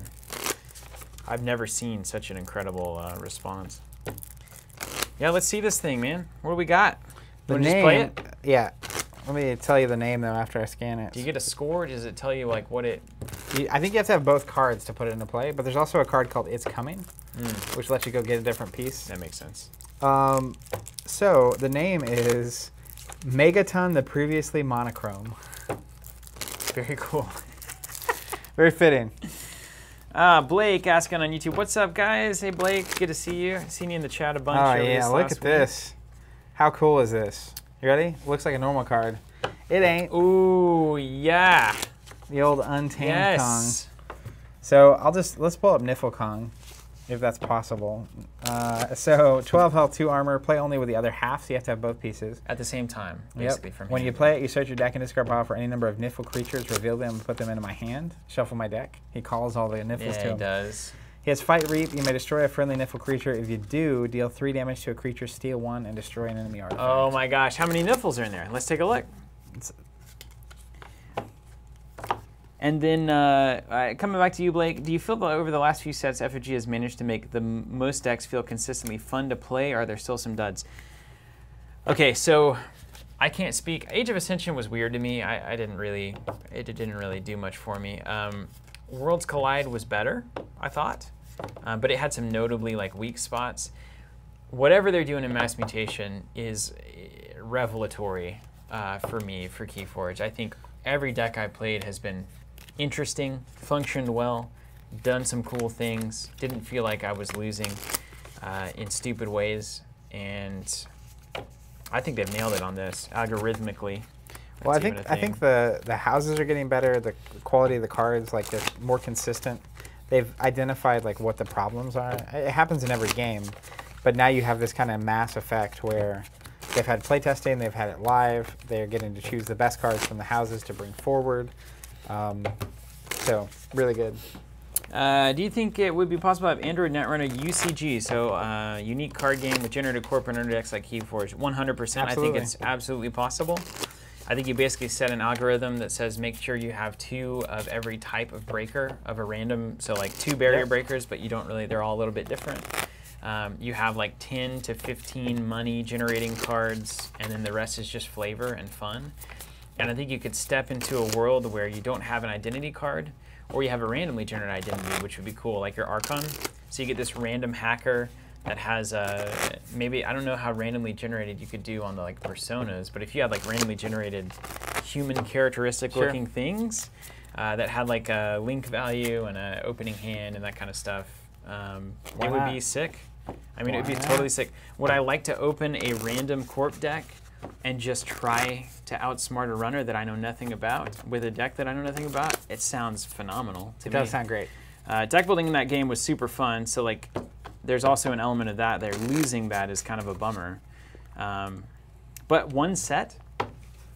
I've never seen such an incredible uh, response. Yeah, let's see this thing, man. What do we got? The Wanna name. just play it? Yeah. Let me tell you the name though after I scan it. Do you get a score? Does it tell you like what it? You- I think you have to have both cards to put it into play, but there's also a card called It's Coming, Mm, which lets you go get a different piece. that makes sense. Um, so the name is Megaton the Previously Monochrome. Very cool. Very fitting. Uh, Blake asking on YouTube, "What's up, guys? Hey, Blake, good to see you. Seen you in the chat a bunch. Oh yeah, look at week. this. How cool is this? You ready? Looks like a normal card. It ain't Ooh, yeah. the old untamed Kong. Yes. So I'll just let's pull up Niflkong, if that's possible. Uh, so 12 health, 2 armor. Play only with the other half, so you have to have both pieces. At the same time, Yep. basically from When you play it, you search your deck and discard pile for any number of Niffle creatures, reveal them, put them into my hand. Shuffle my deck. He calls all the Niffles Yeah, to he does. He has Fight Reap. You may destroy a friendly Niffle creature. If you do, deal 3 damage to a creature, steal 1, and destroy an enemy artifact. Oh my gosh, how many niffles are in there? Let's take a look. It's- And then uh, coming back to you, Blake, do you feel that over the last few sets, FFG has managed to make the most decks feel consistently fun to play? Or are there still some duds? Okay, so I can't speak. Age of Ascension was weird to me. I, I didn't really, it didn't really do much for me. Um, Worlds Collide was better, I thought, uh, but it had some notably like weak spots. Whatever they're doing in Mass Mutation is eh, revelatory uh, for me for Keyforge. I think every deck I played has been interesting, functioned well, done some cool things, didn't feel like I was losing uh, in stupid ways, and I think they've nailed it on this algorithmically. Well, I think I think the the houses are getting better. The quality of the cards, like they're more consistent. They've identified like what the problems are. It happens in every game, but now you have this kind of mass effect where they've had playtesting, they've had it live. They're getting to choose the best cards from the houses to bring forward. Um, so really good. Uh, do you think it would be possible to have Android Netrunner UCG, so uh, unique card game with generated corporate under decks like Keyforge? 100%. I think it's absolutely possible. I think you basically set an algorithm that says make sure you have two of every type of breaker of a random, so like two barrier Yep. breakers, but you don't really, they're all a little bit different. Um, you have like 10 to 15 money generating cards, and then the rest is just flavor and fun. And I think you could step into a world where you don't have an identity card, or you have a randomly generated identity, which would be cool, like your Archon. So you get this random hacker that has a maybe I don't know how randomly generated you could do on the like personas, but if you had like randomly generated human characteristic Sure. looking things uh, that had like a link value and an opening hand and that kind of stuff, um, it would be sick. I mean, it would be totally sick. Would I like to open a random corp deck and just try to outsmart a runner that I know nothing about with a deck that I know nothing about? It sounds phenomenal to It me. does sound great. Uh, deck building in that game was super fun. So like, there's also an element of that. There, losing that is kind of a bummer. Um, but one set,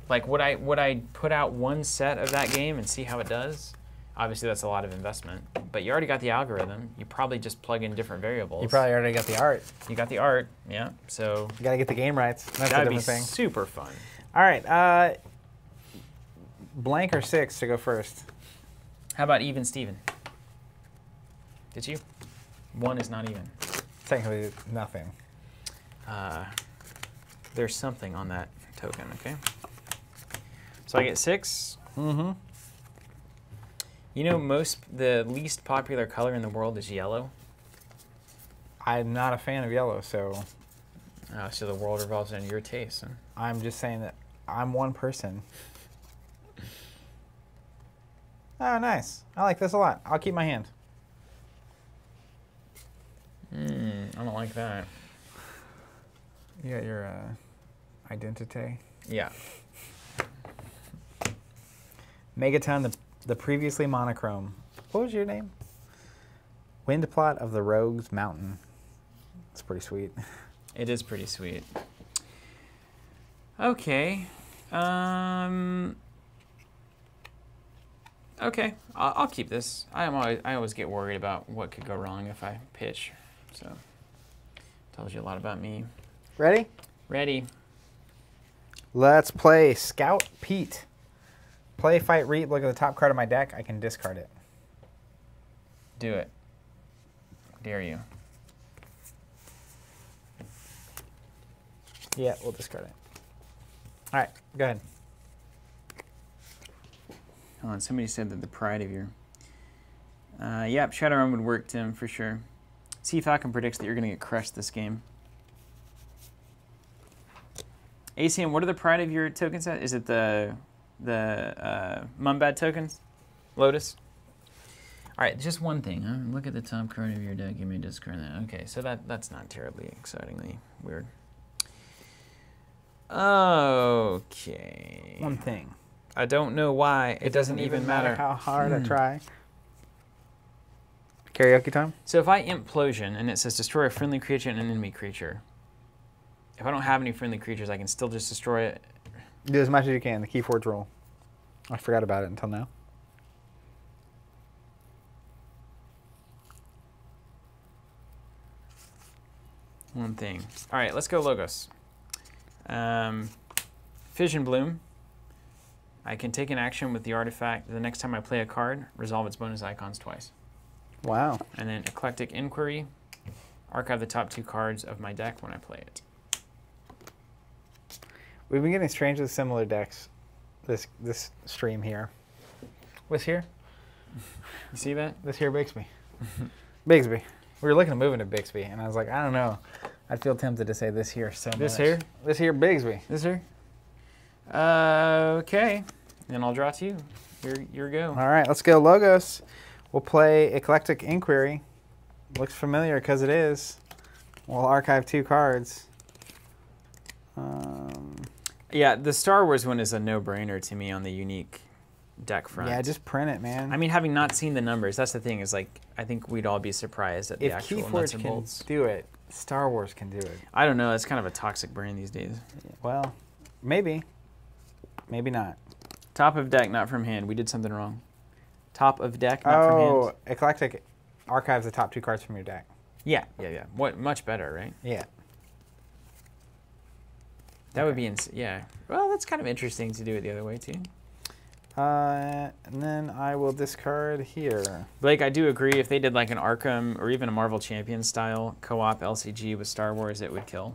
like would I would I put out one set of that game and see how it does? Obviously, that's a lot of investment. But you already got the algorithm. You probably just plug in different variables. You probably already got the art. You got the art, yeah. So You got to get the game rights. That's that'd be thing. super fun. All right. Uh, blank or six to go first. How about even Steven? Did you? One is not even. Technically, nothing. Uh, there's something on that token, okay? So I get six. Mm-hmm. You know, most the least popular color in the world is yellow. I'm not a fan of yellow, so Uh, so the world revolves around your taste. Huh? I'm just saying that I'm one person. Oh, nice. I like this a lot. I'll keep my hand. Hmm, I don't like that. You got your uh, identity. Yeah. Megaton, the, the previously monochrome. What was your name? Wind plot of the Rogues Mountain. It's pretty sweet. It is pretty sweet. Okay. Um. Okay, I'll, I'll keep this. I am always, I always get worried about what could go wrong if I pitch. So, tells you a lot about me. Ready? Ready? Let's play Scout Pete. Play, fight, reap. Look at the top card of my deck. I can discard it. Do it. Dare you? Yeah, we'll discard it. All right, go ahead. Hold on. Somebody said that the pride of your. Uh, yep, Shadowrun would work, Tim, for sure. Sea Falcon predicts that you're going to get crushed this game. ACM, what are the pride of your token set? Is it the the uh, Mumbad tokens? Lotus? All right, just one thing. Huh? Look at the top card of your deck. Give me a discard that. Okay, so that that's not terribly excitingly weird. Okay. One thing. I don't know why. It, doesn't, even matter. how hard I Hmm. try. Karaoke time? So if I implosion and it says destroy a friendly creature and an enemy creature, if I don't have any friendly creatures, I can still just destroy it. Do as much as you can. The key Keyforge rule. I forgot about it until now. One thing. All right, let's go logos. Um, Fission Bloom. I can take an action with the artifact the next time I play a card, resolve its bonus icons twice. Wow. And then Eclectic Inquiry. Archive the top two cards of my deck when I play it. We've been getting strangely similar decks this this stream here. Was here? You see that? This here Bixby. Bixby. We were looking at moving to Bixby, and I was like, I don't know. I'd feel tempted to say this here so This much. here? This here Bixby. This here? Uh, okay. Then I'll draw to you. Your, your go. All right, let's go Logos. We'll play Eclectic Inquiry. Looks familiar because it is. We'll archive two cards. Um, Yeah, the Star Wars one is a no-brainer to me on the unique deck front. yeah, just print it, man. I mean, having not seen the numbers, that's the thing. Is like I think we'd all be surprised at the if actual nuts Keyforge and can bolts. do it, Star Wars can do it. I don't know. It's kind of a toxic brand these days. Well, maybe. Maybe not. Top of deck, not from hand. We did something wrong. Top of deck, not from Oh, hand. Eclectic archives the top two cards from your deck. Yeah, yeah, yeah. What? Much better, right? Yeah. That would be ins- yeah. Well, that's kind of interesting to do it the other way too. Uh, and then I will discard here. Blake, I do agree. If they did like an Arkham or even a Marvel Champion style co-op LCG with Star Wars, it would kill.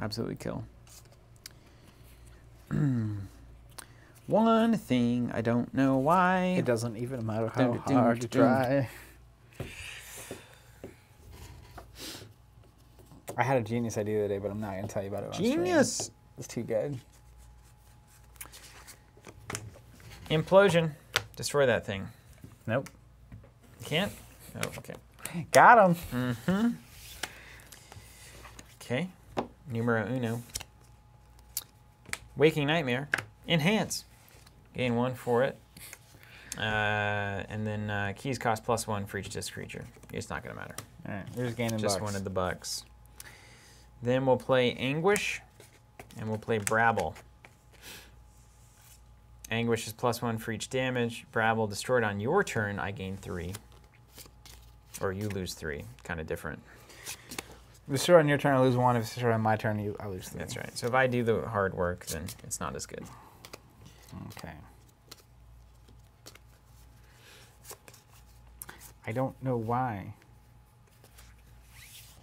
Absolutely kill. One thing I don't know why. It doesn't even matter how Dun, dun, hard dun, dun. try. I had a genius idea the other day, but I'm not going to tell you about it. Genius. It's too good. Imp-losion. Destroy that thing. Nope. Can't? Oh, okay. Got him. Mm-hmm. Okay. Numero uno. Waking Nightmare. Enhance. Gain one for it. Uh, and then uh, keys cost plus one for each Dis creature. It's not going to matter. All right, here's gaining Just bucks. wanted the bucks. Then we'll play Anguish, and we'll play Brabble. Anguish is plus one for each damage. Brabble destroyed on your turn, I gain three. Or you lose three. Kind of different. Short on your turn, I lose one. If it's short on my turn, you I lose three. That's right. So if I do the hard work, then it's not as good. Okay. I don't know why.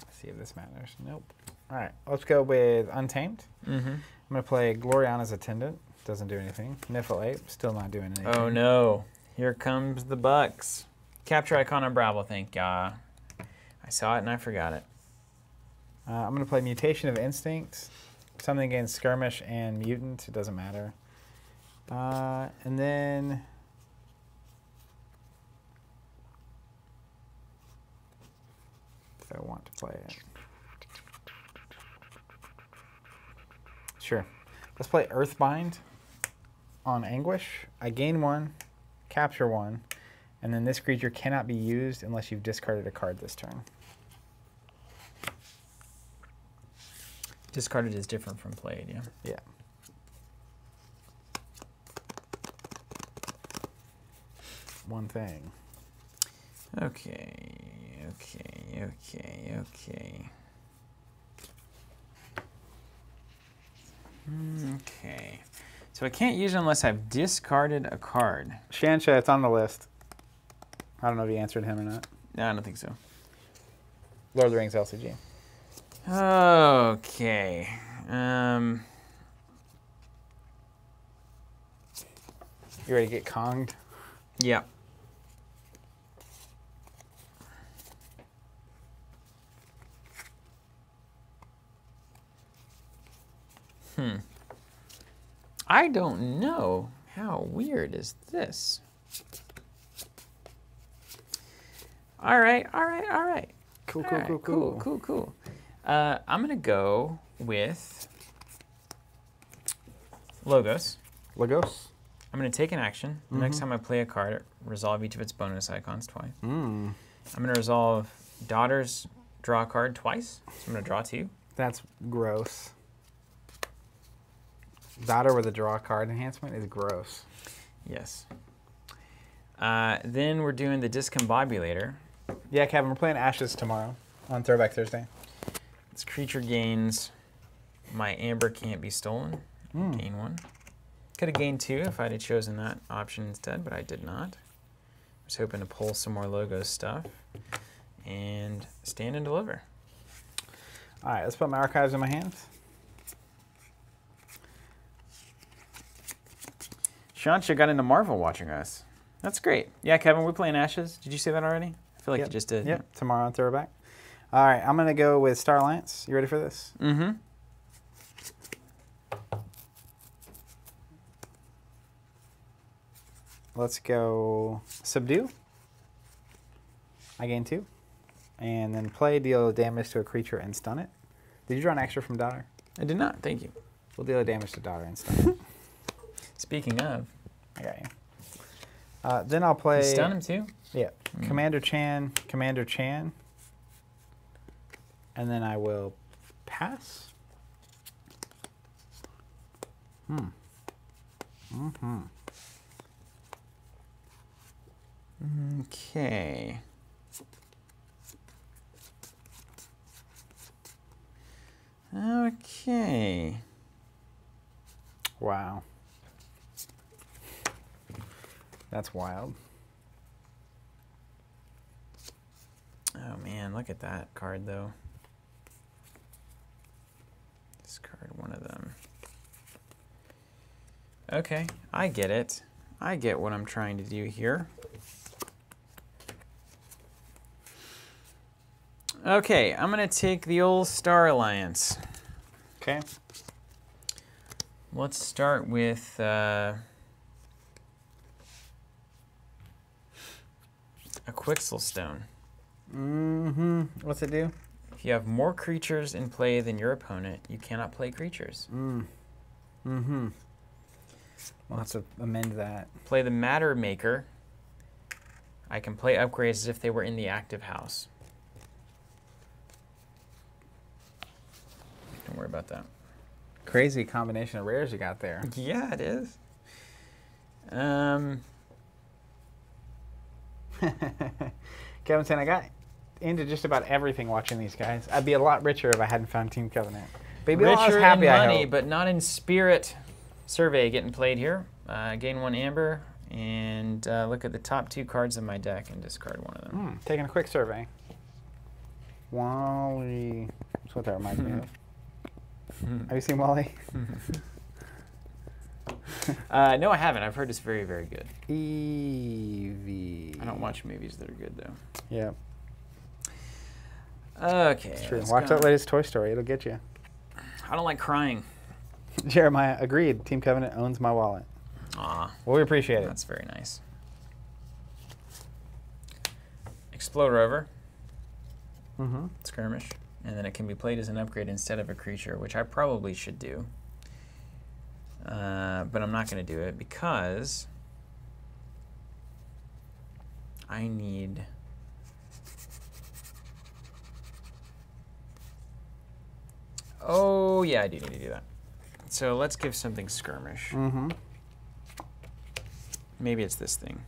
Let's see if this matters. Nope. All right, let's go with Untamed. Mm-hmm. I'm gonna play Gloriana's Attendant. Doesn't do anything. Niffle Ape, still not doing anything. Oh no. Here comes the Bucks. Capture icon on Brabble, thank ya. I saw it and I forgot it. Uh, I'm gonna play Mutation of Instinct. Something against Skirmish and Mutant. It doesn't matter. Uh, and then if I want to play it, sure. Let's play Earthbind on Anguish. I gain one, capture one, and then this creature cannot be used unless you've discarded a card this turn. Discarded is different from played, yeah. Yeah. One thing. Okay, okay, okay, okay. Okay. So I can't use it unless I've discarded a card. Shansha, it's on the list. I don't know if you answered him or not. No, I don't think so. Lord of the Rings LCG. Okay. Um, You ready to get Konged? yeah. Hmm. I don't know. How weird is this? All right, all right, all right. Cool, All cool, right, cool, cool, cool. cool, cool. Uh, I'm gonna go with logos. Logos. I'm gonna take an action. The next time I play a card, resolve each of its bonus icons twice. Mm. I'm gonna resolve daughters draw card twice. So I'm gonna draw two. That's gross. Daughter with a draw card enhancement is gross. Yes. Uh, then we're doing the discombobulator. Yeah, Kevin, we're playing Ashes tomorrow on Throwback Thursday. This creature gains my amber can't be stolen. Mm. Gain one. Could have gained two if I'd have chosen that option instead, but I did not. I was hoping to pull some more logo stuff and stand and deliver. All right, let's put my archives in my hands. Shansha got into Marvel watching us. That's great. Yeah, Kevin, we're playing Ashes. Did you say that already? I feel like Yep. you just did. Yep, tomorrow on Throwback. All right, I'm going to go with Star Alliance. You ready for this? Mm-hmm. Let's go Subdue. I gain two. And then play, deal damage to a creature and stun it. Did you draw an extra from Daughter? I did not. Thank you. We'll deal damage to Daughter and stun it. Speaking of, I got you. Uh, then I'll play. you stun him too. Yeah. Commander Chan, Commander Chan. And then I will pass. Hmm. Mm-hmm. Okay. Okay. Wow. That's wild. Oh man, look at that card though. Discard one of them. Okay, I get it. I get what I'm trying to do here. Okay, I'm gonna take the old Star Alliance. Okay. Let's start with uh, a Quixxle Stone. Mm-hmm. What's it do? If you have more creatures in play than your opponent, you cannot play creatures. Mm. Mm-hmm. We'll have to amend that. Play the Matter Maker. I can play upgrades as if they were in the active house. Don't worry about that. Crazy combination of rares you got there. Yeah, it is. Um, Kevin saying I got into just about everything watching these guys. I'd be a lot richer if I hadn't found Team Covenant. But you'd be a lot less richer happy, in money, but not in spirit. Survey getting played here. Uh, gain one amber, and uh, look at the top two cards of my deck and discard one of them. Hmm, taking a quick survey. WALL-E. That's what that reminds me of. Have you seen WALL-E? Uh, no, I haven't. I've heard it's very, very good. Eevee. I don't watch movies that are good though. Yeah, Okay. it's true. Watch go. that latest Toy Story. It'll get you. I don't like crying. Jeremiah agreed. Team Covenant owns my wallet. Aw, Well, we appreciate it. that's very nice. Explo-Rover, Mm-hmm. skirmish, and then it can be played as an upgrade instead of a creature, which I probably should do. Uh, but I'm not going to do it because I need. Oh, yeah, I do need to do that. So let's give something skirmish. Mm-hmm. Maybe it's this thing.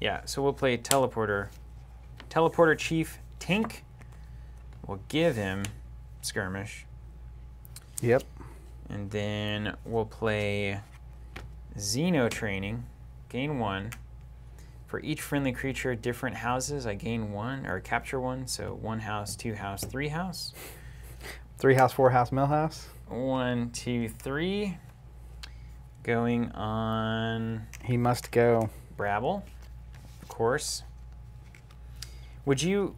Yeah, so we'll play Teleporter. Teleporter Chief Tink. We'll give him Skirmish. Yep. And then we'll play Xeno Training. Gain one. For each friendly creature, different houses, I gain one or capture one. So one house, two house, three house. Three house, four house, mill house. One, two, three. Going on He must go. Brabble, of course. Would you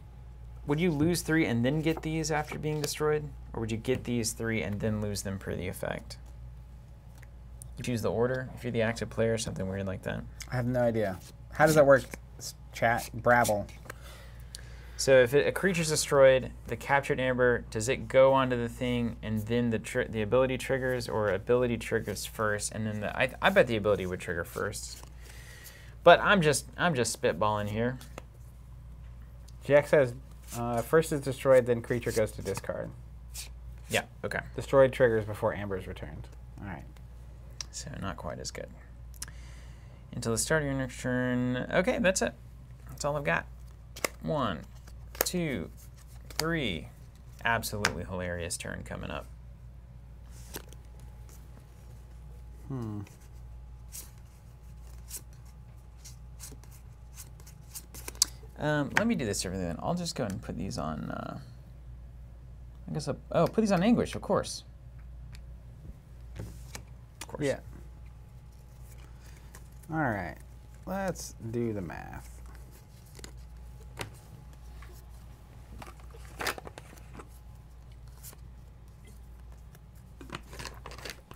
would you lose three and then get these after being destroyed, or would you get these three and then lose them per the effect? You choose the order if you're the active player, or something weird like that. I have no idea. How does that work? Chat, Brabble. So if it, a creature's destroyed, the captured amber does it go onto the thing and then the tri- the ability triggers, or ability triggers first and then the I, I bet the ability would trigger first. But I'm just I'm just spitballing here. Jack says uh, first is destroyed, then creature goes to discard. Yeah. Okay. Destroyed triggers before Amber is returned. All right. So not quite as good. Until the start of your next turn. Okay, that's it. That's all I've got. One, two, three. Absolutely hilarious turn coming up. Hmm. Um, let me do this over then. I'll just go ahead and put these on. Uh, I guess. I'll, oh, put these on English, of course. Of course. Yeah. All right. Let's do the math.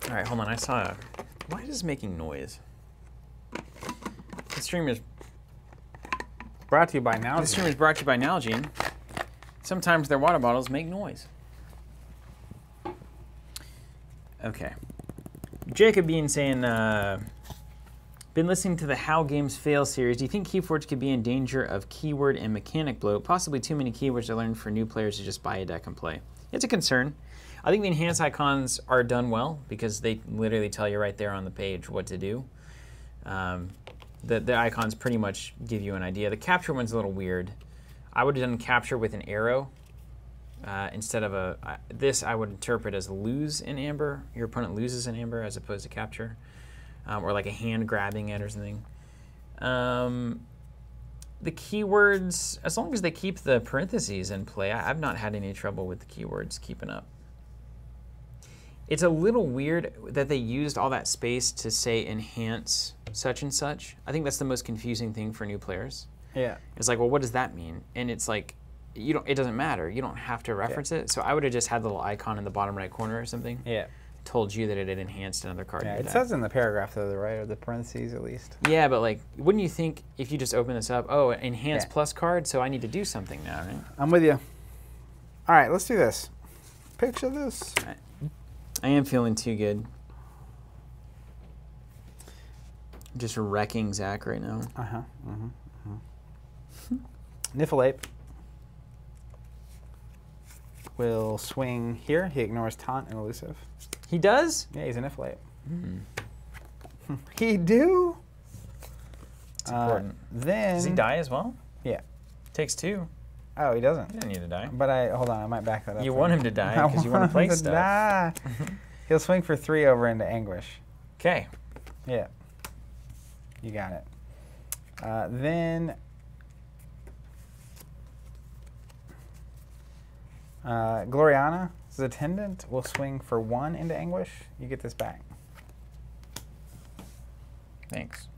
All right, hold on. I saw. A, why is this making noise? The stream is Brought to you by now. The stream is brought to you by Nalgene. Sometimes their water bottles make noise. Okay. Jacob Bean saying, uh, been listening to the How Games Fail series. Do you think Keyforge could be in danger of keyword and mechanic bloat? Possibly too many keywords to learn for new players to just buy a deck and play. It's a concern. I think the enhanced icons are done well because they literally tell you right there on the page what to do. Um, the, the icons pretty much give you an idea. The capture one's a little weird. I would have done capture with an arrow uh, instead of a. Uh, this I would interpret as lose in amber. Your opponent loses in amber as opposed to capture, um, or like a hand grabbing it or something. Um, the keywords, as long as they keep the parentheses in play, I, I've not had any trouble with the keywords keeping up. It's a little weird that they used all that space to say enhance such and such. I think that's the most confusing thing for new players. Yeah. It's like, well, what does that mean? And it's like, you don't. It doesn't matter. You don't have to reference it. So I would have just had the little icon in the bottom right corner or something. Yeah. Told you that it had enhanced another card. Yeah. It deck. says in the paragraph though, the right, or the parentheses at least. Yeah, but like, wouldn't you think if you just open this up, oh, enhance Yeah. plus card, so I need to do something now, right? I'm with you. All right, let's do this. Picture this. I am feeling too good. I'm just wrecking Zach right now. Uh huh. Mm-hmm. mm-hmm. Niffle Ape will swing here. He ignores taunt and elusive. He does? Yeah, he's a Niffle Ape. Hmm. he do. It's Uh, important. then Does he die as well? Yeah. Takes two. Oh, he He doesn't. He didn't need to die. But I hold on. I might back that up. You want him to die I because you want to play him stuff. die. He'll swing for three over into anguish. Okay. Yeah. You got it. Uh, then uh, Gloriana, the attendant, will swing for one into anguish. You get this back. Thanks.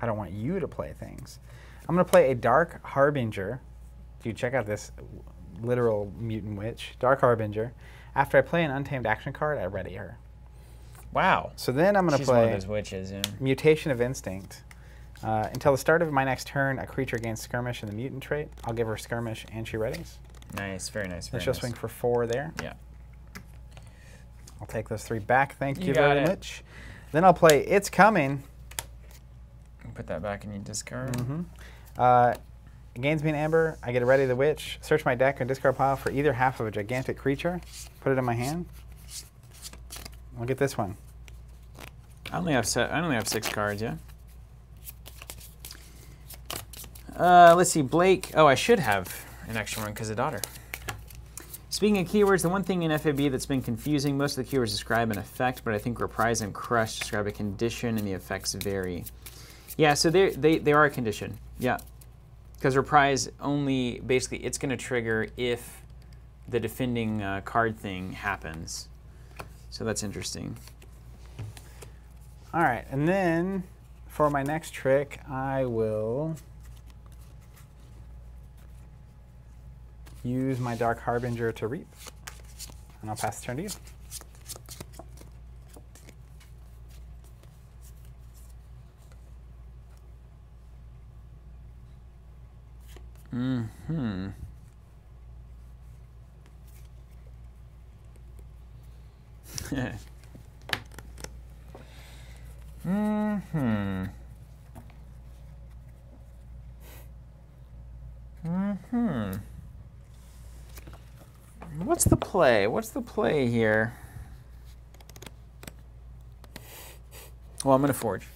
I don't want you to play things. I'm going to play a Dark Harbinger. Dude, check out this literal mutant witch. Dark Harbinger. After I play an untamed action card, I ready her. Wow. So then I'm going to She's one of play those witches, yeah. Mutation of Instinct. Uh, until the start of my next turn, a creature gains skirmish and the mutant trait. I'll give her skirmish and she readies. Nice, very nice. Very she'll nice. swing for four there. Yeah. I'll take those three back. Thank You you, very it. much. Then I'll play It's Coming. Put that back in your discard. Mm -hmm. Uh, gains me an amber. I get a Ready the Witch. Search my deck and discard pile for either half of a gigantic creature. Put it in my hand. I'll get this one. I only have se- I only have six cards, yeah. Uh, let's see, Blake. Oh, I should have an extra one because of daughter. Speaking of keywords, the one thing in FAB that's been confusing, most of the keywords describe an effect, but I think Reprise and Crush describe a condition and the effects vary. Yeah, so they they they are a condition. Yeah, because Reprise only basically it's going to trigger if the defending uh, card thing happens. So that's interesting. All right, and then for my next trick, I will use my Dark Harbinger to reap. And I'll pass the turn to you. Hmm. hmm. Hmm. What's the play? What's the play here? Well, I'm gonna forge.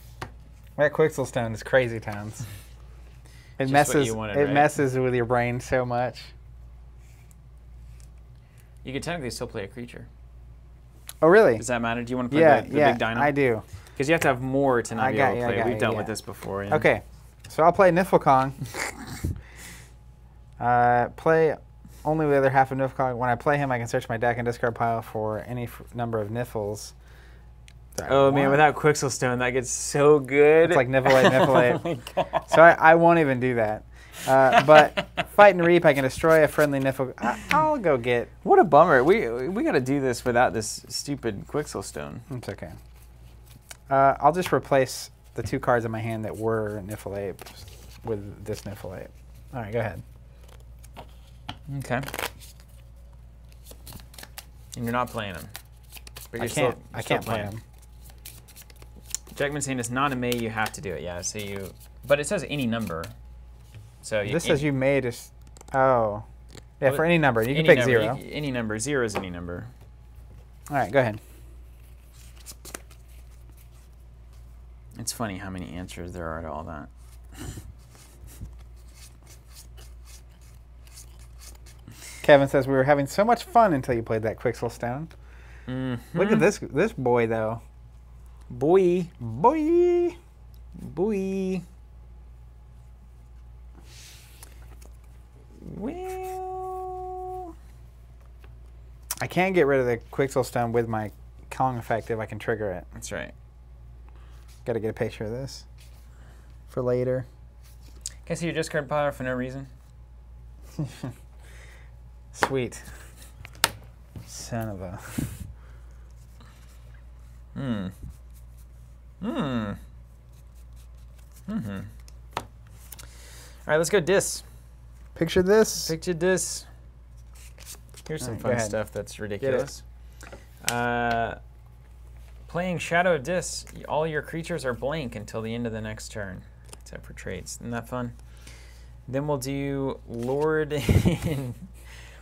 That Quixxle Stone is crazy towns. It Just messes. wanted, it right? messes with your brain so much. You could technically still play a creature. Oh, really? Does that matter? Do you want to play Yeah, the, the yeah, big dino? I do. Because you have to have more to not I be got able to play. We've you, dealt yeah. with this before. yeah. Okay, so I'll play Niffle Kong. uh, play only the other half of Niffle Kong. When I play him, I can search my deck and discard pile for any f- number of Niffles. Oh man, without Quixxle Stone, that gets so good. It's like Niflheim, Niflheim. oh. So I, I won't even do that. Uh, but fight and reap, I can destroy a friendly Niffle. I, I'll go get. What a bummer. We we got to do this without this stupid Quixxle Stone. It's okay. Uh, I'll just replace the two cards in my hand that were Niflheim with this Niflheim. All right, go ahead. Okay. And you're not playing them. But I can't. Still, I can't play playing. them. Jackman saying it's not a May, you have to do it. Yeah, so you. But it says any number. So you, This says you may us. Oh, yeah. Well, For any number, you can pick number, zero. you- any number. Zero is any number. All right, go ahead. It's funny how many answers there are to all that. Kevin says we were having so much fun until you played that Quixxle Stone. Mm. Look at this this boy though. Boy. Boy. Boy. Well. I can't get rid of the Quixxle Stone with my Kong effect if I can trigger it. That's right. Got to get a picture of this for later. Can I see your discard pile for no reason? Sweet. Son of a. Hmm. Hmm. Hmm. All right, let's go dis. Picture this. Picture this. Here's some Alright, go fun stuff that's ridiculous. Uh, playing Shadow of Dis, all your creatures are blank until the end of the next turn, except for traits. Isn't that fun? Then we'll do Lord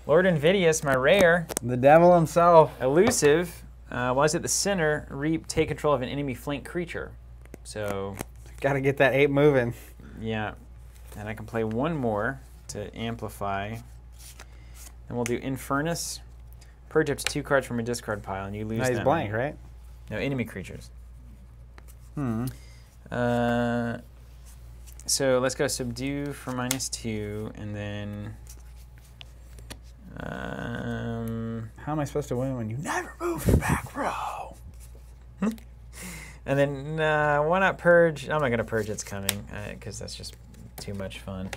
Lord Invidious, my rare. The devil himself. Elusive. Uh, it's at the center, reap, take control of an enemy flank creature. So, Got to get that ape moving. yeah. And I can play one more to amplify. And we'll do Infurnace. Purge up to two cards from a discard pile, and you lose No, he's them. blank, right? No, enemy creatures. Hmm. Uh, so let's go subdue for minus two, and then. Um, How am I supposed to win when you never move your back row? and then uh, why not purge? I'm not gonna purge. It's coming because that's just too much fun.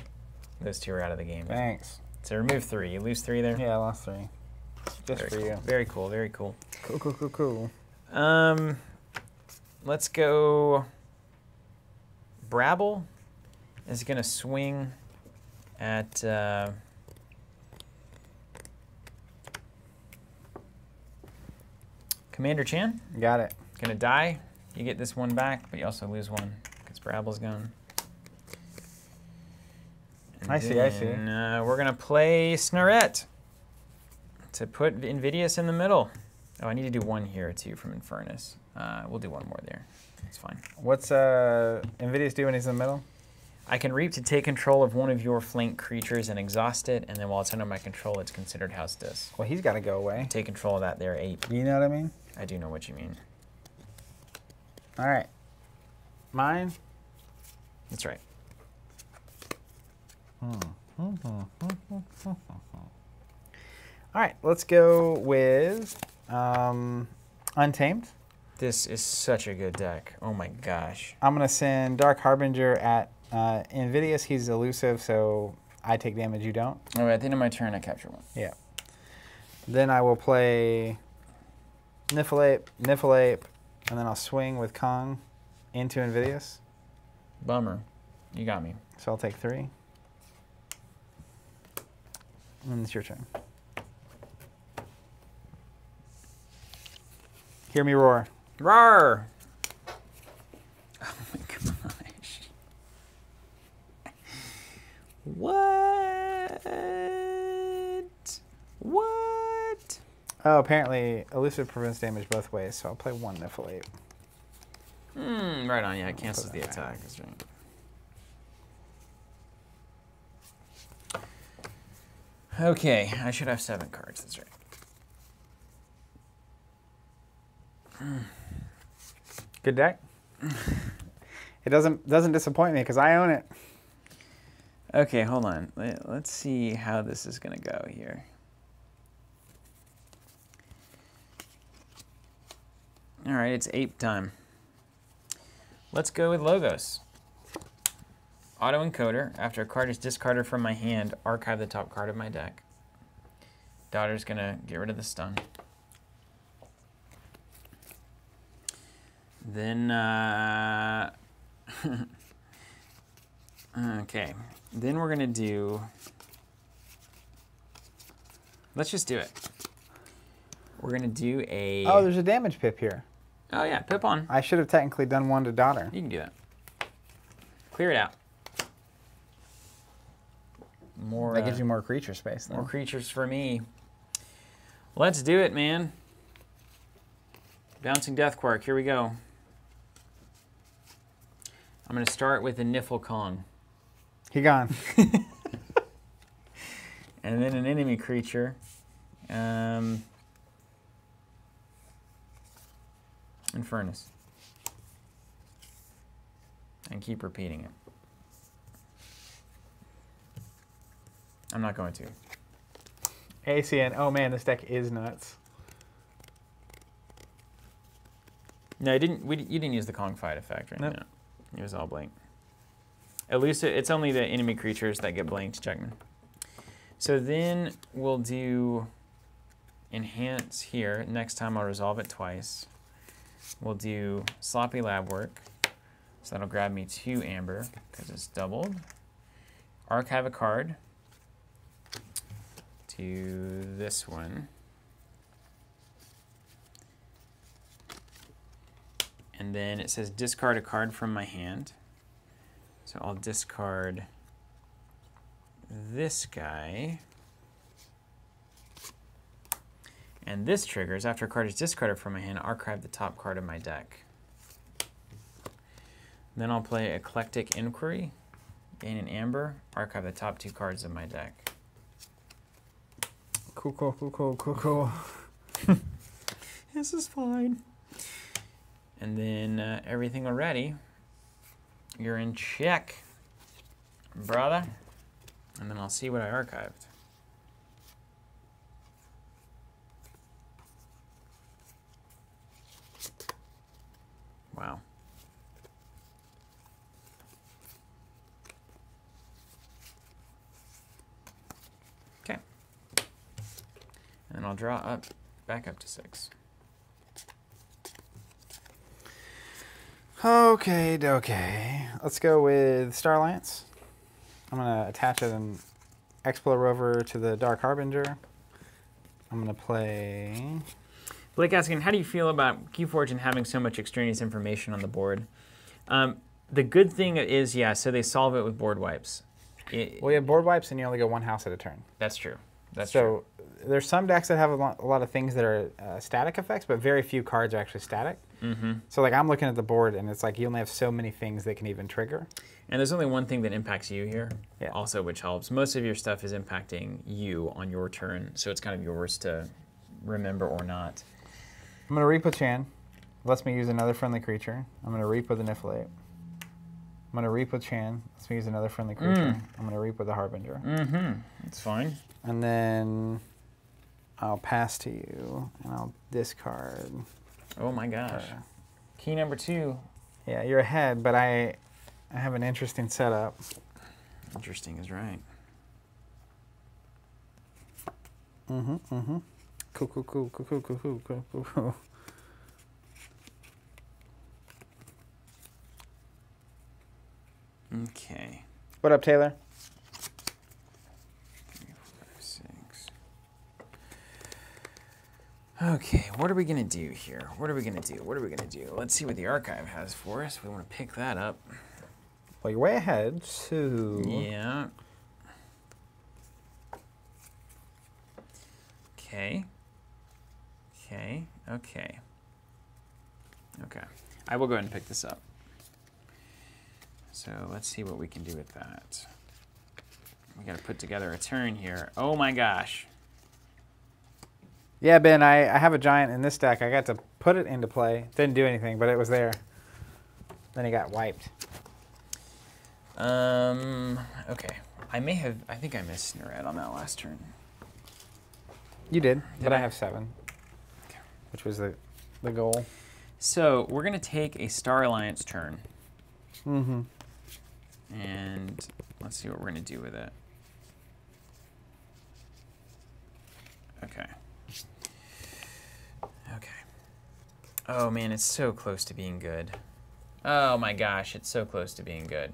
Those two are out of the game. Thanks. So remove three. You lose three there. Yeah, I lost three. Just very for cool. you. Very cool. Very cool. Cool, cool, cool, cool. Um, let's go. Brabble is gonna swing at. Uh, Commander Chan, Got it. gonna die. You get this one back, but you also lose one because Brabble's gone. And I see, I see. Uh, we're gonna play Snarette to put Invidious in the middle. Oh, I need to do one here too from Infurnace. Uh, we'll do one more there. It's fine. What's uh Invidious when He's in the middle. I can reap to take control of one of your flank creatures and exhaust it, and then while it's under my control, it's considered house dis. Well, he's got to go away. Take control of that there ape. You know what I mean? I do know what you mean. All right. Mine. That's right. All right. Let's go with um, Untamed. This is such a good deck. Oh my gosh. I'm gonna send Dark Harbinger at uh, Invidious. He's elusive, so I take damage. You don't. All right, at the end of my turn, I capture one. Yeah. Then I will play Niflheim, Niflheim, and then I'll swing with Kong into Invidious. Bummer. You got me. So I'll take three. And it's your turn. Hear me roar. Rawr! Oh my gosh. What? What? Oh, apparently elusive prevents damage both ways, so I'll play one Niflheim. Hmm, right on. Yeah, it cancels the attack. That's right. Okay, I should have seven cards. That's right. Good deck. it doesn't doesn't disappoint me because I own it. Okay, hold on. Let, let's see how this is going to go here. All right, it's ape time. Let's go with logos. Auto encoder. After a card is discarded from my hand, archive the top card of my deck. Daughter's gonna get rid of the stun. Then, uh, okay. Then we're gonna do. Let's just do it. We're gonna do a. Oh, there's a damage pip here. Oh yeah, pip on. I should have technically done one to daughter. You can do that. Clear it out. More. That uh, gives you more creature space. more creatures for me. Let's do it, man. Bouncing Death Quark. Here we go. I'm gonna start with the Niffle Kong, He gone. and then an enemy creature. Um, Infernus. And keep repeating it. I'm not going to. ACN. Oh man, this deck is nuts. No, I didn't. We, you didn't use the Kong fight effect, right? Nope. No, it was all blank. At Elusive. It's only the enemy creatures that get blanked, Checkman. So then we'll do enhance here. Next time I'll resolve it twice. We'll do sloppy lab work. So that'll grab me two amber because it's doubled. Archive a card to this one. And then it says discard a card from my hand. So I'll discard this guy. And this triggers after a card is discarded from my hand, archive the top card of my deck. Then I'll play Eclectic Inquiry, gain an amber, archive the top two cards of my deck. Cool, cool, cool, cool, cool, cool. This is fine. And then uh, everything already. You're in check, brother. And then I'll see what I archived. Wow. Okay. And then I'll draw up, back up to six. Okay, okay. Let's go with Star Alliance. I'm gonna attach an Explo Rover to the Dark Harbinger. I'm gonna play. Blake asking, how do you feel about Keyforge and having so much extraneous information on the board? Um, the good thing is, yeah, so they solve it with board wipes. It- Well, you have board wipes and you only go one house at a turn. that's true. That's true. so there's some decks that have a lot, a lot of things that are uh, static effects, but very few cards are actually static. Mm-hmm. So like I'm looking at the board and it's like you only have so many things that can even trigger. And there's only one thing that impacts you here, Yeah. also, which helps. Most of your stuff is impacting you on your turn, so it's kind of yours to remember or not. I'm gonna Repo Chan. Lets me use another friendly creature. I'm gonna Repo the Niffle Ape. I'm gonna Repo Chan. Lets me use another friendly creature. I'm gonna Repo the Harbinger. Mm-hmm. It's fine. And then I'll pass to you and I'll discard. Oh my gosh. Key number two. yeah, you're ahead, but I I have an interesting setup. Interesting is right. Mm-hmm. Mm-hmm. Cool, cool, cool, cool, cool, cool, cool, cool, cool, cool. Okay. What up, Taylor? Six. Okay, what are we gonna do here? What are we gonna do? What are we gonna do? Let's see what the archive has for us. We want to pick that up. Well, you're way ahead. So Yeah. Okay. Okay. Okay. Okay. I will go ahead and pick this up. So let's see what we can do with that. We got to put together a turn here. Oh my gosh. Yeah, Ben, I, I have a giant in this deck. I got to put it into play. Didn't do anything, but it was there. Then he got wiped. Um. Okay. I may have. I think I missed Snurad on that last turn. You did, Did but I I? have seven. Which was the the goal. So we're gonna take a Star Alliance turn, Mm-hmm. and let's see what we're gonna do with it. Okay. Okay. Oh man, it's so close to being good. Oh my gosh, it's so close to being good.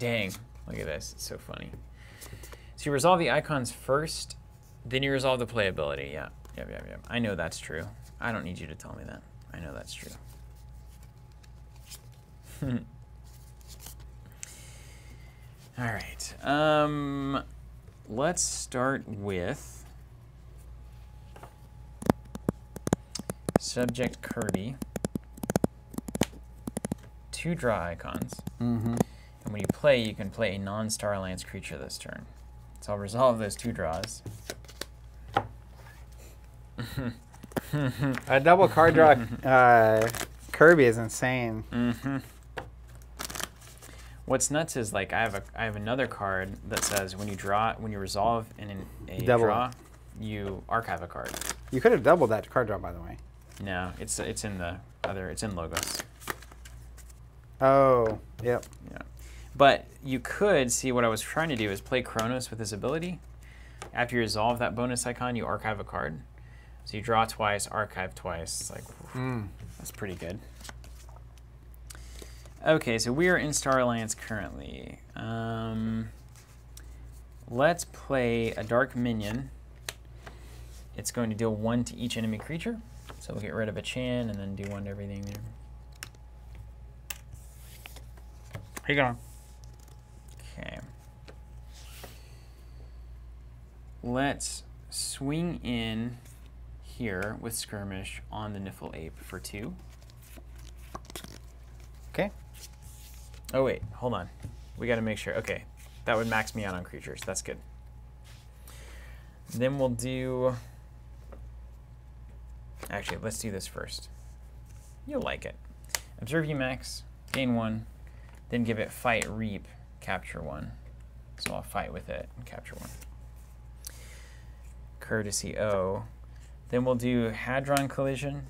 Dang, look at this. It's so funny. So you resolve the icons first, then you resolve the playability. Yeah, yep, yep, yep. I know that's true. I don't need you to tell me that. I know that's true. All right. Um, let's start with subject Kirby. Two draw icons. Mm-hmm. And when you play, you can play a non-Star Alliance creature this turn. So I'll resolve those two draws. A double card draw uh, Kirby is insane. Mm-hmm. What's nuts is like I have a I have another card that says when you draw when you resolve in an, a Double. draw, you archive a card. You could have doubled that card draw, by the way. No, it's it's in the other it's in logos. Oh, yep. Yeah. But you could see what I was trying to do is play Chronus with his ability. After you resolve that bonus icon, you archive a card. So you draw twice, archive twice. It's like Mm. That's pretty good. Okay, so we are in Star Alliance currently. Um, let's play a Dark Minion. It's going to deal one to each enemy creature. So we'll get rid of a Chan and then do one to everything there. Here you go. Okay. Let's swing in here with Skirmish on the Niffle Ape for two. Okay. Oh wait, hold on. We got to make sure. Okay, that would max me out on creatures. That's good. Then we'll do. Actually, let's do this first. You'll like it. Observ-U-Max, gain one, then give it fight reap, capture one. So I'll fight with it and capture one. Courtesy O. Then we'll do Hadron Collision,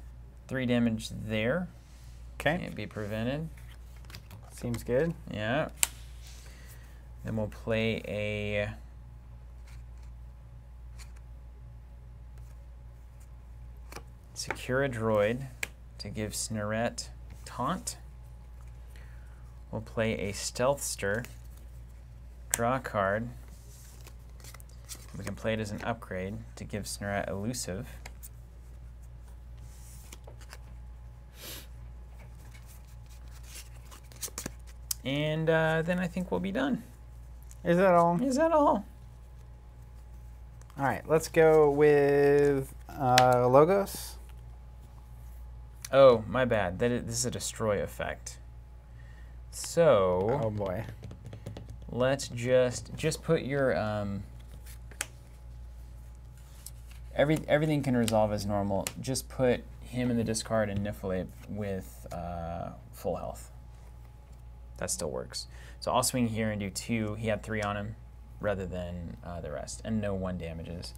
three damage there. Okay. Can't be prevented. Seems good. Yeah. Then we'll play a Securi-Droid to give Snarette taunt. We'll play a Stealthster. Draw a card. We can play it as an upgrade to give Snarette elusive. And uh, then I think we'll be done. Is that all? Is that all? All right, let's go with uh, logos. Oh, my bad. That is, this is a destroy effect. So Oh boy. let's just just put your um. Every everything can resolve as normal. Just put him in the discard and Niflip with uh, full health. That still works. So I'll swing here and do two. He had three on him, rather than uh, the rest, and no one damages.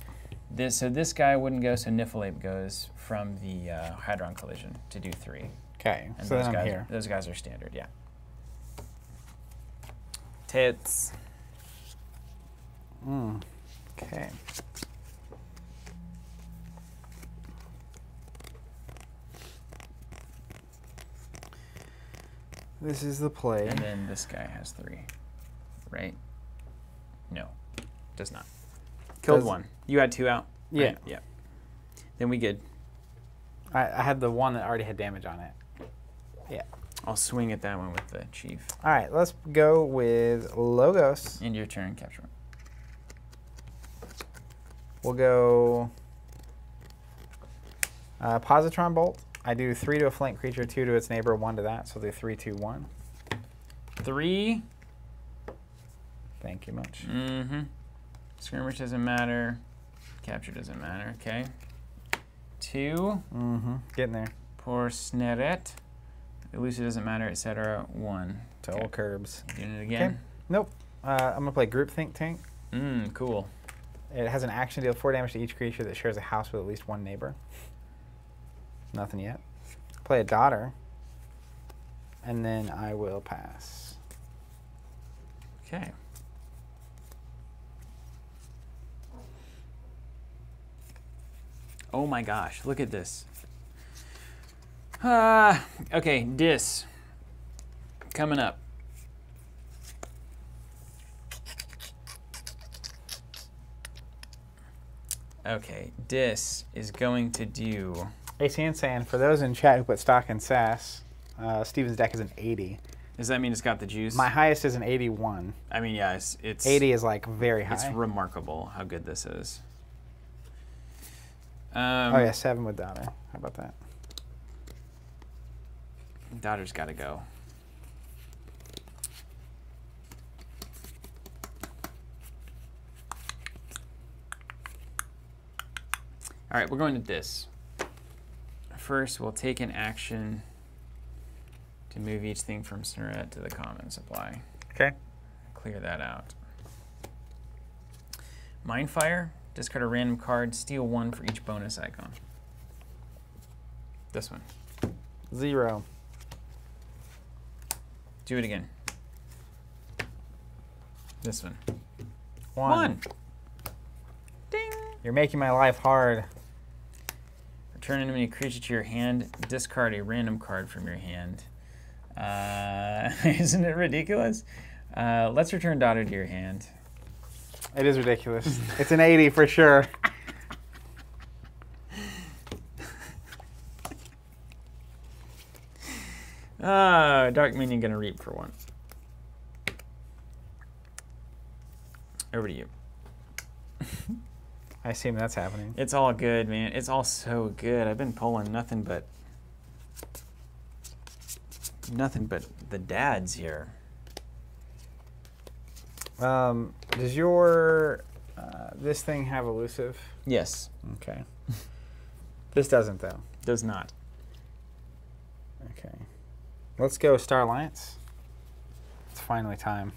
This so this guy wouldn't go. So Niflip goes from the uh, Hadron Collision to do three. Okay, And so those then I'm guys, here. those guys are standard, yeah. Tits. Mm. This is the play. And then this guy has three, right? No, does not. Killed Does- one. You had two out. Yeah. Right? Yeah. Then we good. I, I had the one that already had damage on it. Yeah. I'll swing at that one with the chief. All right, let's go with logos. End your turn. Capture one. We'll go uh, positron bolt. I do three to a flank creature, two to its neighbor, one to that. So I'll do three, two, one. Three. Thank you much. Mm-hmm. Skirmish doesn't matter. Capture doesn't matter. Okay. Two. Mm-hmm. Getting there. Poor Snarette. Elusive doesn't matter, etc. One. To Okay. all curbs. Doing it again. Nope. Uh, I'm gonna play group think tank. Mmm, cool. It has an action deal four damage to each creature that shares a house with at least one neighbor. Nothing yet. Play a daughter. And then I will pass. Okay. Oh my gosh, look at this. Ah, okay, Dis. Coming up. Okay, Dis is going to do. AC Insane, for those in chat who put stock in SAS, uh, Steven's deck is an 80. Does that mean it's got the juice? My highest is an 81. I mean, yeah, it's it's 80 is like very high. It's remarkable how good this is. Um, oh yeah, seven with daughter. How about that? Daughter's got to go. All right, we're going to this. First, we'll take an action to move each thing from Snarette to the common supply. Okay. Clear that out. Mindfire, discard a random card, steal one for each bonus icon. This one. Zero. Do it again. This one. One. One. Ding. You're making my life hard. Return an enemy creature to your hand. Discard a random card from your hand. Uh, isn't it ridiculous? Uh, let's return daughter to your hand. It is ridiculous. it's an 80 for sure. Ah, Dark Minion gonna reap for one. Over to you. I assume that's happening. It's all good, man. It's all so good. I've been pulling nothing but nothing but the dads here. Um, does your uh, this thing have elusive? Yes. Okay. this doesn't though. Does not. Okay. Let's go Star Alliance. It's finally time.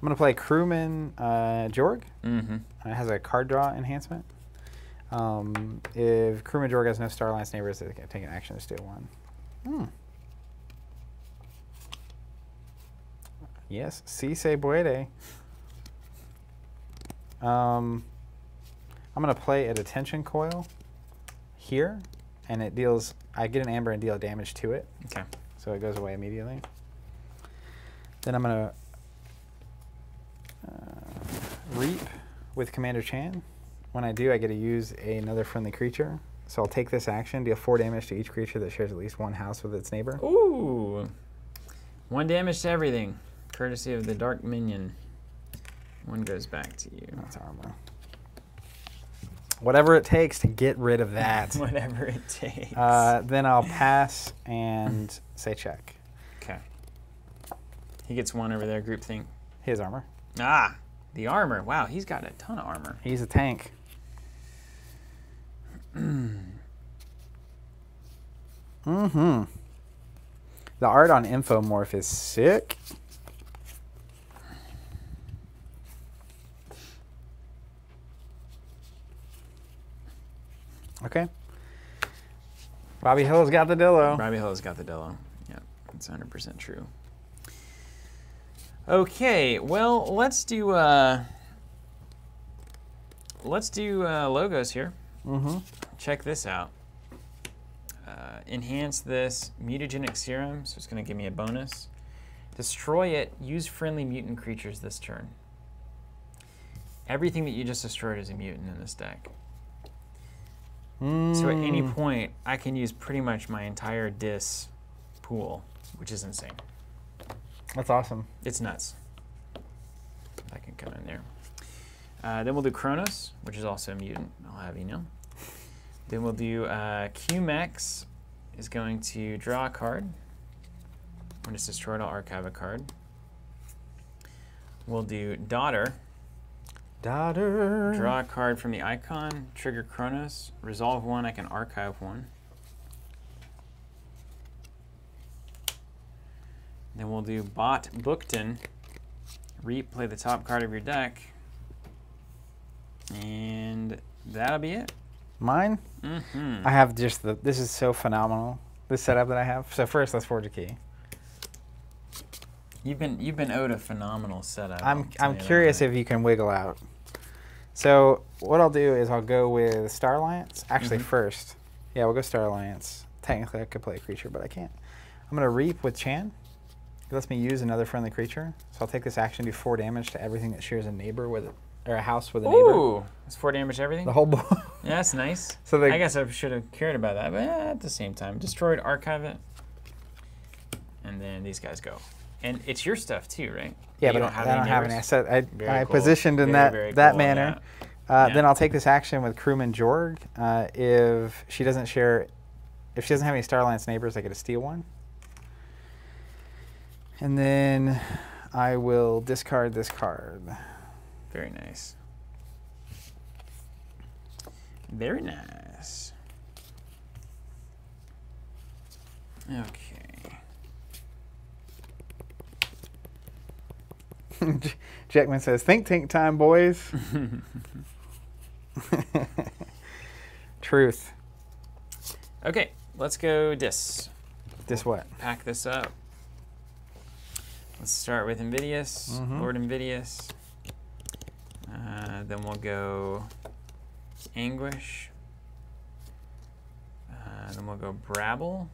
I'm gonna play Crewman uh, Jorg. Mm-hmm. It has a card draw enhancement. Um, if Crewman Jorg has no Star Alliance neighbors, they can take an action to steal one. Hmm. Yes, si se puede. Um, I'm gonna play a detention coil here, and it deals. I get an amber and deal damage to it, Okay. so it goes away immediately. Then I'm gonna uh, reap with Commander Chan. When I do, I get to use another friendly creature. So I'll take this action, deal four damage to each creature that shares at least one house with its neighbor. Ooh. One damage to everything, courtesy of the Dark Minion. One goes back to you. That's armor. Whatever it takes to get rid of that. Whatever it takes. uh, then I'll pass and say check. okay. He gets one over there, group thing. His armor. Ah, the armor. Wow, he's got a ton of armor. He's a tank. mm-hmm. The art on Infomorph is sick. Okay. Bobby Hill's got the Dillo. Robbie Hill's got the Dello. Yep, that's 100% true. Okay, well, let's do uh, let's do uh, logos here. Mm-hmm. Check this out. Uh, enhance this mutagenic serum, so it's going to give me a bonus. Destroy it. Use friendly mutant creatures this turn. Everything that you just destroyed is a mutant in this deck. So at any Mm. point, I can use pretty much my entire dis pool, which is insane. That's awesome. It's nuts. I can come in there. Uh, then we'll do Chronus, which is also a mutant. I'll have you know. Then we'll do uh, QMEX is going to draw a card. When it's destroyed, I'll archive a card. We'll do Daughter. Daughter. Draw a card from the icon, trigger Chronus, resolve one, I can archive one. Then we'll do Bot Bookton, replay the top card of your deck, and that'll be it. Mine, Mm-hmm. I have just the. This is so phenomenal. This setup that I have. So first, let's forge a key. You've been you've been owed a phenomenal setup. I'm I'm curious if you can wiggle out. So what I'll do is I'll go with Star Alliance. Actually, Mhm. first, yeah, we'll go Star Alliance. Technically, I could play a creature, but I can't. I'm gonna Reap with Chan. It lets me use another friendly creature. So I'll take this action, to do four damage to everything that shares a neighbor with, it, or a house with a neighbor. Ooh, it's four damage to everything. The whole board. Yeah, that's nice. so they, I guess I should have cared about that, but eh, at the same time, destroyed, archive it, and then these guys go. And it's your stuff too, right? yeah, You but don't I, I don't have any. I said I, Very I cool. positioned in Very, that very that cool, manner. yeah. Uh, Yeah. Then I'll take this action with crewman Jorg. Uh, if she doesn't share, if she doesn't have any Star Alliance neighbors, I get to steal one. And then I will discard this card. Very nice. Very nice. Okay. Jackman says, "Think tank time, boys." Truth. Okay, let's go dis. This what? Pack this up. Let's start with Invidious, Mhm. Lord Invidious. Uh, then we'll go Anguish. Uh, then we'll go Brabble.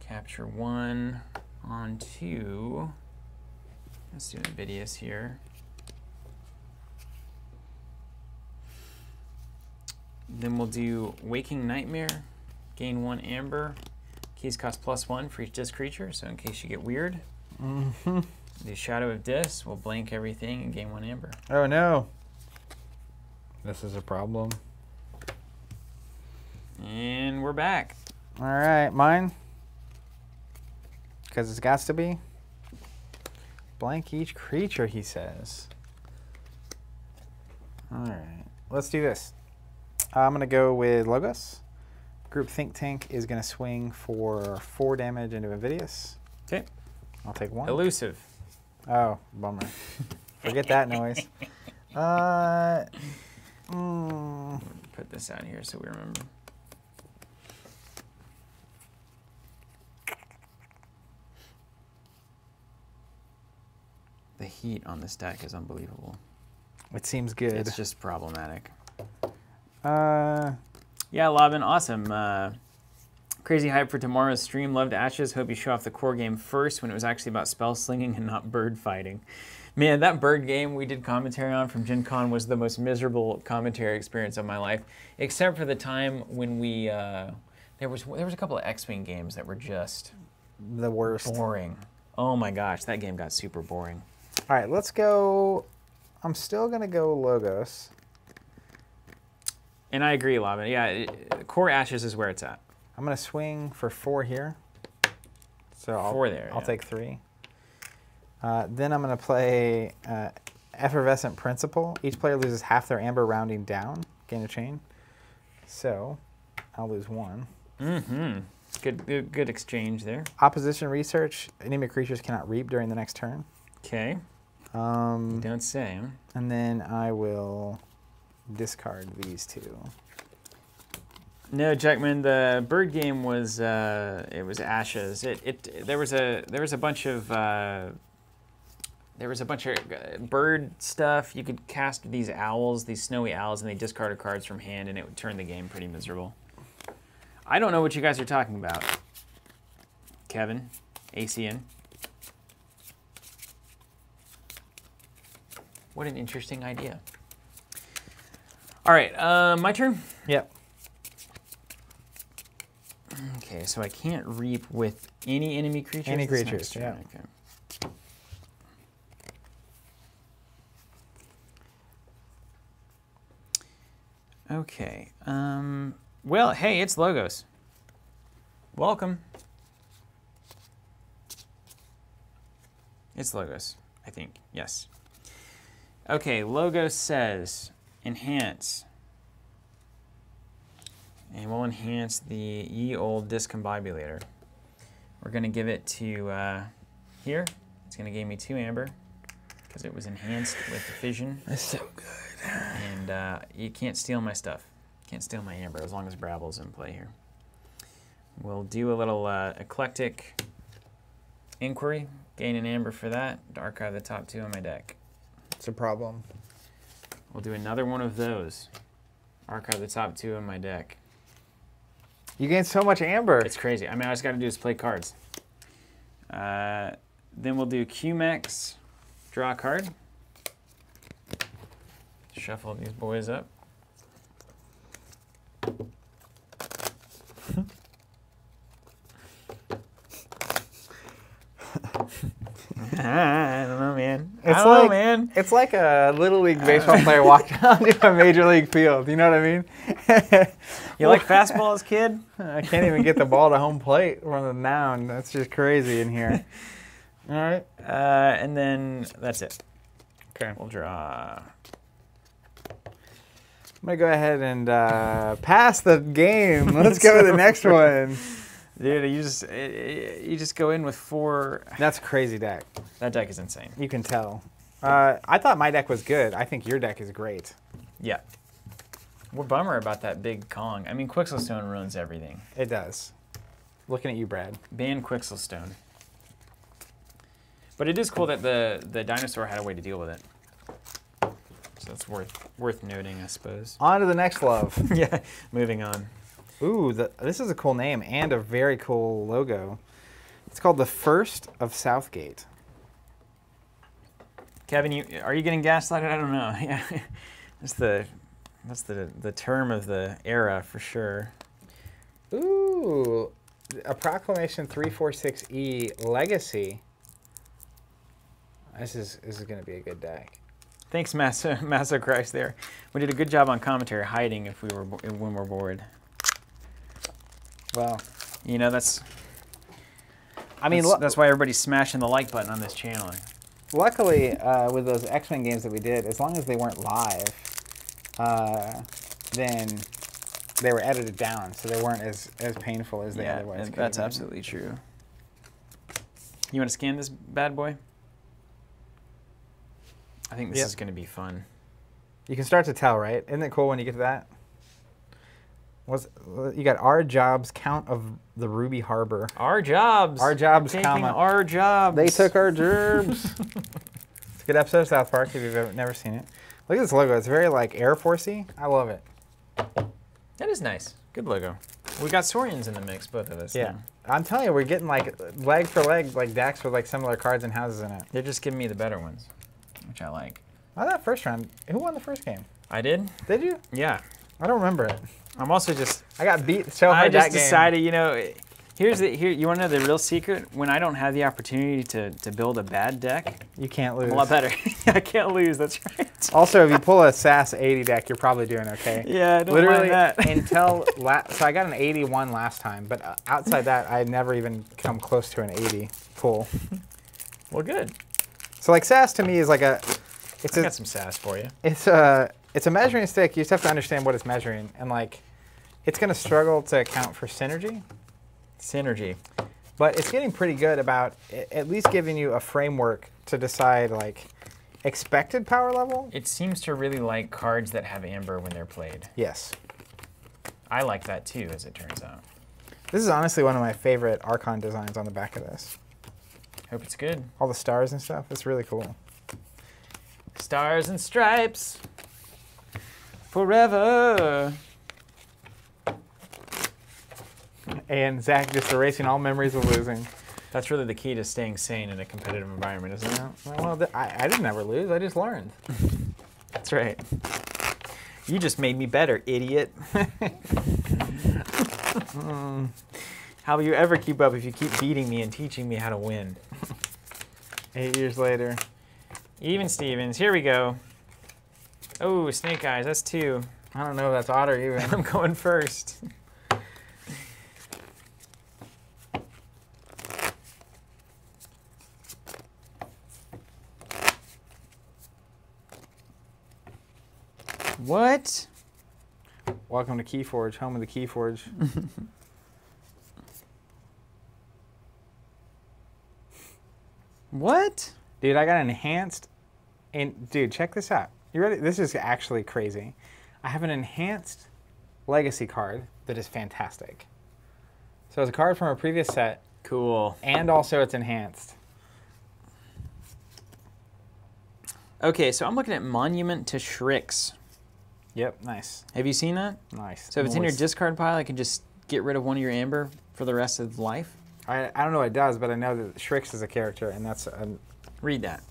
Capture one on two. Let's do Invidious here. Then we'll do Waking Nightmare. Gain one Amber. Keys cost plus one for each Dis creature, so in case you get weird. Hmm The Shadow of Dis will blank everything and gain one Amber. Oh no. This is a problem. And we're back. All right, mine. Because it's got to be. Blank each creature, he says. All right, let's do this. I'm going to go with Logos. Group Think Tank is going to swing for four damage into Invidious. 'Kay. I'll take one. Elusive. Oh, bummer. Forget that noise. Uh, mm, Put this out here so we remember. The heat on this deck is unbelievable. it seems good. It's just problematic. Uh, Yeah, Lobbin, awesome. Uh, crazy hype for tomorrow's stream. Loved Ashes. Hope you show off the core game first when it was actually about spell slinging and not bird fighting. Man, that bird game we did commentary on from Gen Con was the most miserable commentary experience of my life, except for the time when we uh, there was there was a couple of X-wing games that were just the worst. boring. Oh my gosh, that game got super boring. All right, let's go. I'm still going to go Logos. And I agree, Lobbin. Yeah, it, core Ashes is where it's at. I'm gonna swing for four here. So I'll, Four there, I'll yeah. take three. Uh, then I'm gonna play uh, Effervescent Principle. Each player loses half their amber rounding down. Gain a chain. So I'll lose one. Mm-hmm. Good, good, good exchange there. Opposition Research. Enemy creatures cannot reap during the next turn. Okay. Um, Don't say. And then I will discard these two. No, Jackman. The bird game was uh, it was ashes. It, it there was a there was a bunch of uh, there was a bunch of uh, bird stuff. You could cast these owls, these snowy owls, and they discarded cards from hand, and it would turn the game pretty miserable. I don't know what you guys are talking about, Kevin, ACN. What an interesting idea. All right, uh, my turn. Yep. Okay, so I can't reap with any enemy creatures. Any creatures, turn, Okay. Okay. Um, well, hey, it's Logos. Welcome. It's Logos, I think. Yes. Okay, Logos says enhance. And we'll enhance the ye old discombobulator. We're going to give it to uh, here. It's going to give me two amber because it was enhanced with the fission. That's so good. And uh, you can't steal my stuff. Can't steal my amber as long as Brabble's in play here. We'll do a little uh, eclectic inquiry. Gain an amber for that. Archive the top two on my deck. It's a problem. We'll do another one of those. Archive the top two in my deck. You gain so much amber. It's crazy. I mean, all I just got to do is play cards. Uh, then we'll do QMax, draw a card. Shuffle these boys up. I don't know, man. I It's don't know, like- man. It's like a little league baseball player walked onto a major league field. You know what I mean? You like fastballs, kid? I can't even get the ball to home plate from the mound. That's just crazy in here. All right. Uh, and then that's it. Okay. We'll draw. I'm gonna go ahead and uh, pass the game. Let's go to the next one. Dude, you just eh, you just go in with four. That's a crazy deck. That deck is insane. You can tell. Uh, I thought my deck was good. I think your deck is great. Yeah. We're bummer about that big Kong. I mean, Quixxle Stone ruins everything. It does. Looking at you, Brad. Ban Quixxle Stone. But it is cool that the the dinosaur had a way to deal with it. So that's worth worth noting, I suppose. On to the next love. yeah. Moving on. Ooh, the, this is a cool name and a very cool logo. It's called the First of Southgate. Kevin, you are you getting gaslighted? I don't know. Yeah. it's the that's the the term of the era for sure. Ooh, a Proclamation 346E Legacy. This is this is gonna be a good deck. Thanks, Massa, Massa Christ. There, we did a good job on commentary, hiding if we were when we're bored. Well, You know, that's I mean, that's, that's why everybody's smashing the like button on this channel. luckily uh, with those X Men games that we did, as long as they weren't live, uh, then they were edited down, so they weren't as as painful as they yeah, otherwise. and could that's absolutely true. You want to scan this bad boy? I think this Yep. is going to be fun. You can start to tell, right? Isn't it cool when you get to that? What's you got? Our jobs count of the Ruby Harbor. Our jobs. Our jobs, Taking comma. our jobs. They took our gerbs. it's a good episode of South Park if you've ever, never seen it. Look at this logo. It's very like Air Forcey. I love it. That is nice. Good logo. We got Saurians in the mix, both of us. Yeah. now. I'm telling you, we're getting like leg for leg, like decks with like similar cards and houses in it. They're just giving me the better ones, which I like. Oh, that first round. Who won the first game? I did? Did you? Yeah. I don't remember it. I'm also just I got beat so hard I just game. decided, you know, here's the here you want to know the real secret? When I don't have the opportunity to, to build a bad deck, You can't lose. I'm a lot better. I can't lose, that's right. Also, if you pull a SAS 80 deck, you're probably doing okay. Yeah, I don't Literally mind that. until la- so I got an 81 last time, but uh, outside that, I had never even come close to an 80 full. well, good. So like SAS to me is like a, it's I a, got some sass for you. it's a, it's a measuring stick. You just have to understand what it's measuring, and like, it's gonna struggle to account for synergy, Synergy. but it's getting pretty good about at least giving you a framework to decide like expected power level. It seems to really like cards that have amber when they're played. Yes. I like that too, as it turns out. This is honestly one of my favorite Archon designs on the back of this. Hope it's good. All the stars and stuff. It's really cool. Stars and stripes. Forever. And Zach just erasing all memories of losing. That's really the key to staying sane in a competitive environment, isn't it? Well, I, I didn't ever lose. I just learned. That's right. You just made me better, idiot. How will you ever keep up if you keep beating me and teaching me how to win? Eight years later. Even Stevens, here we go. Oh, Snake Eyes, that's two. I don't know if that's odd or even. I'm going first. What? Welcome to Keyforge, home of the Keyforge. What? dude, I got an enhanced. And dude, check this out. You ready? This is actually crazy. I have an enhanced legacy card that is fantastic. So it's a card from a previous set, Cool. and also it's enhanced. Okay, so I'm looking at Monument to Shrix. Yep, nice, Have you seen that? nice. So if it's in your discard pile, I can just get rid of one of your amber for the rest of life. I, I don't know what it does, but I know that Shrix is a character, and that's a, Read that.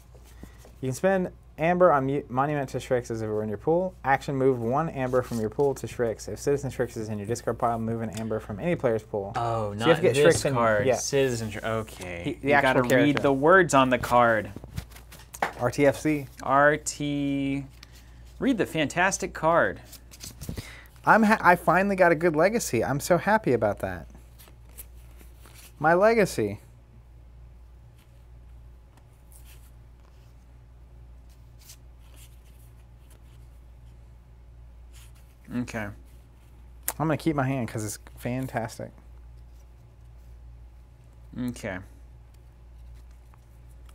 you can spend amber on mu- Monument to Shrix as if it were in your pool. Action: move one amber from your pool to Shrix. If Citizen Shrix is in your discard pile, move an amber from any player's pool. Oh, you not have to get this Shrix in- card. yeah. Citizen. Sh- Okay. He- the you actual gotta read character. the words on the card. RTFC. RT. Read the fantastic card. I'm ha- I finally got a good legacy. I'm so happy about that. My legacy. Okay. I'm gonna keep my hand because it's fantastic. Okay.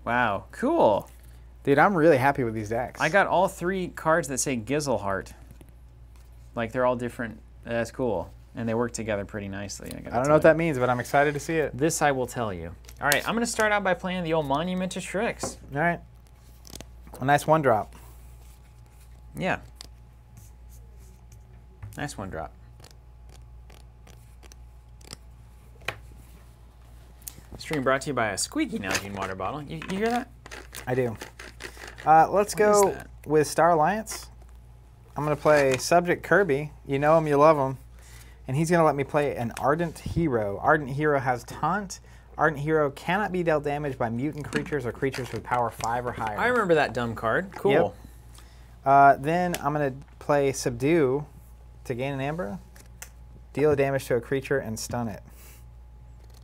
Wow. Cool. Dude, I'm really happy with these decks. I got all three cards that say Gizelhart. Like they're all different. That's cool. And they work together pretty nicely. I, I don't know what that means, but I'm excited to see it. This I will tell you. All right, I'm going to start out by playing the old Monument to Shrix. All right. A nice one drop. Yeah. Nice one drop. Stream brought to you by a squeaky Nalgene water bottle. You, you hear that? I do. Uh, let's What go with Star Alliance. I'm going to play Subject Kirby. You know him, you love him. And he's going to let me play an Ardent Hero. Ardent Hero has Taunt. Ardent Hero cannot be dealt damage by mutant creatures or creatures with power 5 or higher. I remember that dumb card. Cool. Yep. Uh, then I'm going to play Subdue to gain an Amber, deal damage to a creature, and stun it.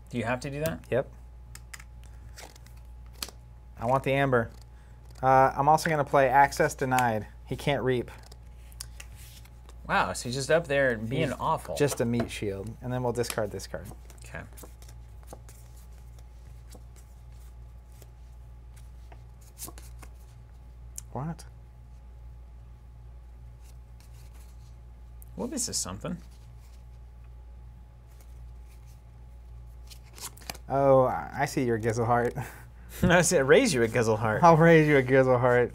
Do you have to do that? Yep. I want the Amber. Uh, I'm also going to play Access Denied. He can't reap. Wow, so he's just up there being He's awful. Just a meat shield. And then we'll discard this card. okay. What? Well, this is something. Oh, I see your Gizelhart. I said raise you a Gizelhart. I'll raise you a Gizelhart.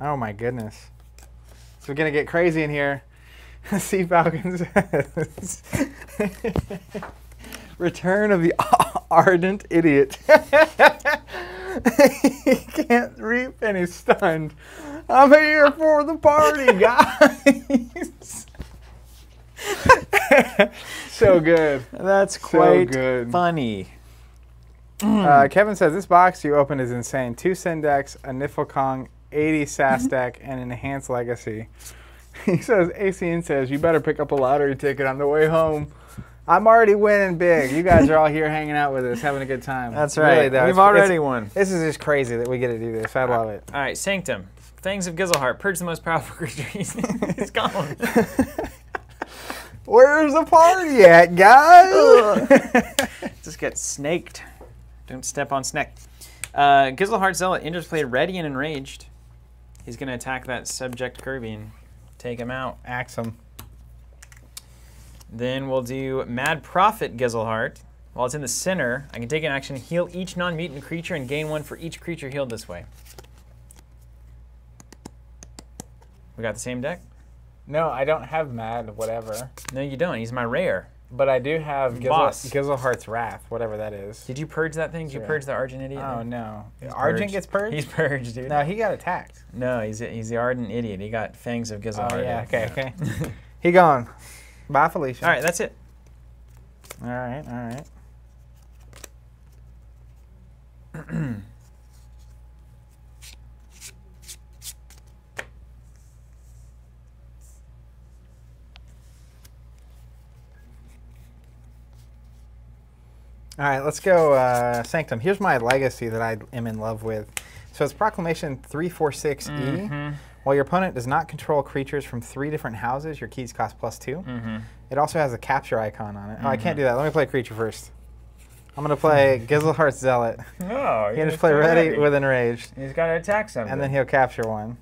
Oh my goodness. So we're gonna get crazy in here. sea Falcons. Return of the ardent idiot. he can't reap and he's stunned. I'm here for the party, guys. so good. That's So quite good. funny. Uh, Kevin says this box you opened is insane. Two Syndex, a Niffle Kong, 80 SAS deck, and an enhanced legacy. He says ACN says you better pick up a lottery ticket on the way home. I'm already winning big. You guys are all here hanging out with us, having a good time. That's Really, right. though, We've it's- already it's- won. This is just crazy that we get to do this. I love it. All right, Sanctum. Fangs of Gizelhart. Purge the most powerful creature. He's, he's gone. Where's the party at, guys? Just get snaked. Don't step on snake. Uh, Gizelhart Zealot enters play ready and enraged. He's going to attack that subject Kirby and take him out. Axe him. Then we'll do Mad Prophet Gizelhart. While it's in the center, I can take an action, heal each non-mutant creature, and gain one for each creature healed this way. We got the same deck? No, I don't have Mad, whatever. No, you don't. He's my rare. But I do have Gizzle. Gizelhart's Wrath, whatever that is. Did you purge that thing? Did you purge the Argent Idiot? Oh, thing? no. He's Argent purged. gets purged? He's purged, dude. No, he got attacked. No, he's he's the ardent idiot. He got fangs of Gizelhart. Oh, yeah. Okay, okay. he gone. Bye, Felicia. All right, that's it. All right, all right. All right, let's go uh, Sanctum. Here's my legacy that I am in love with. So it's Proclamation 346E. Mhm. While your opponent does not control creatures from three different houses, your keys cost plus two. Mhm. It also has a capture icon on it. Oh, I can't do that. Let me play a creature first. I'm going to play Gizelhart's Zealot. No, He can just play ready with Enraged, He's got to attack something. and then he'll capture one.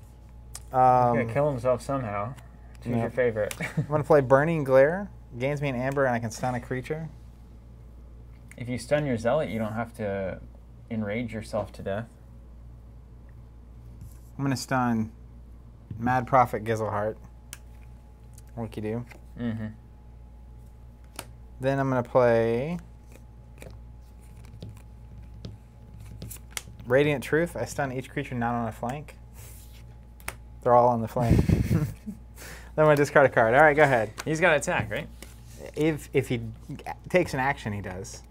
He's gonna Um, kill himself somehow. Who's your favorite? I'm gonna play Burning Glare. Gains me an amber, and I can stun a creature. If you stun your zealot, you don't have to enrage yourself to death. I'm gonna stun Mad Prophet Gizelhart. What you do? Mm-hmm. Then I'm gonna play Radiant Truth. I stun each creature not on a flank. They're all on the flank. then I'm gonna discard a card. All right, go ahead. He's got attack, right? If if he takes an action, he does.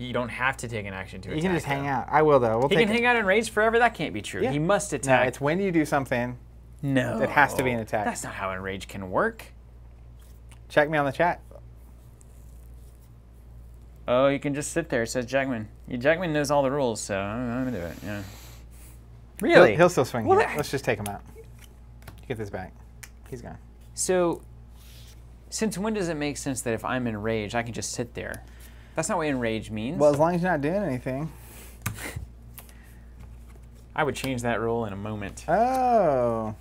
You don't have to take an action to You attack. can just hang out. I will though. We'll He can it. hang out in rage forever. That can't be true. Yeah. He must No, attack. it's when you do something. no. it has to be an attack. That's not how enrage can work. Check me on the chat. Oh, you can just sit there. Says Jackman. Jackman knows all the rules, so I'm, gonna do it. Yeah. He'll- Really? He'll, still swing Well, here. Let's just take him out. Get this back. He's gone. So, since when does it make sense that if I'm enraged, I can just sit there? That's not what enrage means. Well, as long as you're not doing anything. I would change that rule in a moment. Oh.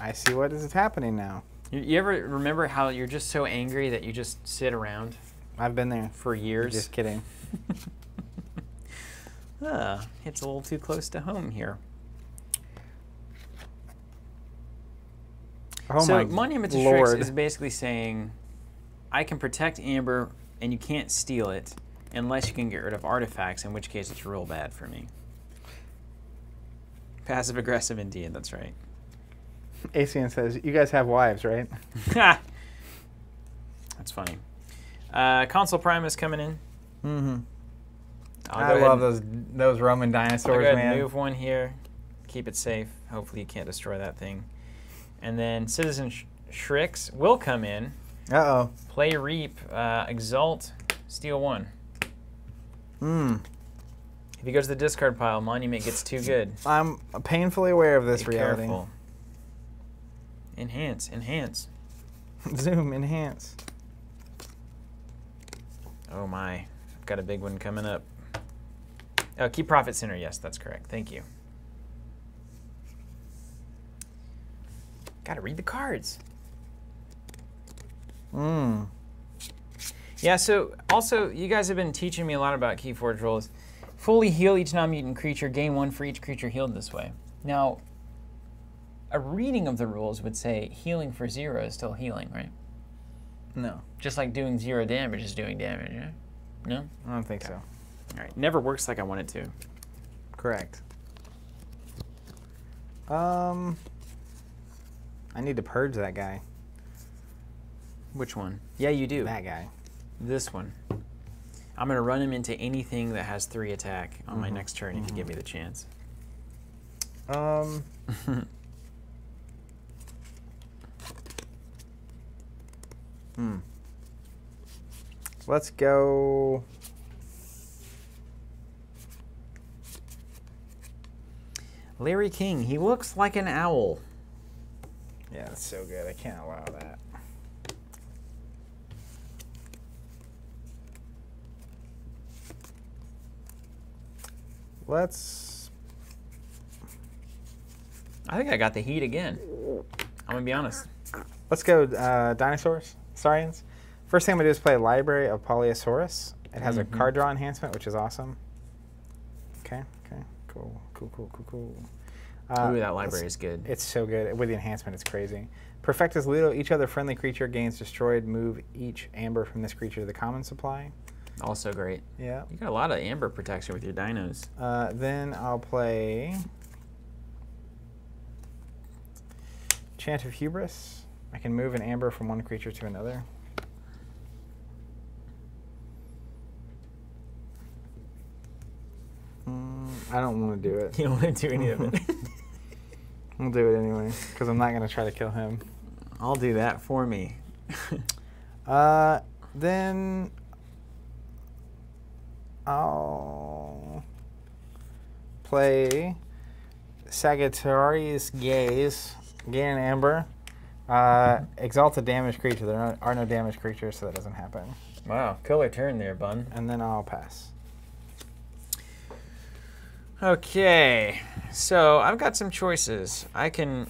I- see what is happening now. You, you ever remember how you're just so angry that you just sit around I've been there. for years? Just kidding. Ah, it's a little too close to home here. Oh so my Monument to lord. Shrix is basically saying, I can protect Amber, and you can't steal it unless you can get rid of artifacts, in which case it's real bad for me. Passive aggressive indeed, that's right. Asian says, you guys have wives, right? that's funny. Uh, Consul Prime is coming in. Mm-hmm. I'll I love those those Roman I'll dinosaurs, and man. move one here. Keep it safe. Hopefully you can't destroy that thing. And then Citizen Sh- Shrix will come in. Uh-oh. Play Reap, uh, Exalt, steal one. Hmm. If he goes to the discard pile, Monument gets too good. I'm painfully aware of this Be reality. careful. Enhance, enhance. Zoom, enhance. Oh my, I've got a big one coming up. Oh, keep Profit Center. Yes, that's correct. Thank you. Got to read the cards. Hmm. Yeah, so also, you guys have been teaching me a lot about Keyforge rules. Fully heal each non mutant creature, gain one for each creature healed this way. Now, a reading of the rules would say healing for zero is still healing, right? No, Just like doing zero damage is doing damage, yeah? No? I don't think so. All right. Never works like I want it to. Correct. Um, I need to purge that guy. Which one? Yeah, you do. That guy. This one. I'm going to run him into anything that has three attack on my Mhm, next turn if you give me the chance. Um, hmm. Let's go. Larry King, he looks like an owl. Yeah, that's so good. I can't allow that. Let's. I think I got the heat again. I'm going to be honest. Let's go uh, dinosaurs, saurians. First thing I'm gonna do is play Library of Polliasaurus. It has Mhm. a card draw enhancement, which is awesome. Okay, okay, cool, cool, cool, cool, cool. Uh, Ooh, that library is good. It's so good. With the enhancement, it's crazy. Perfectus Ludo, each other friendly creature gains destroyed. Move each amber from this creature to the common supply. Also great. Yeah. You got a lot of amber protection with your dinos. Uh, then I'll play Chant of Hubris. I can move an amber from one creature to another. Mm, I don't want to do it. You don't want to do any of it. I'll do it anyway because I'm not going to try to kill him. I'll do that for me. Uh, then I'll play Sagittarius Gaze, gain amber. Uh, exalt a damaged creature. There are, are no damaged creatures, so that doesn't happen. wow, killer turn there, bun. And then I'll pass. Okay, so I've got some choices. I can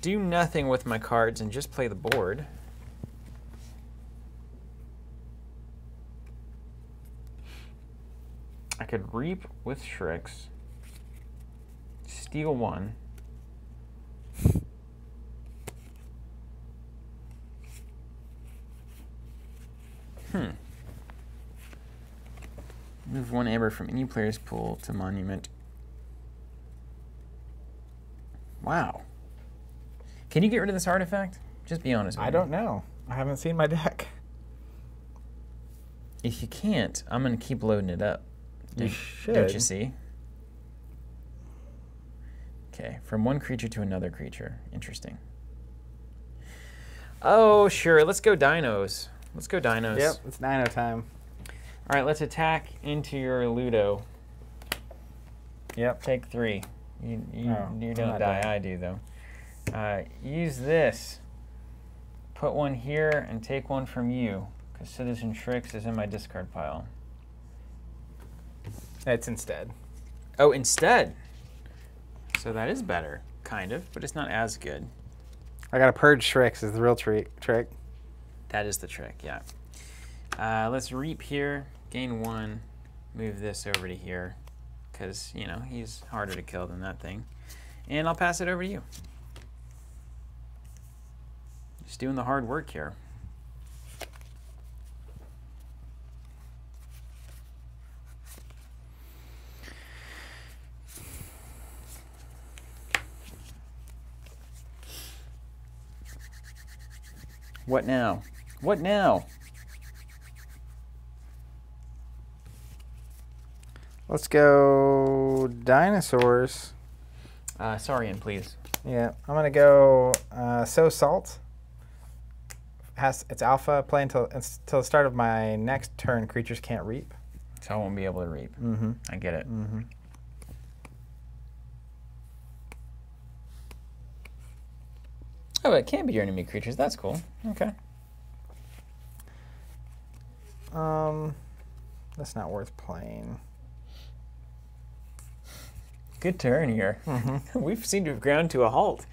do nothing with my cards and just play the board. I could reap with Shrix, steal one. Hmm. Move one amber from any player's pool to monument. Wow. Can you get rid of this artifact? Just be honest with I don't know. I haven't seen my deck. If you can't, I'm gonna keep loading it up. You Don't- you see? Okay, from one creature to another creature. Interesting. Oh, sure. Let's go dinos. Let's go dinos. Yep, it's Dino time. All right, let's attack into your Ludo. Yep. Take three. You you, Oh, you don't die. dying. I do though. Uh, use this. Put one here and take one from you, because Citizen Shrix is in my discard pile. It's instead. Oh, instead. So that is better, kind of, but it's not as good. I got to purge Shrix is the real tri- trick. That is the trick, yeah. Uh, let's reap here, gain one, move this over to here, because, you know, he's harder to kill than that thing. And I'll pass it over to you. Just doing the hard work here. What now? What now? Let's go dinosaurs. Uh, Saurian, please. Yeah, I'm gonna go uh, Sow Salt. Has it's alpha. Play until until the start of my next turn. Creatures can't reap. So I won't be able to reap. Mm-hmm. I get it. Mm-hmm. Oh, it can be your enemy creatures. That's cool. Okay. Um, that's not worth playing. Good turn here. Mm-hmm. We've seemed to have ground to a halt.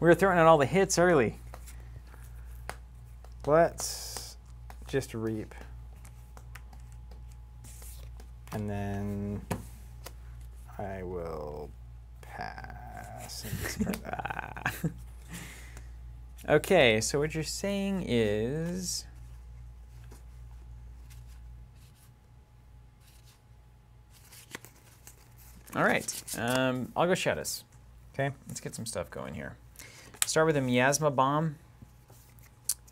We were throwing out all the hits early. Let's just reap, and then I will pass and discard that. Okay, so what you're saying is. All right, um, I'll go Shadows. Okay. Let's get some stuff going here. Start with a Miasma Bomb.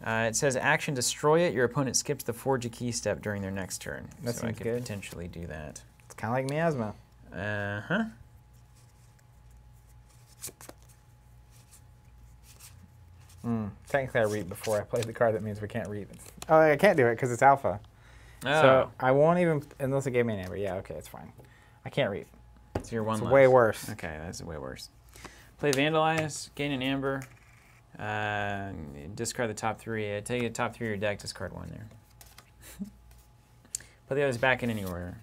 Uh, it says action destroy it. Your opponent skips the forge a key step during their next turn. That so I could good. potentially do that. It's kind of like miasma. Uh huh. Mm. Technically, I read before I play the card. That means we can't reap. Oh, I can't do it because it's alpha. Oh, So I won't even unless it gave me an amber. Yeah, okay, it's fine. I can't read. so you're one It's less. way worse. Okay, that's way worse. Play Vandalize, gain an Amber, uh, discard the top three. Uh, take the top three of your deck, discard one there. Put the others back in any order.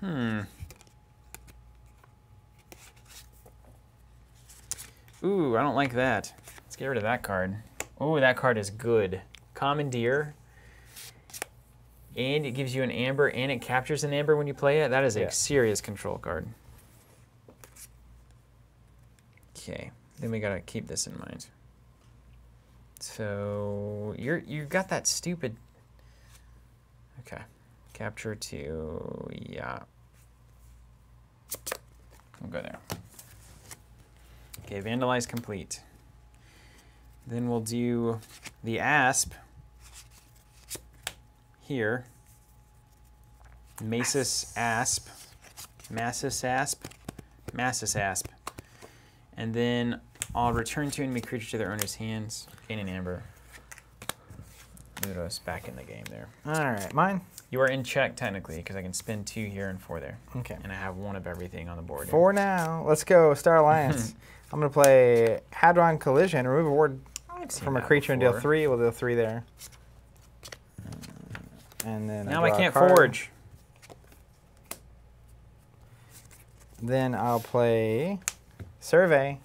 Hmm. Ooh, I don't like that. Let's get rid of that card. Ooh, that card is good. Commandeer. And it gives you an amber and it captures an amber when you play it. That is a Yeah. serious control card. Okay, then we gotta keep this in mind. So you're you've got that stupid. Okay, capture two. Yeah, we'll go there. Okay, vandalize complete. Then we'll do the asp here. Masis asp, Massis asp, Massis asp. And then I'll return two enemy creatures to their owner's hands. Gain an amber. Ludos back in the game there. All right, mine. You are in check technically because I can spend two here and four there. Okay. And I have one of everything on the board. here. For now, let's go Star Alliance. I'm gonna play Hadron Collision. Remove a ward from a creature and deal three. We'll deal three there. And then Now I a can't forge. Then I'll play Survey.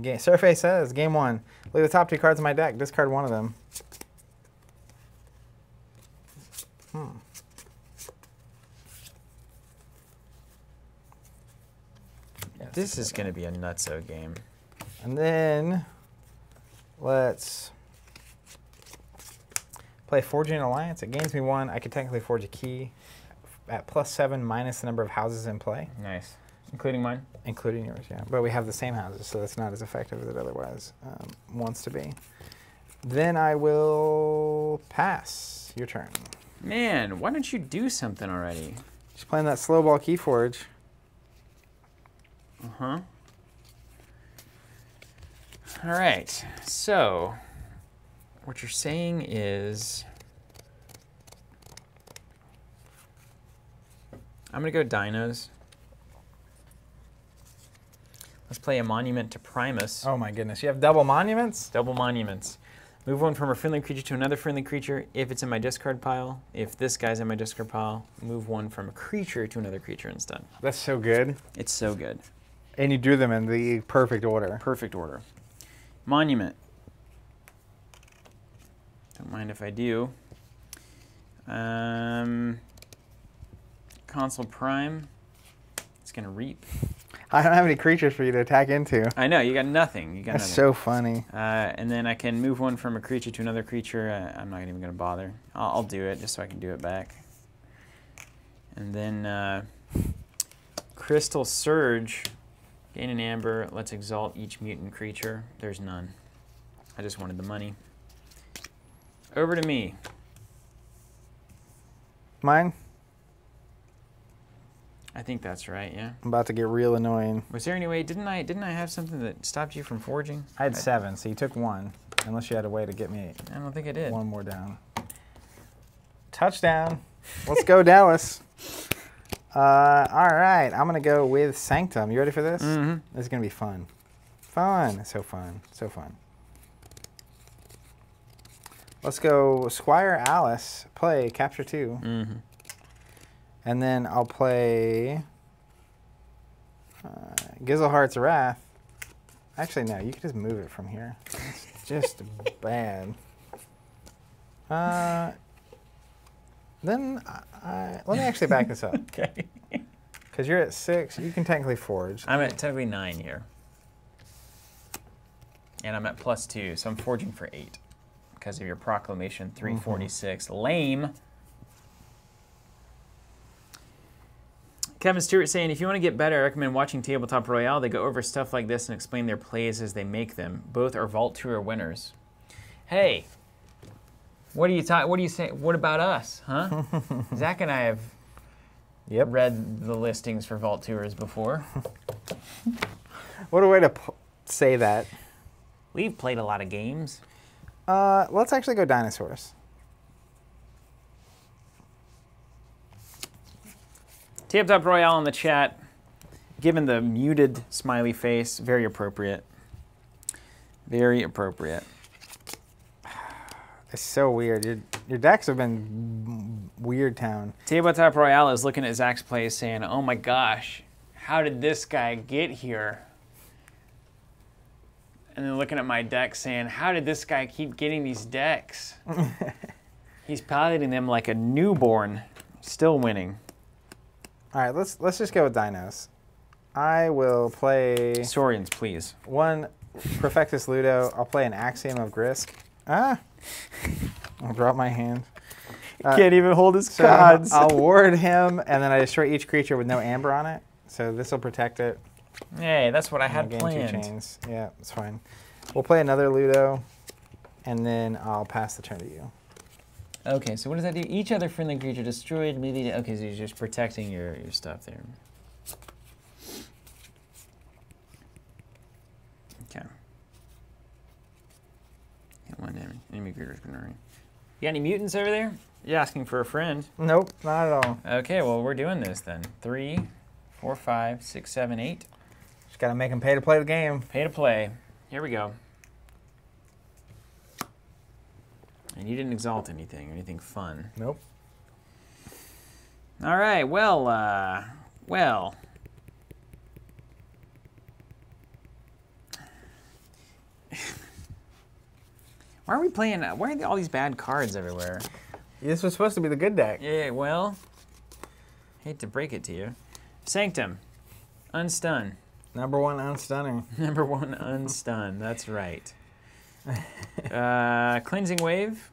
Ga- Survey says, game one. At the top two cards in my deck. Discard one of them. Hmm. This is going to be a nutso game. And then let's play Forging Alliance. It gains me one. I could technically forge a key at plus seven minus the number of houses in play, Nice. Including mine? including yours, yeah. But we have the same houses, so that's not as effective as it otherwise um, wants to be. Then I will pass. Your turn. Man, why don't you do something already? Just playing that slow ball key forge. Uh huh. All right. So, what you're saying is, I'm gonna go dinos. Let's play a monument to Primus. Oh my goodness, you have double monuments? Double monuments. Move one from a friendly creature to another friendly creature if it's in my discard pile. If this guy's in my discard pile, move one from a creature to another creature instead. That's so good. It's so good. And you drew them in the perfect order. Perfect order. Monument. Don't mind if I do. Um, Consul Prime. It's gonna reap. I don't have any creatures for you to attack into. I know you got nothing. You got That's nothing. so funny. Uh, and then I can move one from a creature to another creature. Uh, I'm not even going to bother. I'll, I'll do it just so I can do it back. And then uh, Crystal Surge. Gain an amber. Let's exalt each mutant creature. There's none. I just wanted the money. Over to me. Mine? I think that's right. Yeah. I'm about to get real annoying. Was there any way? Didn't I? Didn't I have something that stopped you from forging? I had seven, so you took one. Unless you had a way to get me I don't think I did. one more down. Touchdown. Let's go, Dallas. Uh, all right, I'm going to go with Sanctum. You ready for this? Mm-hmm. This is going to be fun. Fun. So fun. So fun. Let's go Squire Alice. Play Capture 2. Mm-hmm. And then I'll play uh, Gizelhart's Wrath. Actually, no, you can just move it from here. It's just bad. Uh, then I, I, let me actually back this up. Okay. Because you're at six, you can technically forge. I'm at technically nine here. And I'm at plus two, so I'm forging for eight. Because of your proclamation, 346. Mm-hmm. Lame. Kevin Stewart saying, if you want to get better, I recommend watching Tabletop Royale. They go over stuff like this and explain their plays as they make them. Both are Vault Tour winners. Hey, what do you talk? What do you say? What about us, huh? Zach and I have Yep. read the listings for Vault Tours before. What a way to p- say that. We've played a lot of games. Uh, let's actually go dinosaurs. Tabletop Royale in the chat. Given the muted smiley face, very appropriate. Very appropriate. It's so weird. Your, your decks have been weird town. Tabletop Royale is looking at Zach's play saying, oh my gosh, how did this guy get here? And then looking at my deck saying, how did this guy keep getting these decks? He's piloting them like a newborn, still winning. All right, let's let's just go with dinos. I will play Saurians, please. one Perfectus Ludo. I'll play an Axiom of Grisk. Ah, I'll drop my hand. Uh, Can't even hold his So I'll, I'll ward him, and then I destroy each creature with no amber on it. So this will protect it. Hey, that's what I and had gain planned. two chains. Yeah, it's fine. We'll play another Ludo, and then I'll pass the turn to you. Okay, so what does that do? Each other friendly creature destroyed immediately. Okay, so you're just protecting your, your stuff there. Okay. Hit one damage. Enemy creature's gonna ring. You got any mutants over there? You're asking for a friend. Nope, not at all. Okay, well we're doing this then. Three, four, five, six, seven, eight. Just gotta make him pay to play the game. Pay to play. Here we go. And you didn't exalt anything, anything fun. Nope. All right. Well, uh, well. Why are we playing? Why are there all these bad cards everywhere? This was supposed to be the good deck. Yeah, well, hate to break it to you. Sanctum, unstun. Number one unstunner. Number one, unstun. That's right. Uh, cleansing wave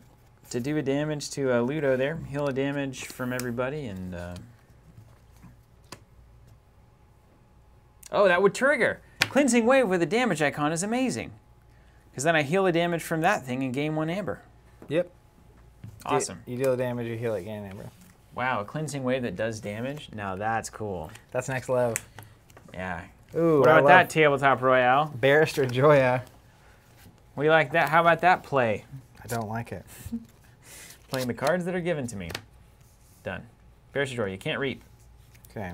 to do a damage to uh, Ludo there. Heal a damage from everybody and. Uh... Oh, that would trigger. Cleansing wave with a damage icon is amazing. Because then I heal the damage from that thing and gain one amber. Yep. Awesome. You, you deal the damage, you heal it, gain amber. Wow, a cleansing wave that does damage? Now that's cool. That's next level. Yeah. Ooh, What about that tabletop royale? Barrister Joya. We like that. How about that play? I don't like it. Playing the cards that are given to me. Done. Barrister Joya, you can't read. Okay.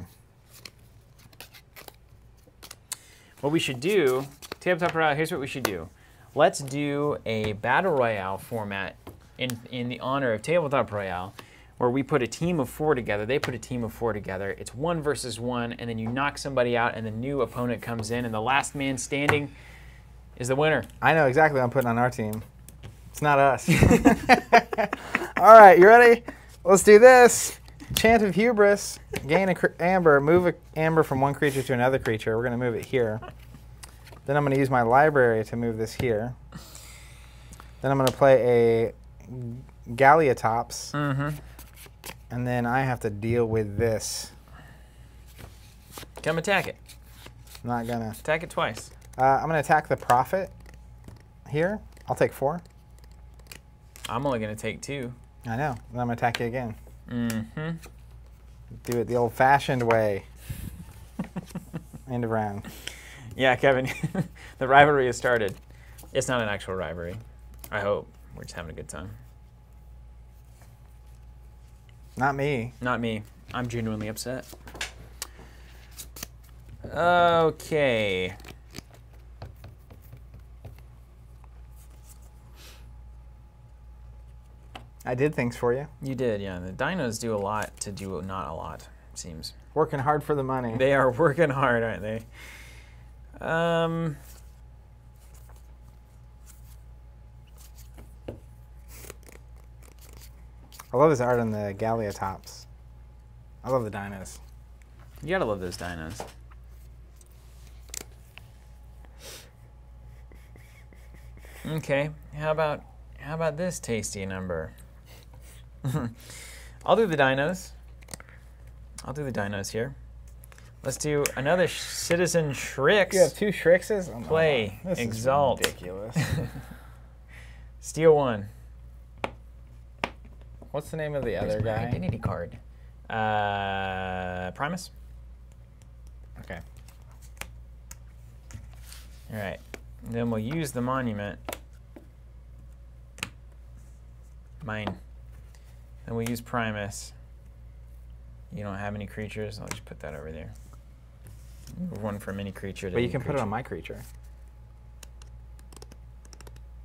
What we should do, tabletop royale. Here's what we should do. Let's do a battle royale format in in the honor of tabletop royale, where we put a team of four together. They put a team of four together. It's one versus one, and then you knock somebody out, and the new opponent comes in, and the last man standing is the winner. I know exactly what I'm putting on our team. It's not us. All right, you ready? Let's do this. Chant of Hubris. Gain a amber. Move a amber from one creature to another creature. We're going to move it here. Then I'm going to use my library to move this here. Then I'm going to play a Galliatops. Mm-hmm. And then I have to deal with this. Come attack it. I'm not going to. Attack it twice. Uh, I'm going to attack the Prophet here. I'll take four. I'm only gonna take two. I know. Then I'm going to attack you again. Mm-hmm. Do it the old fashioned way. End of round. Yeah, Kevin, the rivalry has started. It's not an actual rivalry. I hope. We're just having a good time. Not me. Not me. I'm genuinely upset. Okay. I did things for you. You did, yeah. The dinos do a lot to do not a lot, it seems. Working hard for the money. They are working hard, aren't they? Um, I love his art on the Galliatops. I love the dinos. you gotta love those dinos. Okay, how about how about this tasty number? I'll do the dinos. I'll do the dinos here. Let's do another Citizen Shrix. You have two Shrixes? Oh, Play. This exalt. Ridiculous. Steal one. What's the name of the Where's other guy? Identity card. Uh, Primus. Okay. All right. Then we'll use the monument. Mine. Then we'll use Primus. You don't have any creatures. I'll just put that over there. Move one from any creature to But you can put it on my creature.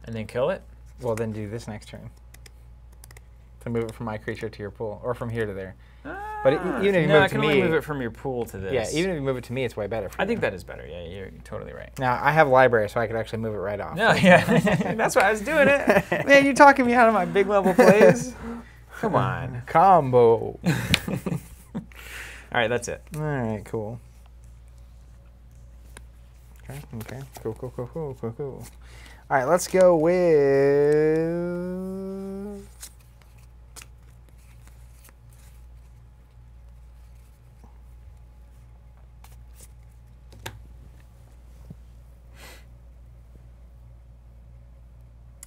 And then kill it? Well, then do this next turn. To move it from my creature to your pool, or from here to there. Ah, But Ah, even if you no, move I it to can only me- move it from your pool to this. Yeah, even if you move it to me, it's way better for I you. think that is better. Yeah, you're, you're totally right. Now, I have library, so I could actually move it right off. No, yeah, that's why I was doing it. Man, you're talking me out of my big level plays? Come on. Combo. All right, that's it. All right, cool. Okay, okay, cool, cool, cool, cool, cool, cool. All right, let's go with.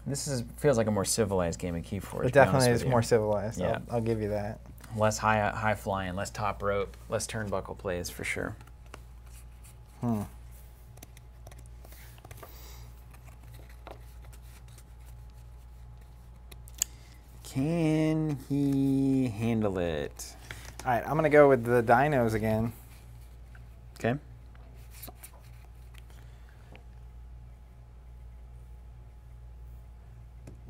This is feels like a more civilized game of Keyforge. It definitely is more civilized. Yeah. I'll, I'll give you that. less high high flying, less top rope, less turnbuckle plays for sure. Hmm. Can he handle it? All right, I'm gonna go with the dinos again. Okay.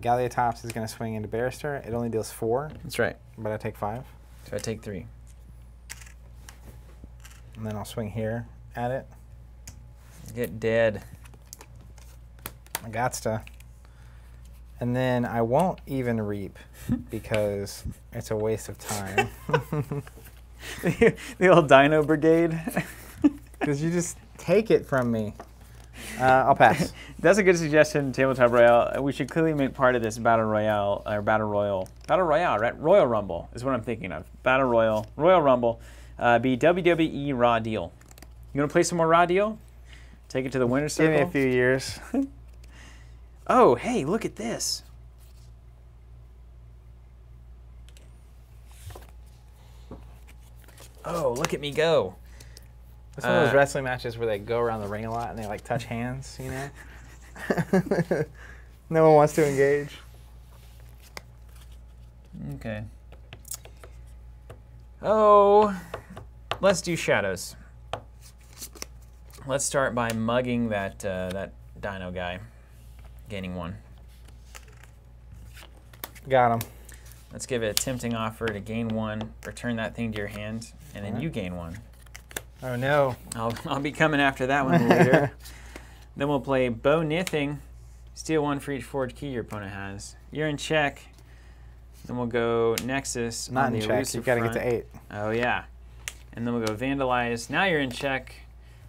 Galliatops is gonna swing into Barrister. It only deals four, That's right. but I take five, So I take three. and then I'll swing here at it. Get dead. I got to. And then I won't even reap because it's a waste of time. the old Dino Brigade. Because you just take it from me. Uh, I'll pass. That's a good suggestion, Tabletop Royale. We should clearly make part of this Battle Royale, or Battle Royal. Battle Royale, right? Royal Rumble is what I'm thinking of. Battle Royal, Royal Rumble, uh, be WWE Raw Deal. You want to play some more Raw Deal? Take it to the winner's circle. Give me a few years. Oh, hey, look at this. Oh, look at me go. It's one of those Uh, wrestling matches where they go around the ring a lot and they like touch hands, you know? no one wants to engage. Okay. Oh, let's do shadows. Let's start by mugging that uh, that dino guy, gaining one. Got him. Let's give it a tempting offer to gain one, return that thing to your hand, and then Alright. you gain one. Oh no. I'll, I'll be coming after that one later. then we'll play Bow Nithing. Steal one for each forged key your opponent has. You're in check. Then we'll go Nexus Not on in check. You've got to get to eight. Oh yeah. And then we'll go Vandalize. Now you're in check.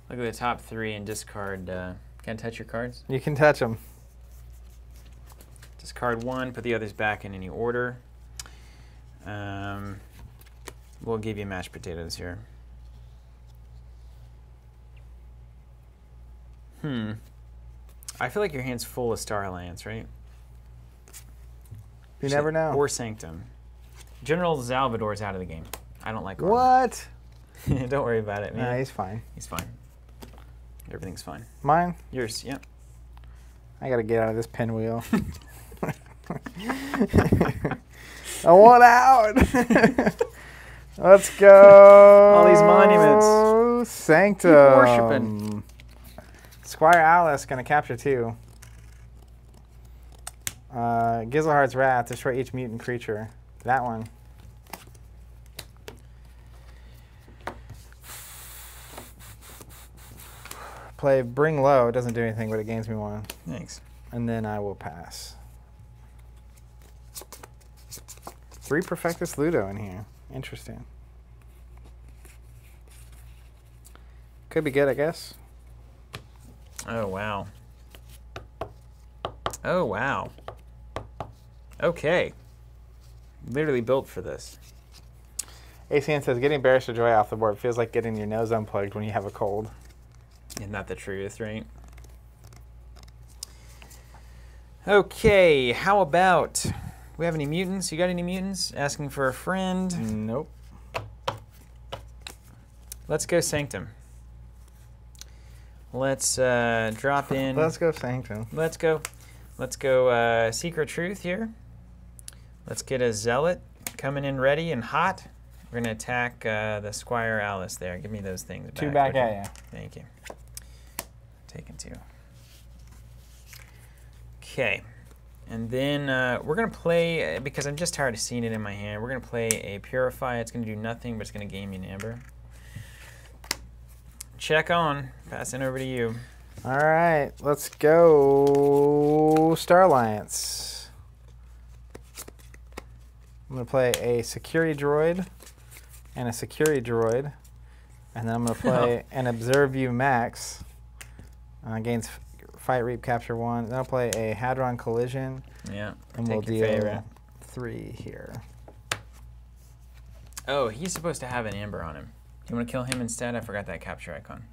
Look at the top three and discard. Uh, can I touch your cards? You can touch them. Discard one, put the others back in any order. Um, we'll give you mashed potatoes here. Hmm. I feel like your hand's full of Star Alliance, right? You never know. Or Sanctum. General Salvador's out of the game. I don't like. What? don't worry about it, man. Nah, he's fine. He's fine. Everything's fine. Mine? Yours, yep. I got to get out of this pinwheel. I want out. Let's go. All these monuments. Sanctum. worshiping. Squire Alice gonna capture two. Uh, Gizelhart's Wrath, destroy each mutant creature. That one. Play Bring Low. It doesn't do anything, but it gains me one. Thanks. And then I will pass. Three Praefectus Ludo in here. Interesting. Could be good, I guess. Oh, wow. Oh, wow. Okay. Literally built for this. ACN says getting Barrister Joy off the board feels like getting your nose unplugged when you have a cold. Isn't that the truth, right? Okay, how about we have any mutants? You got any mutants? Asking for a friend. Nope. Let's go Sanctum. Let's uh, drop in. Let's go Sanctum. Let's go. Let's go uh, Secret Truth here. Let's get a Zealot coming in ready and hot. We're going to attack uh, the Squire Alice there. Give me those things Two back would at you. Thank you. Taking two. Okay. And then uh, we're going to play, uh, because I'm just tired of seeing it in my hand, we're going to play a Purify. It's going to do nothing, but it's going to gain me an Amber. Check on. Passing over to you. All right, let's go Star Alliance. I'm gonna play a Securi-Droid and a Securi-Droid, and then I'm gonna play an Observ-U-Max. Uh, gains fight, reap, capture one. Then I'll play a Hadron Collision, Yeah. and Take we'll your deal favorite. three here. Oh, he's supposed to have an amber on him. You want to kill him instead? I forgot that capture icon.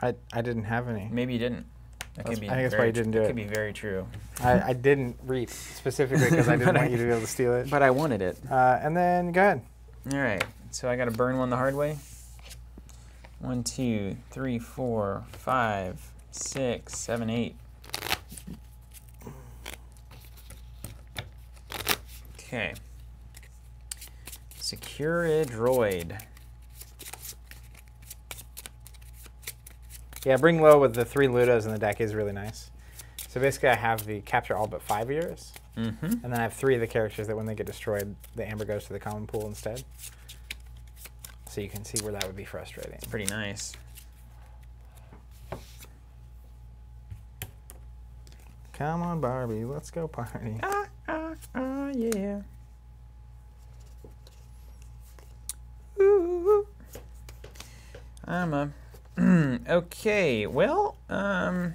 I I didn't have any. Maybe you didn't. That That's- could be. I think that's why you didn't do it. Could be very true. I, I didn't reap specifically because I didn't want I- you to be able to steal it. But I wanted it. Uh, and then go ahead. All right. So I got to burn one the hard way. One, two, three, four, five, six, seven, eight. Okay. Securi-Droid. Yeah, bring low with the three Ludos in the deck is really nice. So basically, I have the capture all but five years, Mm-hmm. and then I have three of the characters that when they get destroyed, the amber goes to the common pool instead. So you can see where that would be frustrating. Pretty nice. Come on, Barbie, let's go party. Ah, ah, ah, yeah. Ooh. I'm a. okay, well, um.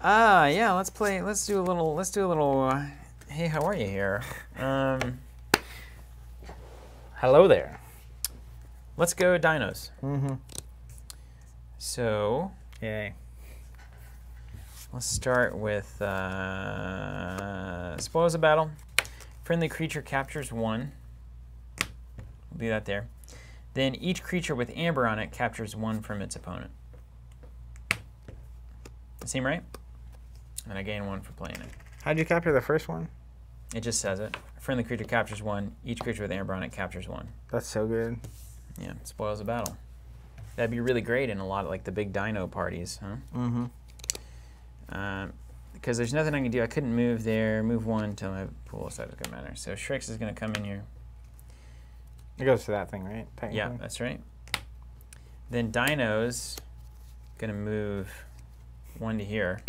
Ah, yeah. Let's play. Let's do a little. Let's do a little. Uh, hey, how are you here? Um, Hello there. let's go dinos. Mm-hmm. So Yay. let's start with uh, spoils of battle. Friendly creature captures one. We'll do that there. Then each creature with amber on it captures one from its opponent. Seem right? And I gain one for playing it. How'd you capture the first one? It just says it. A friendly creature captures one. Each creature with amber on it captures one. That's so good. Yeah, spoils of battle. That'd be really great in a lot of like the big dino parties, huh? Mm-hmm. Um, because there's nothing I can do. I couldn't move there. Move one until my pool size doesn't matter. So Shrix is going to come in here. It goes to that thing, right? Yeah, that's right. Then Dino's going to move one to here.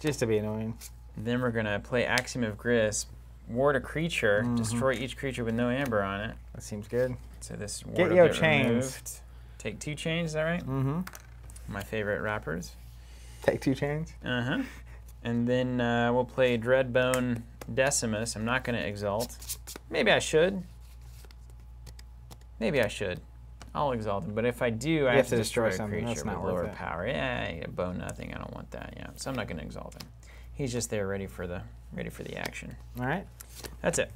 Just to be annoying. Then we're going to play Axiom of Grisk, ward a creature, Mhm. destroy each creature with no amber on it. That seems good. So this ward Get will yo get chains. removed. Take two chains, is that right? Mm-hmm. My favorite wrappers. Take two chains. Uh huh. And then uh, we'll play Dreadbone Decimus. I'm not going to exalt. Maybe I should. Maybe I should. I'll exalt him. But if I do, I have to destroy destroy, a creature That's not with lower it. power. Yeah, I get bone nothing. I don't want that. Yeah, so I'm not going to exalt him. He's just there, ready for the ready for the action. All right. That's it.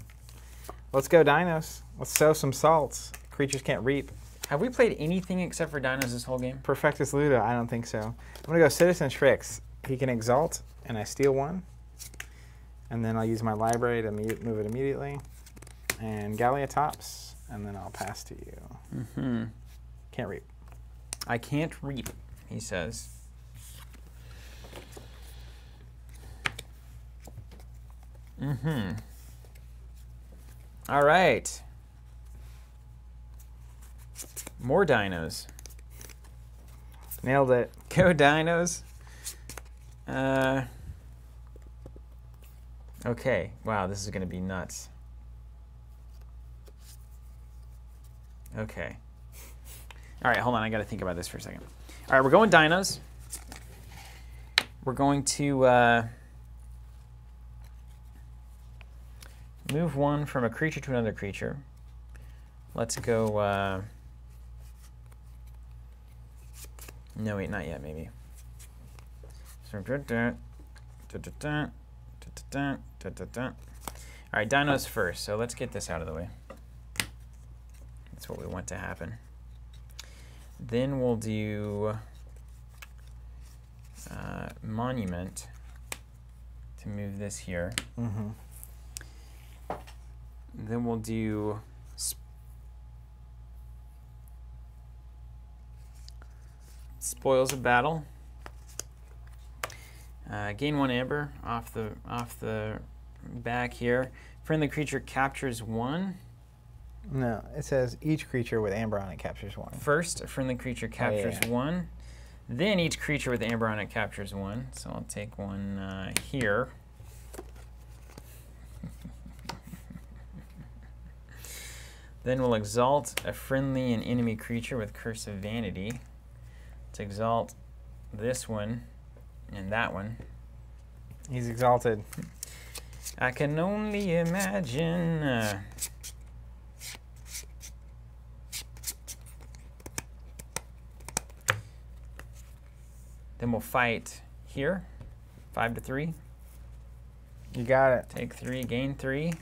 Let's go dinos. Let's sow some salts. Creatures can't reap. Have we played anything except for dinos this whole game? Praefectus Ludo, I don't think so. I'm gonna go Citizen Shrix. He can exalt, and I steal one. And then I'll use my library to move it immediately. And Galliatops, and then I'll pass to you. Mm-hmm. Can't reap. I can't reap, he says. Mm-hmm. All right. More dinos. Nailed it. Go dinos. Uh, okay. Wow, this is going to be nuts. Okay. All right, hold on. I got to think about this for a second. All right, we're going dinos. We're going to uh, move one from a creature to another creature. Let's go. Uh, no, wait, not yet, maybe. All right, dinos first. So let's get this out of the way. That's what we want to happen. Then we'll do uh, monument to move this here. Mm-hmm. Then we'll do spoils of battle. Uh, gain one amber off the off the back here. Friendly creature captures one. No, it says each creature with amber on it captures one. First, a friendly creature captures yeah. one. Then each creature with amber on it captures one. So I'll take one uh, here. then we'll exalt a friendly and enemy creature with Curse of Vanity. Let's exalt this one and that one. He's exalted. I can only imagine. Uh, then we'll fight here, five to three. You got it. Take three, gain three.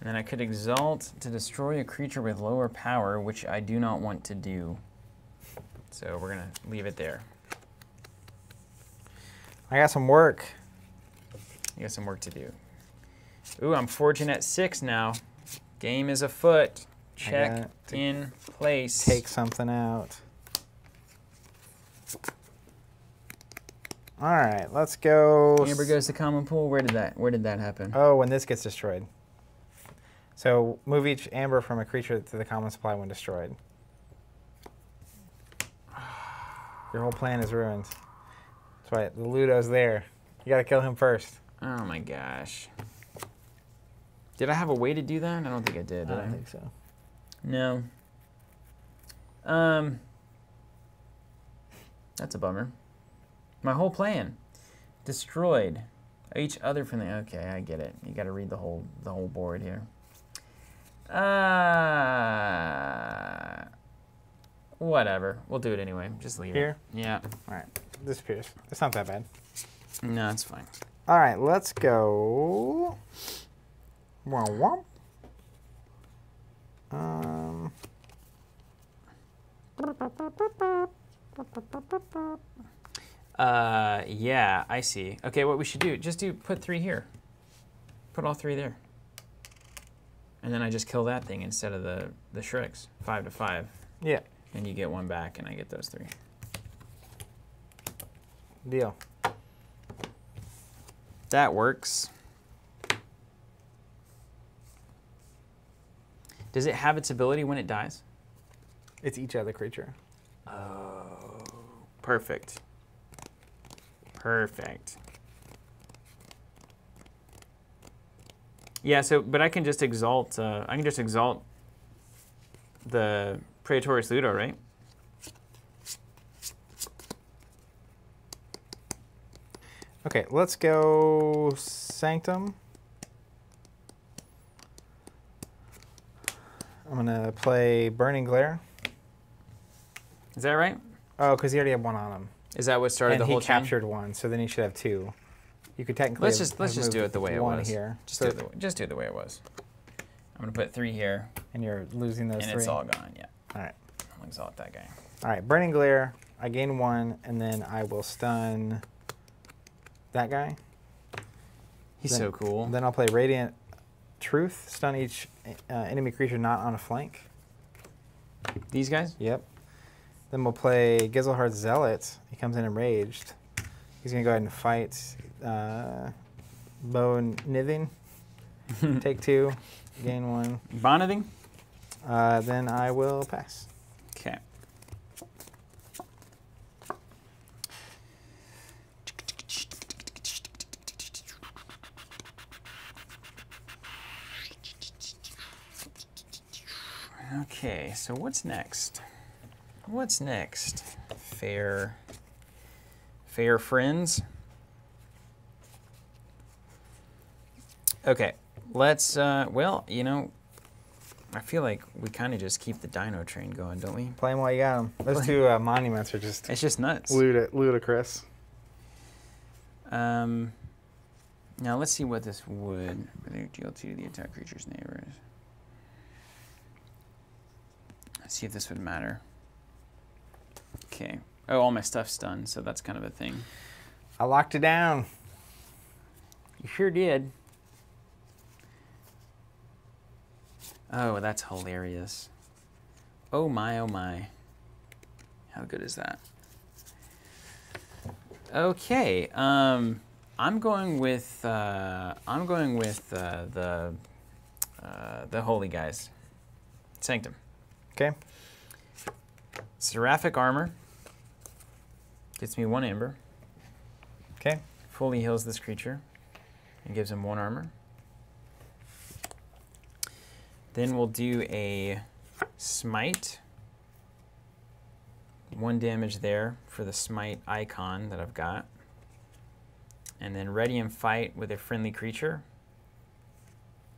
And then I could exalt to destroy a creature with lower power, which I do not want to do. So we're gonna leave it there. I got some work. You got some work to do. Ooh, I'm forging at six now. Game is afoot. Check in place. Take something out. All right, let's go. Amber goes to common pool. Where did that? Where did that happen? Oh, when this gets destroyed. So move each amber from a creature to the common supply when destroyed. Your whole plan is ruined. That's why the Ludo's there. You gotta kill him first. Oh my gosh. Did I have a way to do that? I don't think I did. I Did I? don't think so. No. Um. That's a bummer. My whole plan destroyed. Each other from the okay, I get it. You got to read the whole the whole board here. Uh, whatever. We'll do it anyway. Just leave Here? it. Yeah. All right, disappears. It's not that bad. No, it's fine. All right, let's go. Womp womp. Um. Uh, yeah, I see. Okay, what we should do? Just do put three here. Put all three there. And then I just kill that thing instead of the the Shrix. Five to five, Yeah, and you get one back, and I get those three. deal. That works. Does it have its ability when it dies? It's each other creature. Oh, perfect. Perfect. Yeah, so, but I can just exalt, uh, I can just exalt the Praefectus Ludo, right? Okay, let's go Sanctum. I'm gonna play Burning Glare. Is that right? Oh, because he already had one on him, Is that what started and the he whole chain? captured one, so then he should have two. You could technically. Let's have- just let's just do it the way it was. here. Just So- do it the, just do it the way it was. I'm gonna put three here, and you're losing those and three. it's all gone. Yeah. All right. I'll exalt that guy. All right, Burning Glare. I gain one, and then I will stun that guy. He's Then- so cool. Then I'll play Radiant Truth. Stun each uh, enemy creature not on a flank. These guys? Yep. Then we'll play Gizelhart Zealot. He comes in enraged. He's gonna go ahead and fight uh, Bo Nithing. Take two, gain one. Bonneting? Uh, then I will pass. Okay. Okay, so what's next? What's next? Fair fair friends. Okay, let's uh well, you know, I feel like we kind of just keep the dino train going, don't we? Play him while you got him. Those two uh, monuments are just It's just nuts. ludi- ludicrous. Um, now let's see what this would. Whether deal to the attack creature's neighbors. Let's see if this would matter. Okay. Oh, all my stuff's done, so that's kind of a thing. I locked it down. You sure did. Oh, that's hilarious. Oh my, oh my. How good is that? Okay, um, I'm going with uh, I'm going with uh, the uh, the holy guys, Sanctum. Okay. Seraphic armor gets me one amber. Okay. Fully heals this creature and gives him one armor. Then we'll do a smite. One damage there for the smite icon that I've got. And then ready and fight with a friendly creature.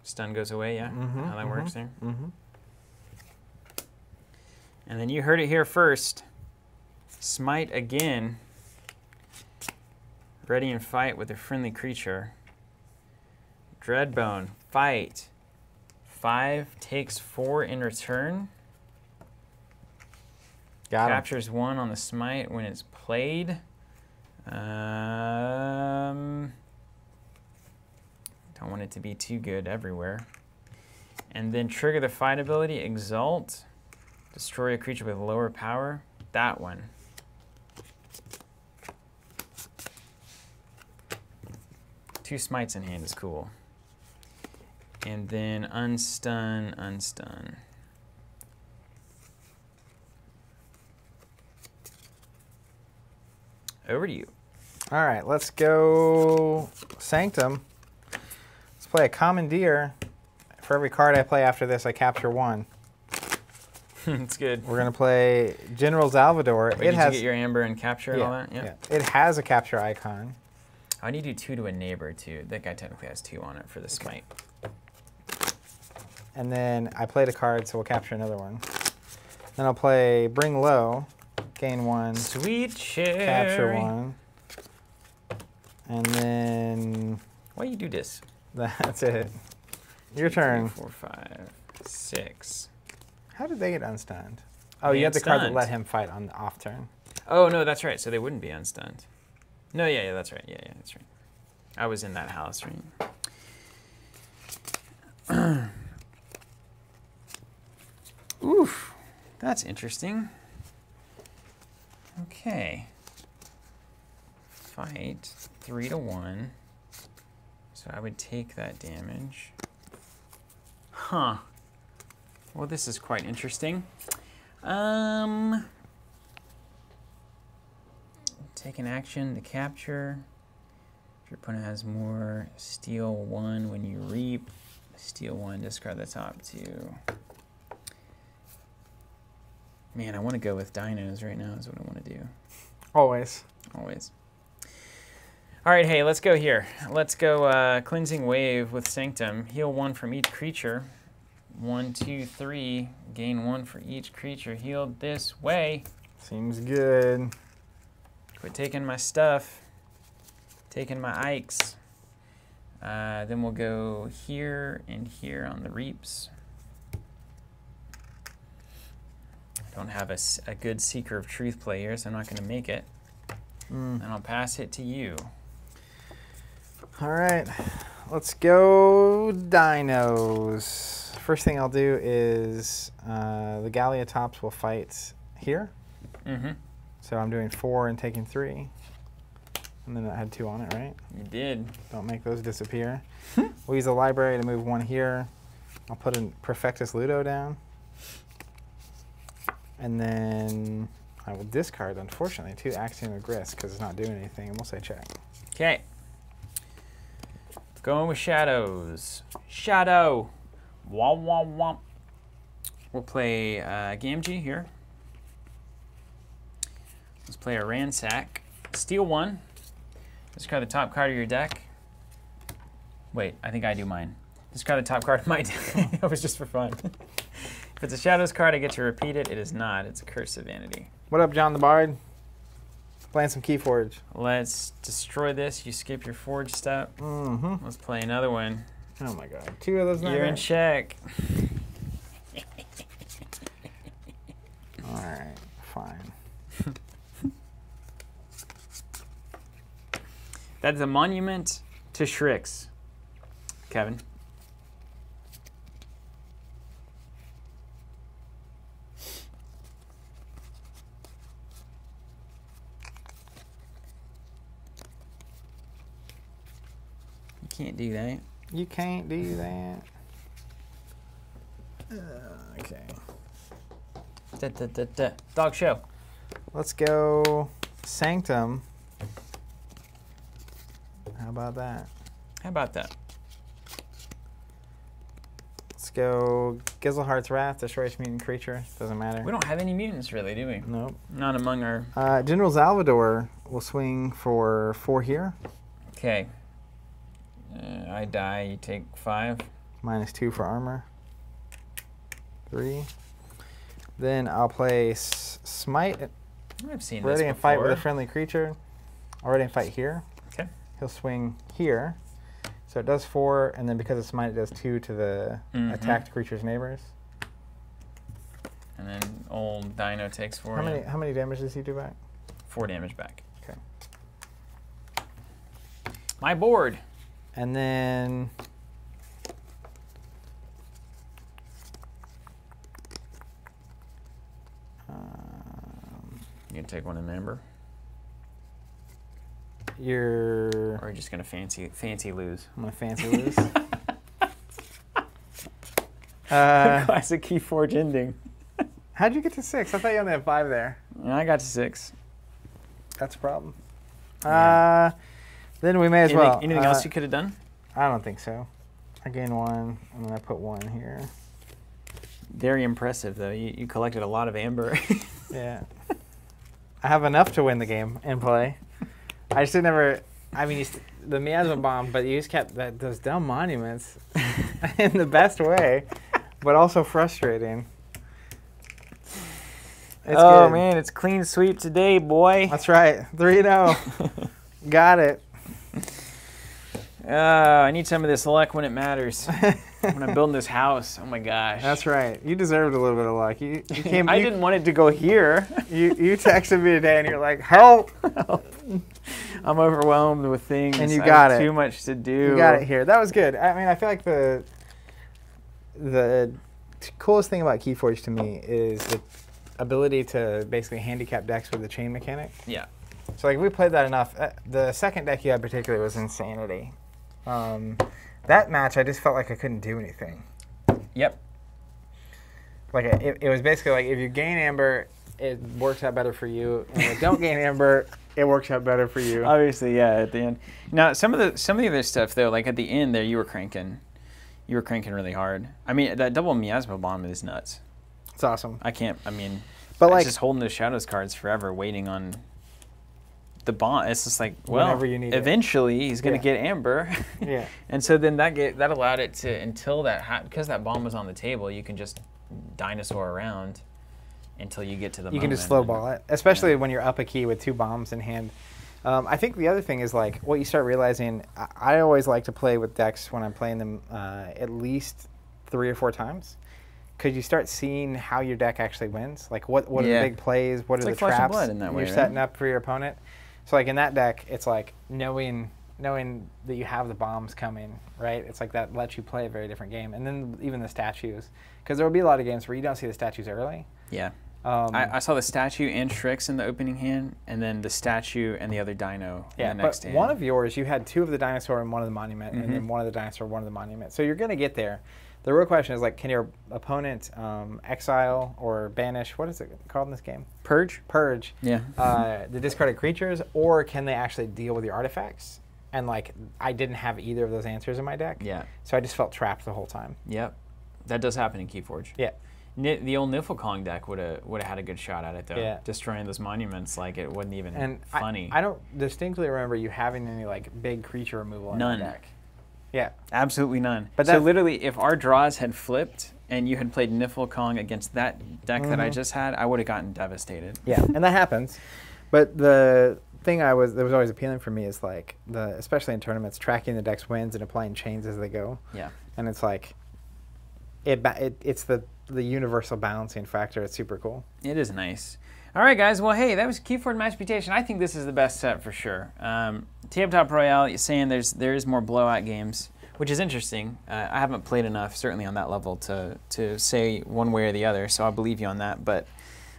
Stun goes away, yeah? Mhm, How that works there. Mm-hmm. And then you heard it here first. Smite again. Ready and fight with a friendly creature. Dreadbone, fight. Five takes four in return. Got him. Captures one on the smite when it's played. Um, don't want it to be too good everywhere. And then trigger the fight ability, Exalt. Destroy a creature with lower power. That one. Two smites in hand is cool. And then unstun, unstun. Over to you. All right, let's go Sanctum. Let's play a Commandeer. For every card I play after this, I capture one. it's good. We're gonna play General Salvador. Wait, it did has you get your amber and capture and all that? yeah, it has a capture icon. I need to do two to a neighbor too. That guy technically has two on it for the smite. And then I played a card, so we'll capture another one. Then I'll play Bring Low, gain one, Sweet cherry. capture one. And then Why you do this? that's it. Your Three, turn. four, five, six. How did they get unstunned? Oh, They you had the card that let him fight on the off turn. Oh no, that's right. So they wouldn't be unstunned. No, yeah, yeah, that's right. Yeah, yeah, that's right. I was in that house, right? Oof, that's interesting. Okay. Fight three to one. So I would take that damage. Huh. Well, this is quite interesting. Um. Take an action to capture. If your opponent has more, steal one when you reap. Steal one, discard the top two. Man, I want to go with dinos right now, is what I want to do. Always. Always. All right, hey, let's go here. Let's go uh, Cleansing Wave with Sanctum. Heal one from each creature. One, two, three. Gain one for each creature healed this way. Seems good. Quit taking my stuff. Taking my Ikes. Uh, then we'll go here and here on the Reaps. I don't have a good Seeker of Truth play here, so I'm not going to make it. Mm. And I'll pass it to you. All right, let's go dinos. First thing I'll do is uh, the Galliatops will fight here. Mm-hmm. So I'm doing four and taking three. And then I had two on it, right? You did. Don't make those disappear. we'll use the library to move one here. I'll put a Praefectus Ludo down. And then I will discard, unfortunately, two Axiom of Grisk because it's not doing anything, and we'll say check. Okay. Going with shadows. Shadow. Womp womp womp. We'll play uh, Gamgee here. Let's play a Ransack. Steal one. Discard the top card of your deck. Wait, I think I do mine. Discard the top card of my deck. was just for fun. if it's a Shadows card, I get to repeat it. It is not. It's a Curse of Vanity. What up, John the Bard? Playing some Keyforge. Let's destroy this. You skip your Forge step. Mm-hmm. Let's play another one. Oh my god. Two of those You're in check. Alright, fine. That's a monument to Shrix. Kevin. Can't do that. You can't do that. Uh, okay. Da, da, da, da. Dog show. Let's go Sanctum. How about that? How about that? Let's go Gizelhart's Wrath, destroys mutant creature. Doesn't matter. We don't have any mutants really, do we? Nope. Not among our. Uh, General Salvador will swing for four here, Okay. Uh, I die. You take five. minus two for armor. Three. Then I'll play Smite. I've seen Ready and fight with a friendly creature. Already and fight here. Okay. He'll swing here. So it does four, and then because it's smite, it does two to the Mhm. attacked creature's neighbors. And then old Dino takes four. How many how many damage does he do back? Four damage back. Okay. My board. And then um, You gonna take one in Amber, you're or are you just gonna fancy fancy lose? I'm gonna fancy lose. uh, Classic Keyforge ending. how'd you get to six? I thought you only had five there. I got to six. That's a problem. Uh, then we may as anything well. anything uh, else you could have done? I don't think so. I gained one, and then I put one here. Very impressive, though. You, you collected a lot of amber. Yeah. I have enough to win the game in play. I just never. I mean, you st- the miasma bomb, but you just kept that, those dumb monuments in the best way, but also frustrating. It's oh good. man, it's clean sweep today, boy. That's right. 3 0. Got it. Uh, I need some of this luck when it matters. when I'm building this house. Oh my gosh. That's right. You deserved a little bit of luck. You, you came. I you, didn't want it to go here. You, you texted me today and you're like, help! I'm overwhelmed with things. And you got have it. Too much to do. You got it here. That was good. I mean, I feel like the the coolest thing about Keyforge to me is the ability to basically handicap decks with the chain mechanic. Yeah. So like we played that enough. Uh, the second deck you had particularly was Insanity. Um, that match, I just felt like I couldn't do anything. Yep. Like it, it was basically like if you gain Amber, it works out better for you, and if you don't gain Amber, it works out better for you. Obviously, yeah. At the end. Now, some of the some of the other stuff though, like at the end there, you were cranking. You were cranking really hard. I mean, that double miasma bomb is nuts. It's awesome. I can't. I mean, But like just holding those shadows cards forever, waiting on the bomb. It's just like, well, Whenever you need it. eventually he's gonna Yeah. get amber. Yeah. and so then that get that allowed it to until that ha- because that bomb was on the table, you can just dinosaur around until you get to the. you can just slow ball it, especially when you're up a key with two bombs in hand. Um, I think the other thing is like what you start realizing. I, I always like to play with decks when I'm playing them uh, at least three or four times, because you start seeing how your deck actually wins. Like what what are the big plays? What It's are like the traps Blood in that way, you're right? setting up for your opponent? So like in that deck, it's like knowing knowing that you have the bombs coming, right? It's like that lets you play a very different game. And then even the statues, because there will be a lot of games where you don't see the statues early. Yeah. Um, I, I saw the statue and Shrix in the opening hand, and then the statue and the other dino Yeah, in the next but hand. one of yours, you had two of the dinosaur and one of the monument, and then Mhm. one of the dinosaur, one of the monument. So you're gonna get there. The real question is like, can your opponent um, exile or banish? What is it called in this game? Purge. Purge Yeah. uh, the discarded creatures, or can they actually deal with your artifacts? And like, I didn't have either of those answers in my deck, Yeah. so I just felt trapped the whole time. Yep. That does happen in Keyforge. Yeah, Ni- the old Niffle Kong deck would have would have had a good shot at it though. Yeah. Destroying those monuments like it wasn't even and funny. I, I don't distinctly remember you having any like big creature removal in None. the deck. Yeah, Absolutely none. But so literally, if our draws had flipped and you had played Niffle Kong against that deck that I Mhm. just had, I would have gotten devastated. Yeah, and that happens. But the thing I was that was always appealing for me is like the especially in tournaments tracking the deck's wins and applying chains as they go. Yeah. And it's like it, it it's the the universal balancing factor. It's super cool. It is nice. All right, guys. Well, hey, that was Keyforge Mass Mutation. I think this is the best set for sure. Um, Tabletop Royale, you're saying there's there is more blowout games, which is interesting. Uh, I haven't played enough, certainly on that level, to to say one way or the other. So I believe you on that. But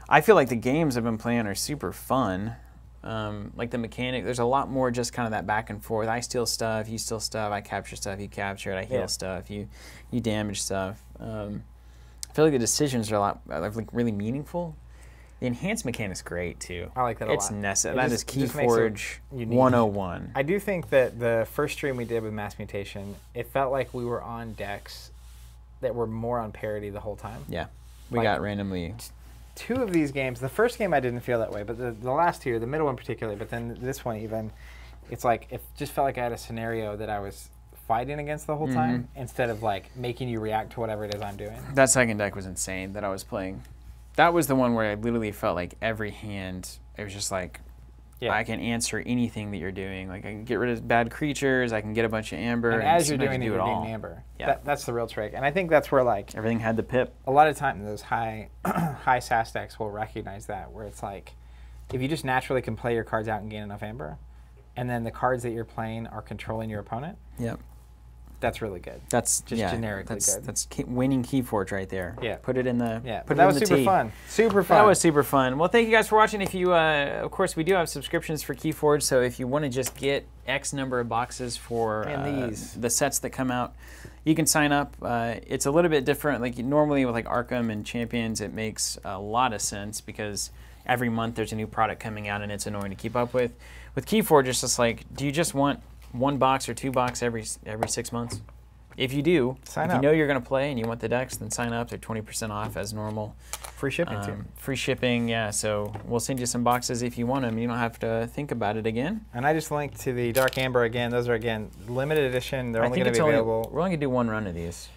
I feel like the games I've been playing are super fun. Um, like the mechanic, there's a lot more just kind of that back and forth. I steal stuff, you steal stuff. I capture stuff, you capture it. I heal Yeah. stuff, you you damage stuff. Um, I feel like the decisions are a lot like really meaningful. The enhanced mechanic's great too. I like that a It's lot. necessary. It That just- is it just makes it Keyforge 101. I do think that the first stream we did with Mass Mutation, it felt like we were on decks that were more on parity the whole time. yeah, we Like- got randomly. two of these games, the first game I didn't feel that way, but the, the last two, the middle one particularly, but then this one even, it's like it just felt like I had a scenario that I was fighting against the whole time Mm-hmm. instead of like making you react to whatever it is I'm doing. That second deck was insane that I was playing. That was the one where I literally felt like every hand, it was just like, Yeah. I can answer anything that you're doing. Like I can get rid of bad creatures. I can get a bunch of amber. and as you're doing it, do you're all. amber. Yeah. That, that's the real trick. And I think that's where like Everything had the pip. a lot of time those high high SAS decks will recognize that where it's like if you just naturally can play your cards out and gain enough amber, and then the cards that you're playing are controlling your opponent, Yep. That's really good. That's Just yeah, generically that's, good. That's key, winning Keyforge right there. Yeah. Put it in the. Yeah, Put it that in was the super tea. fun. Super fun. That was super fun. Well, thank you guys for watching. If you, uh, of course, we do have subscriptions for Keyforge, so if you want to just get X number of boxes for uh, these. the sets that come out, you can sign up. Uh, it's a little bit different. Like normally with like Arkham and Champions, it makes a lot of sense because every month there's a new product coming out and it's annoying to keep up with. with Keyforge, it's just like, do you just want one box or two box every every six months? If you do, Sign if up. you know you're going to play and you want the decks, then sign up. They're 20% off as normal. Free shipping too. Um, free shipping, yeah. So we'll send you some boxes if you want them. You don't have to think about it again. And I just linked to the Dark Amber again. Those are again limited edition. They're I only going to be only available. we're only gonna do one run of these.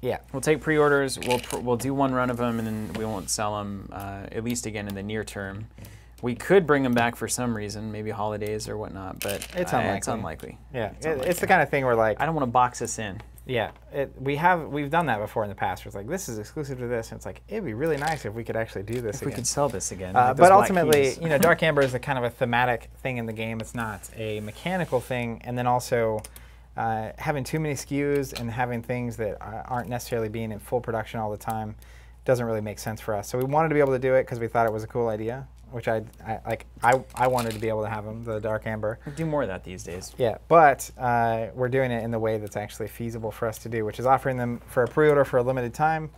Yeah. We'll take pre-orders. We'll pr- we'll do one run of them, and then we won't sell them uh, at least again in the near term. We could bring them back for some reason, maybe holidays or whatnot, but It's I- it's unlikely. unlikely. Yeah. It's It- unlikely. it's the kind of thing where like I don't want to box us in. Yeah, it, we have we've done that before in the past. Where it's like this is exclusive to this, and it's like it'd be really nice if we could actually do this If we could sell this again. Uh, like but ultimately, you know, Dark Amber is a kind of a thematic thing in the game. It's not a mechanical thing, and then also uh, having too many SKUs and having things that aren't necessarily being in full production all the time doesn't really make sense for us. So we wanted to be able to do it because we thought it was a cool idea, which I, I like. I, I wanted to be able to have them, the Dark Amber. We do more of that these days. Yeah, but uh, we're doing it in the way that's actually feasible for us to do, which is offering them for a pre-order for a limited time.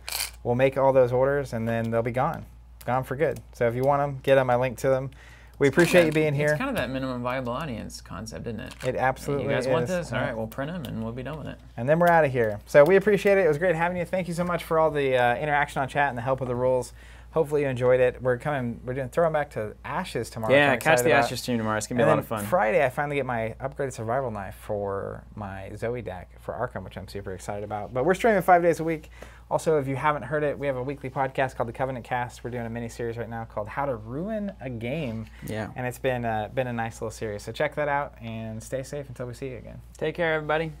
We'll make all those orders, and then they'll be gone, gone for good. So if you want them, get them. I link to them. We appreciate you being here. It's kind of that minimum viable audience concept, isn't it? It absolutely You guys is. want this? All right, we'll print them and we'll be done with it. And then we're out of here. So we appreciate it. It was great having you. Thank you so much for all the uh, interaction on chat and the help with the rules. Hopefully you enjoyed it. We're coming. We're doing throwing back to Ashes tomorrow. yeah, catch the about. Ashes stream tomorrow. It's gonna be And a lot of fun. Friday, I finally get my upgraded survival knife for my Zoey deck for Arkham, which I'm super excited about. But we're streaming five days a week. Also, if you haven't heard it, we have a weekly podcast called the Covenant Cast. We're doing a mini series right now called How to Ruin a Game, yeah. and it's been uh, been a nice little series. So check that out and stay safe until we see you again. Take care, everybody.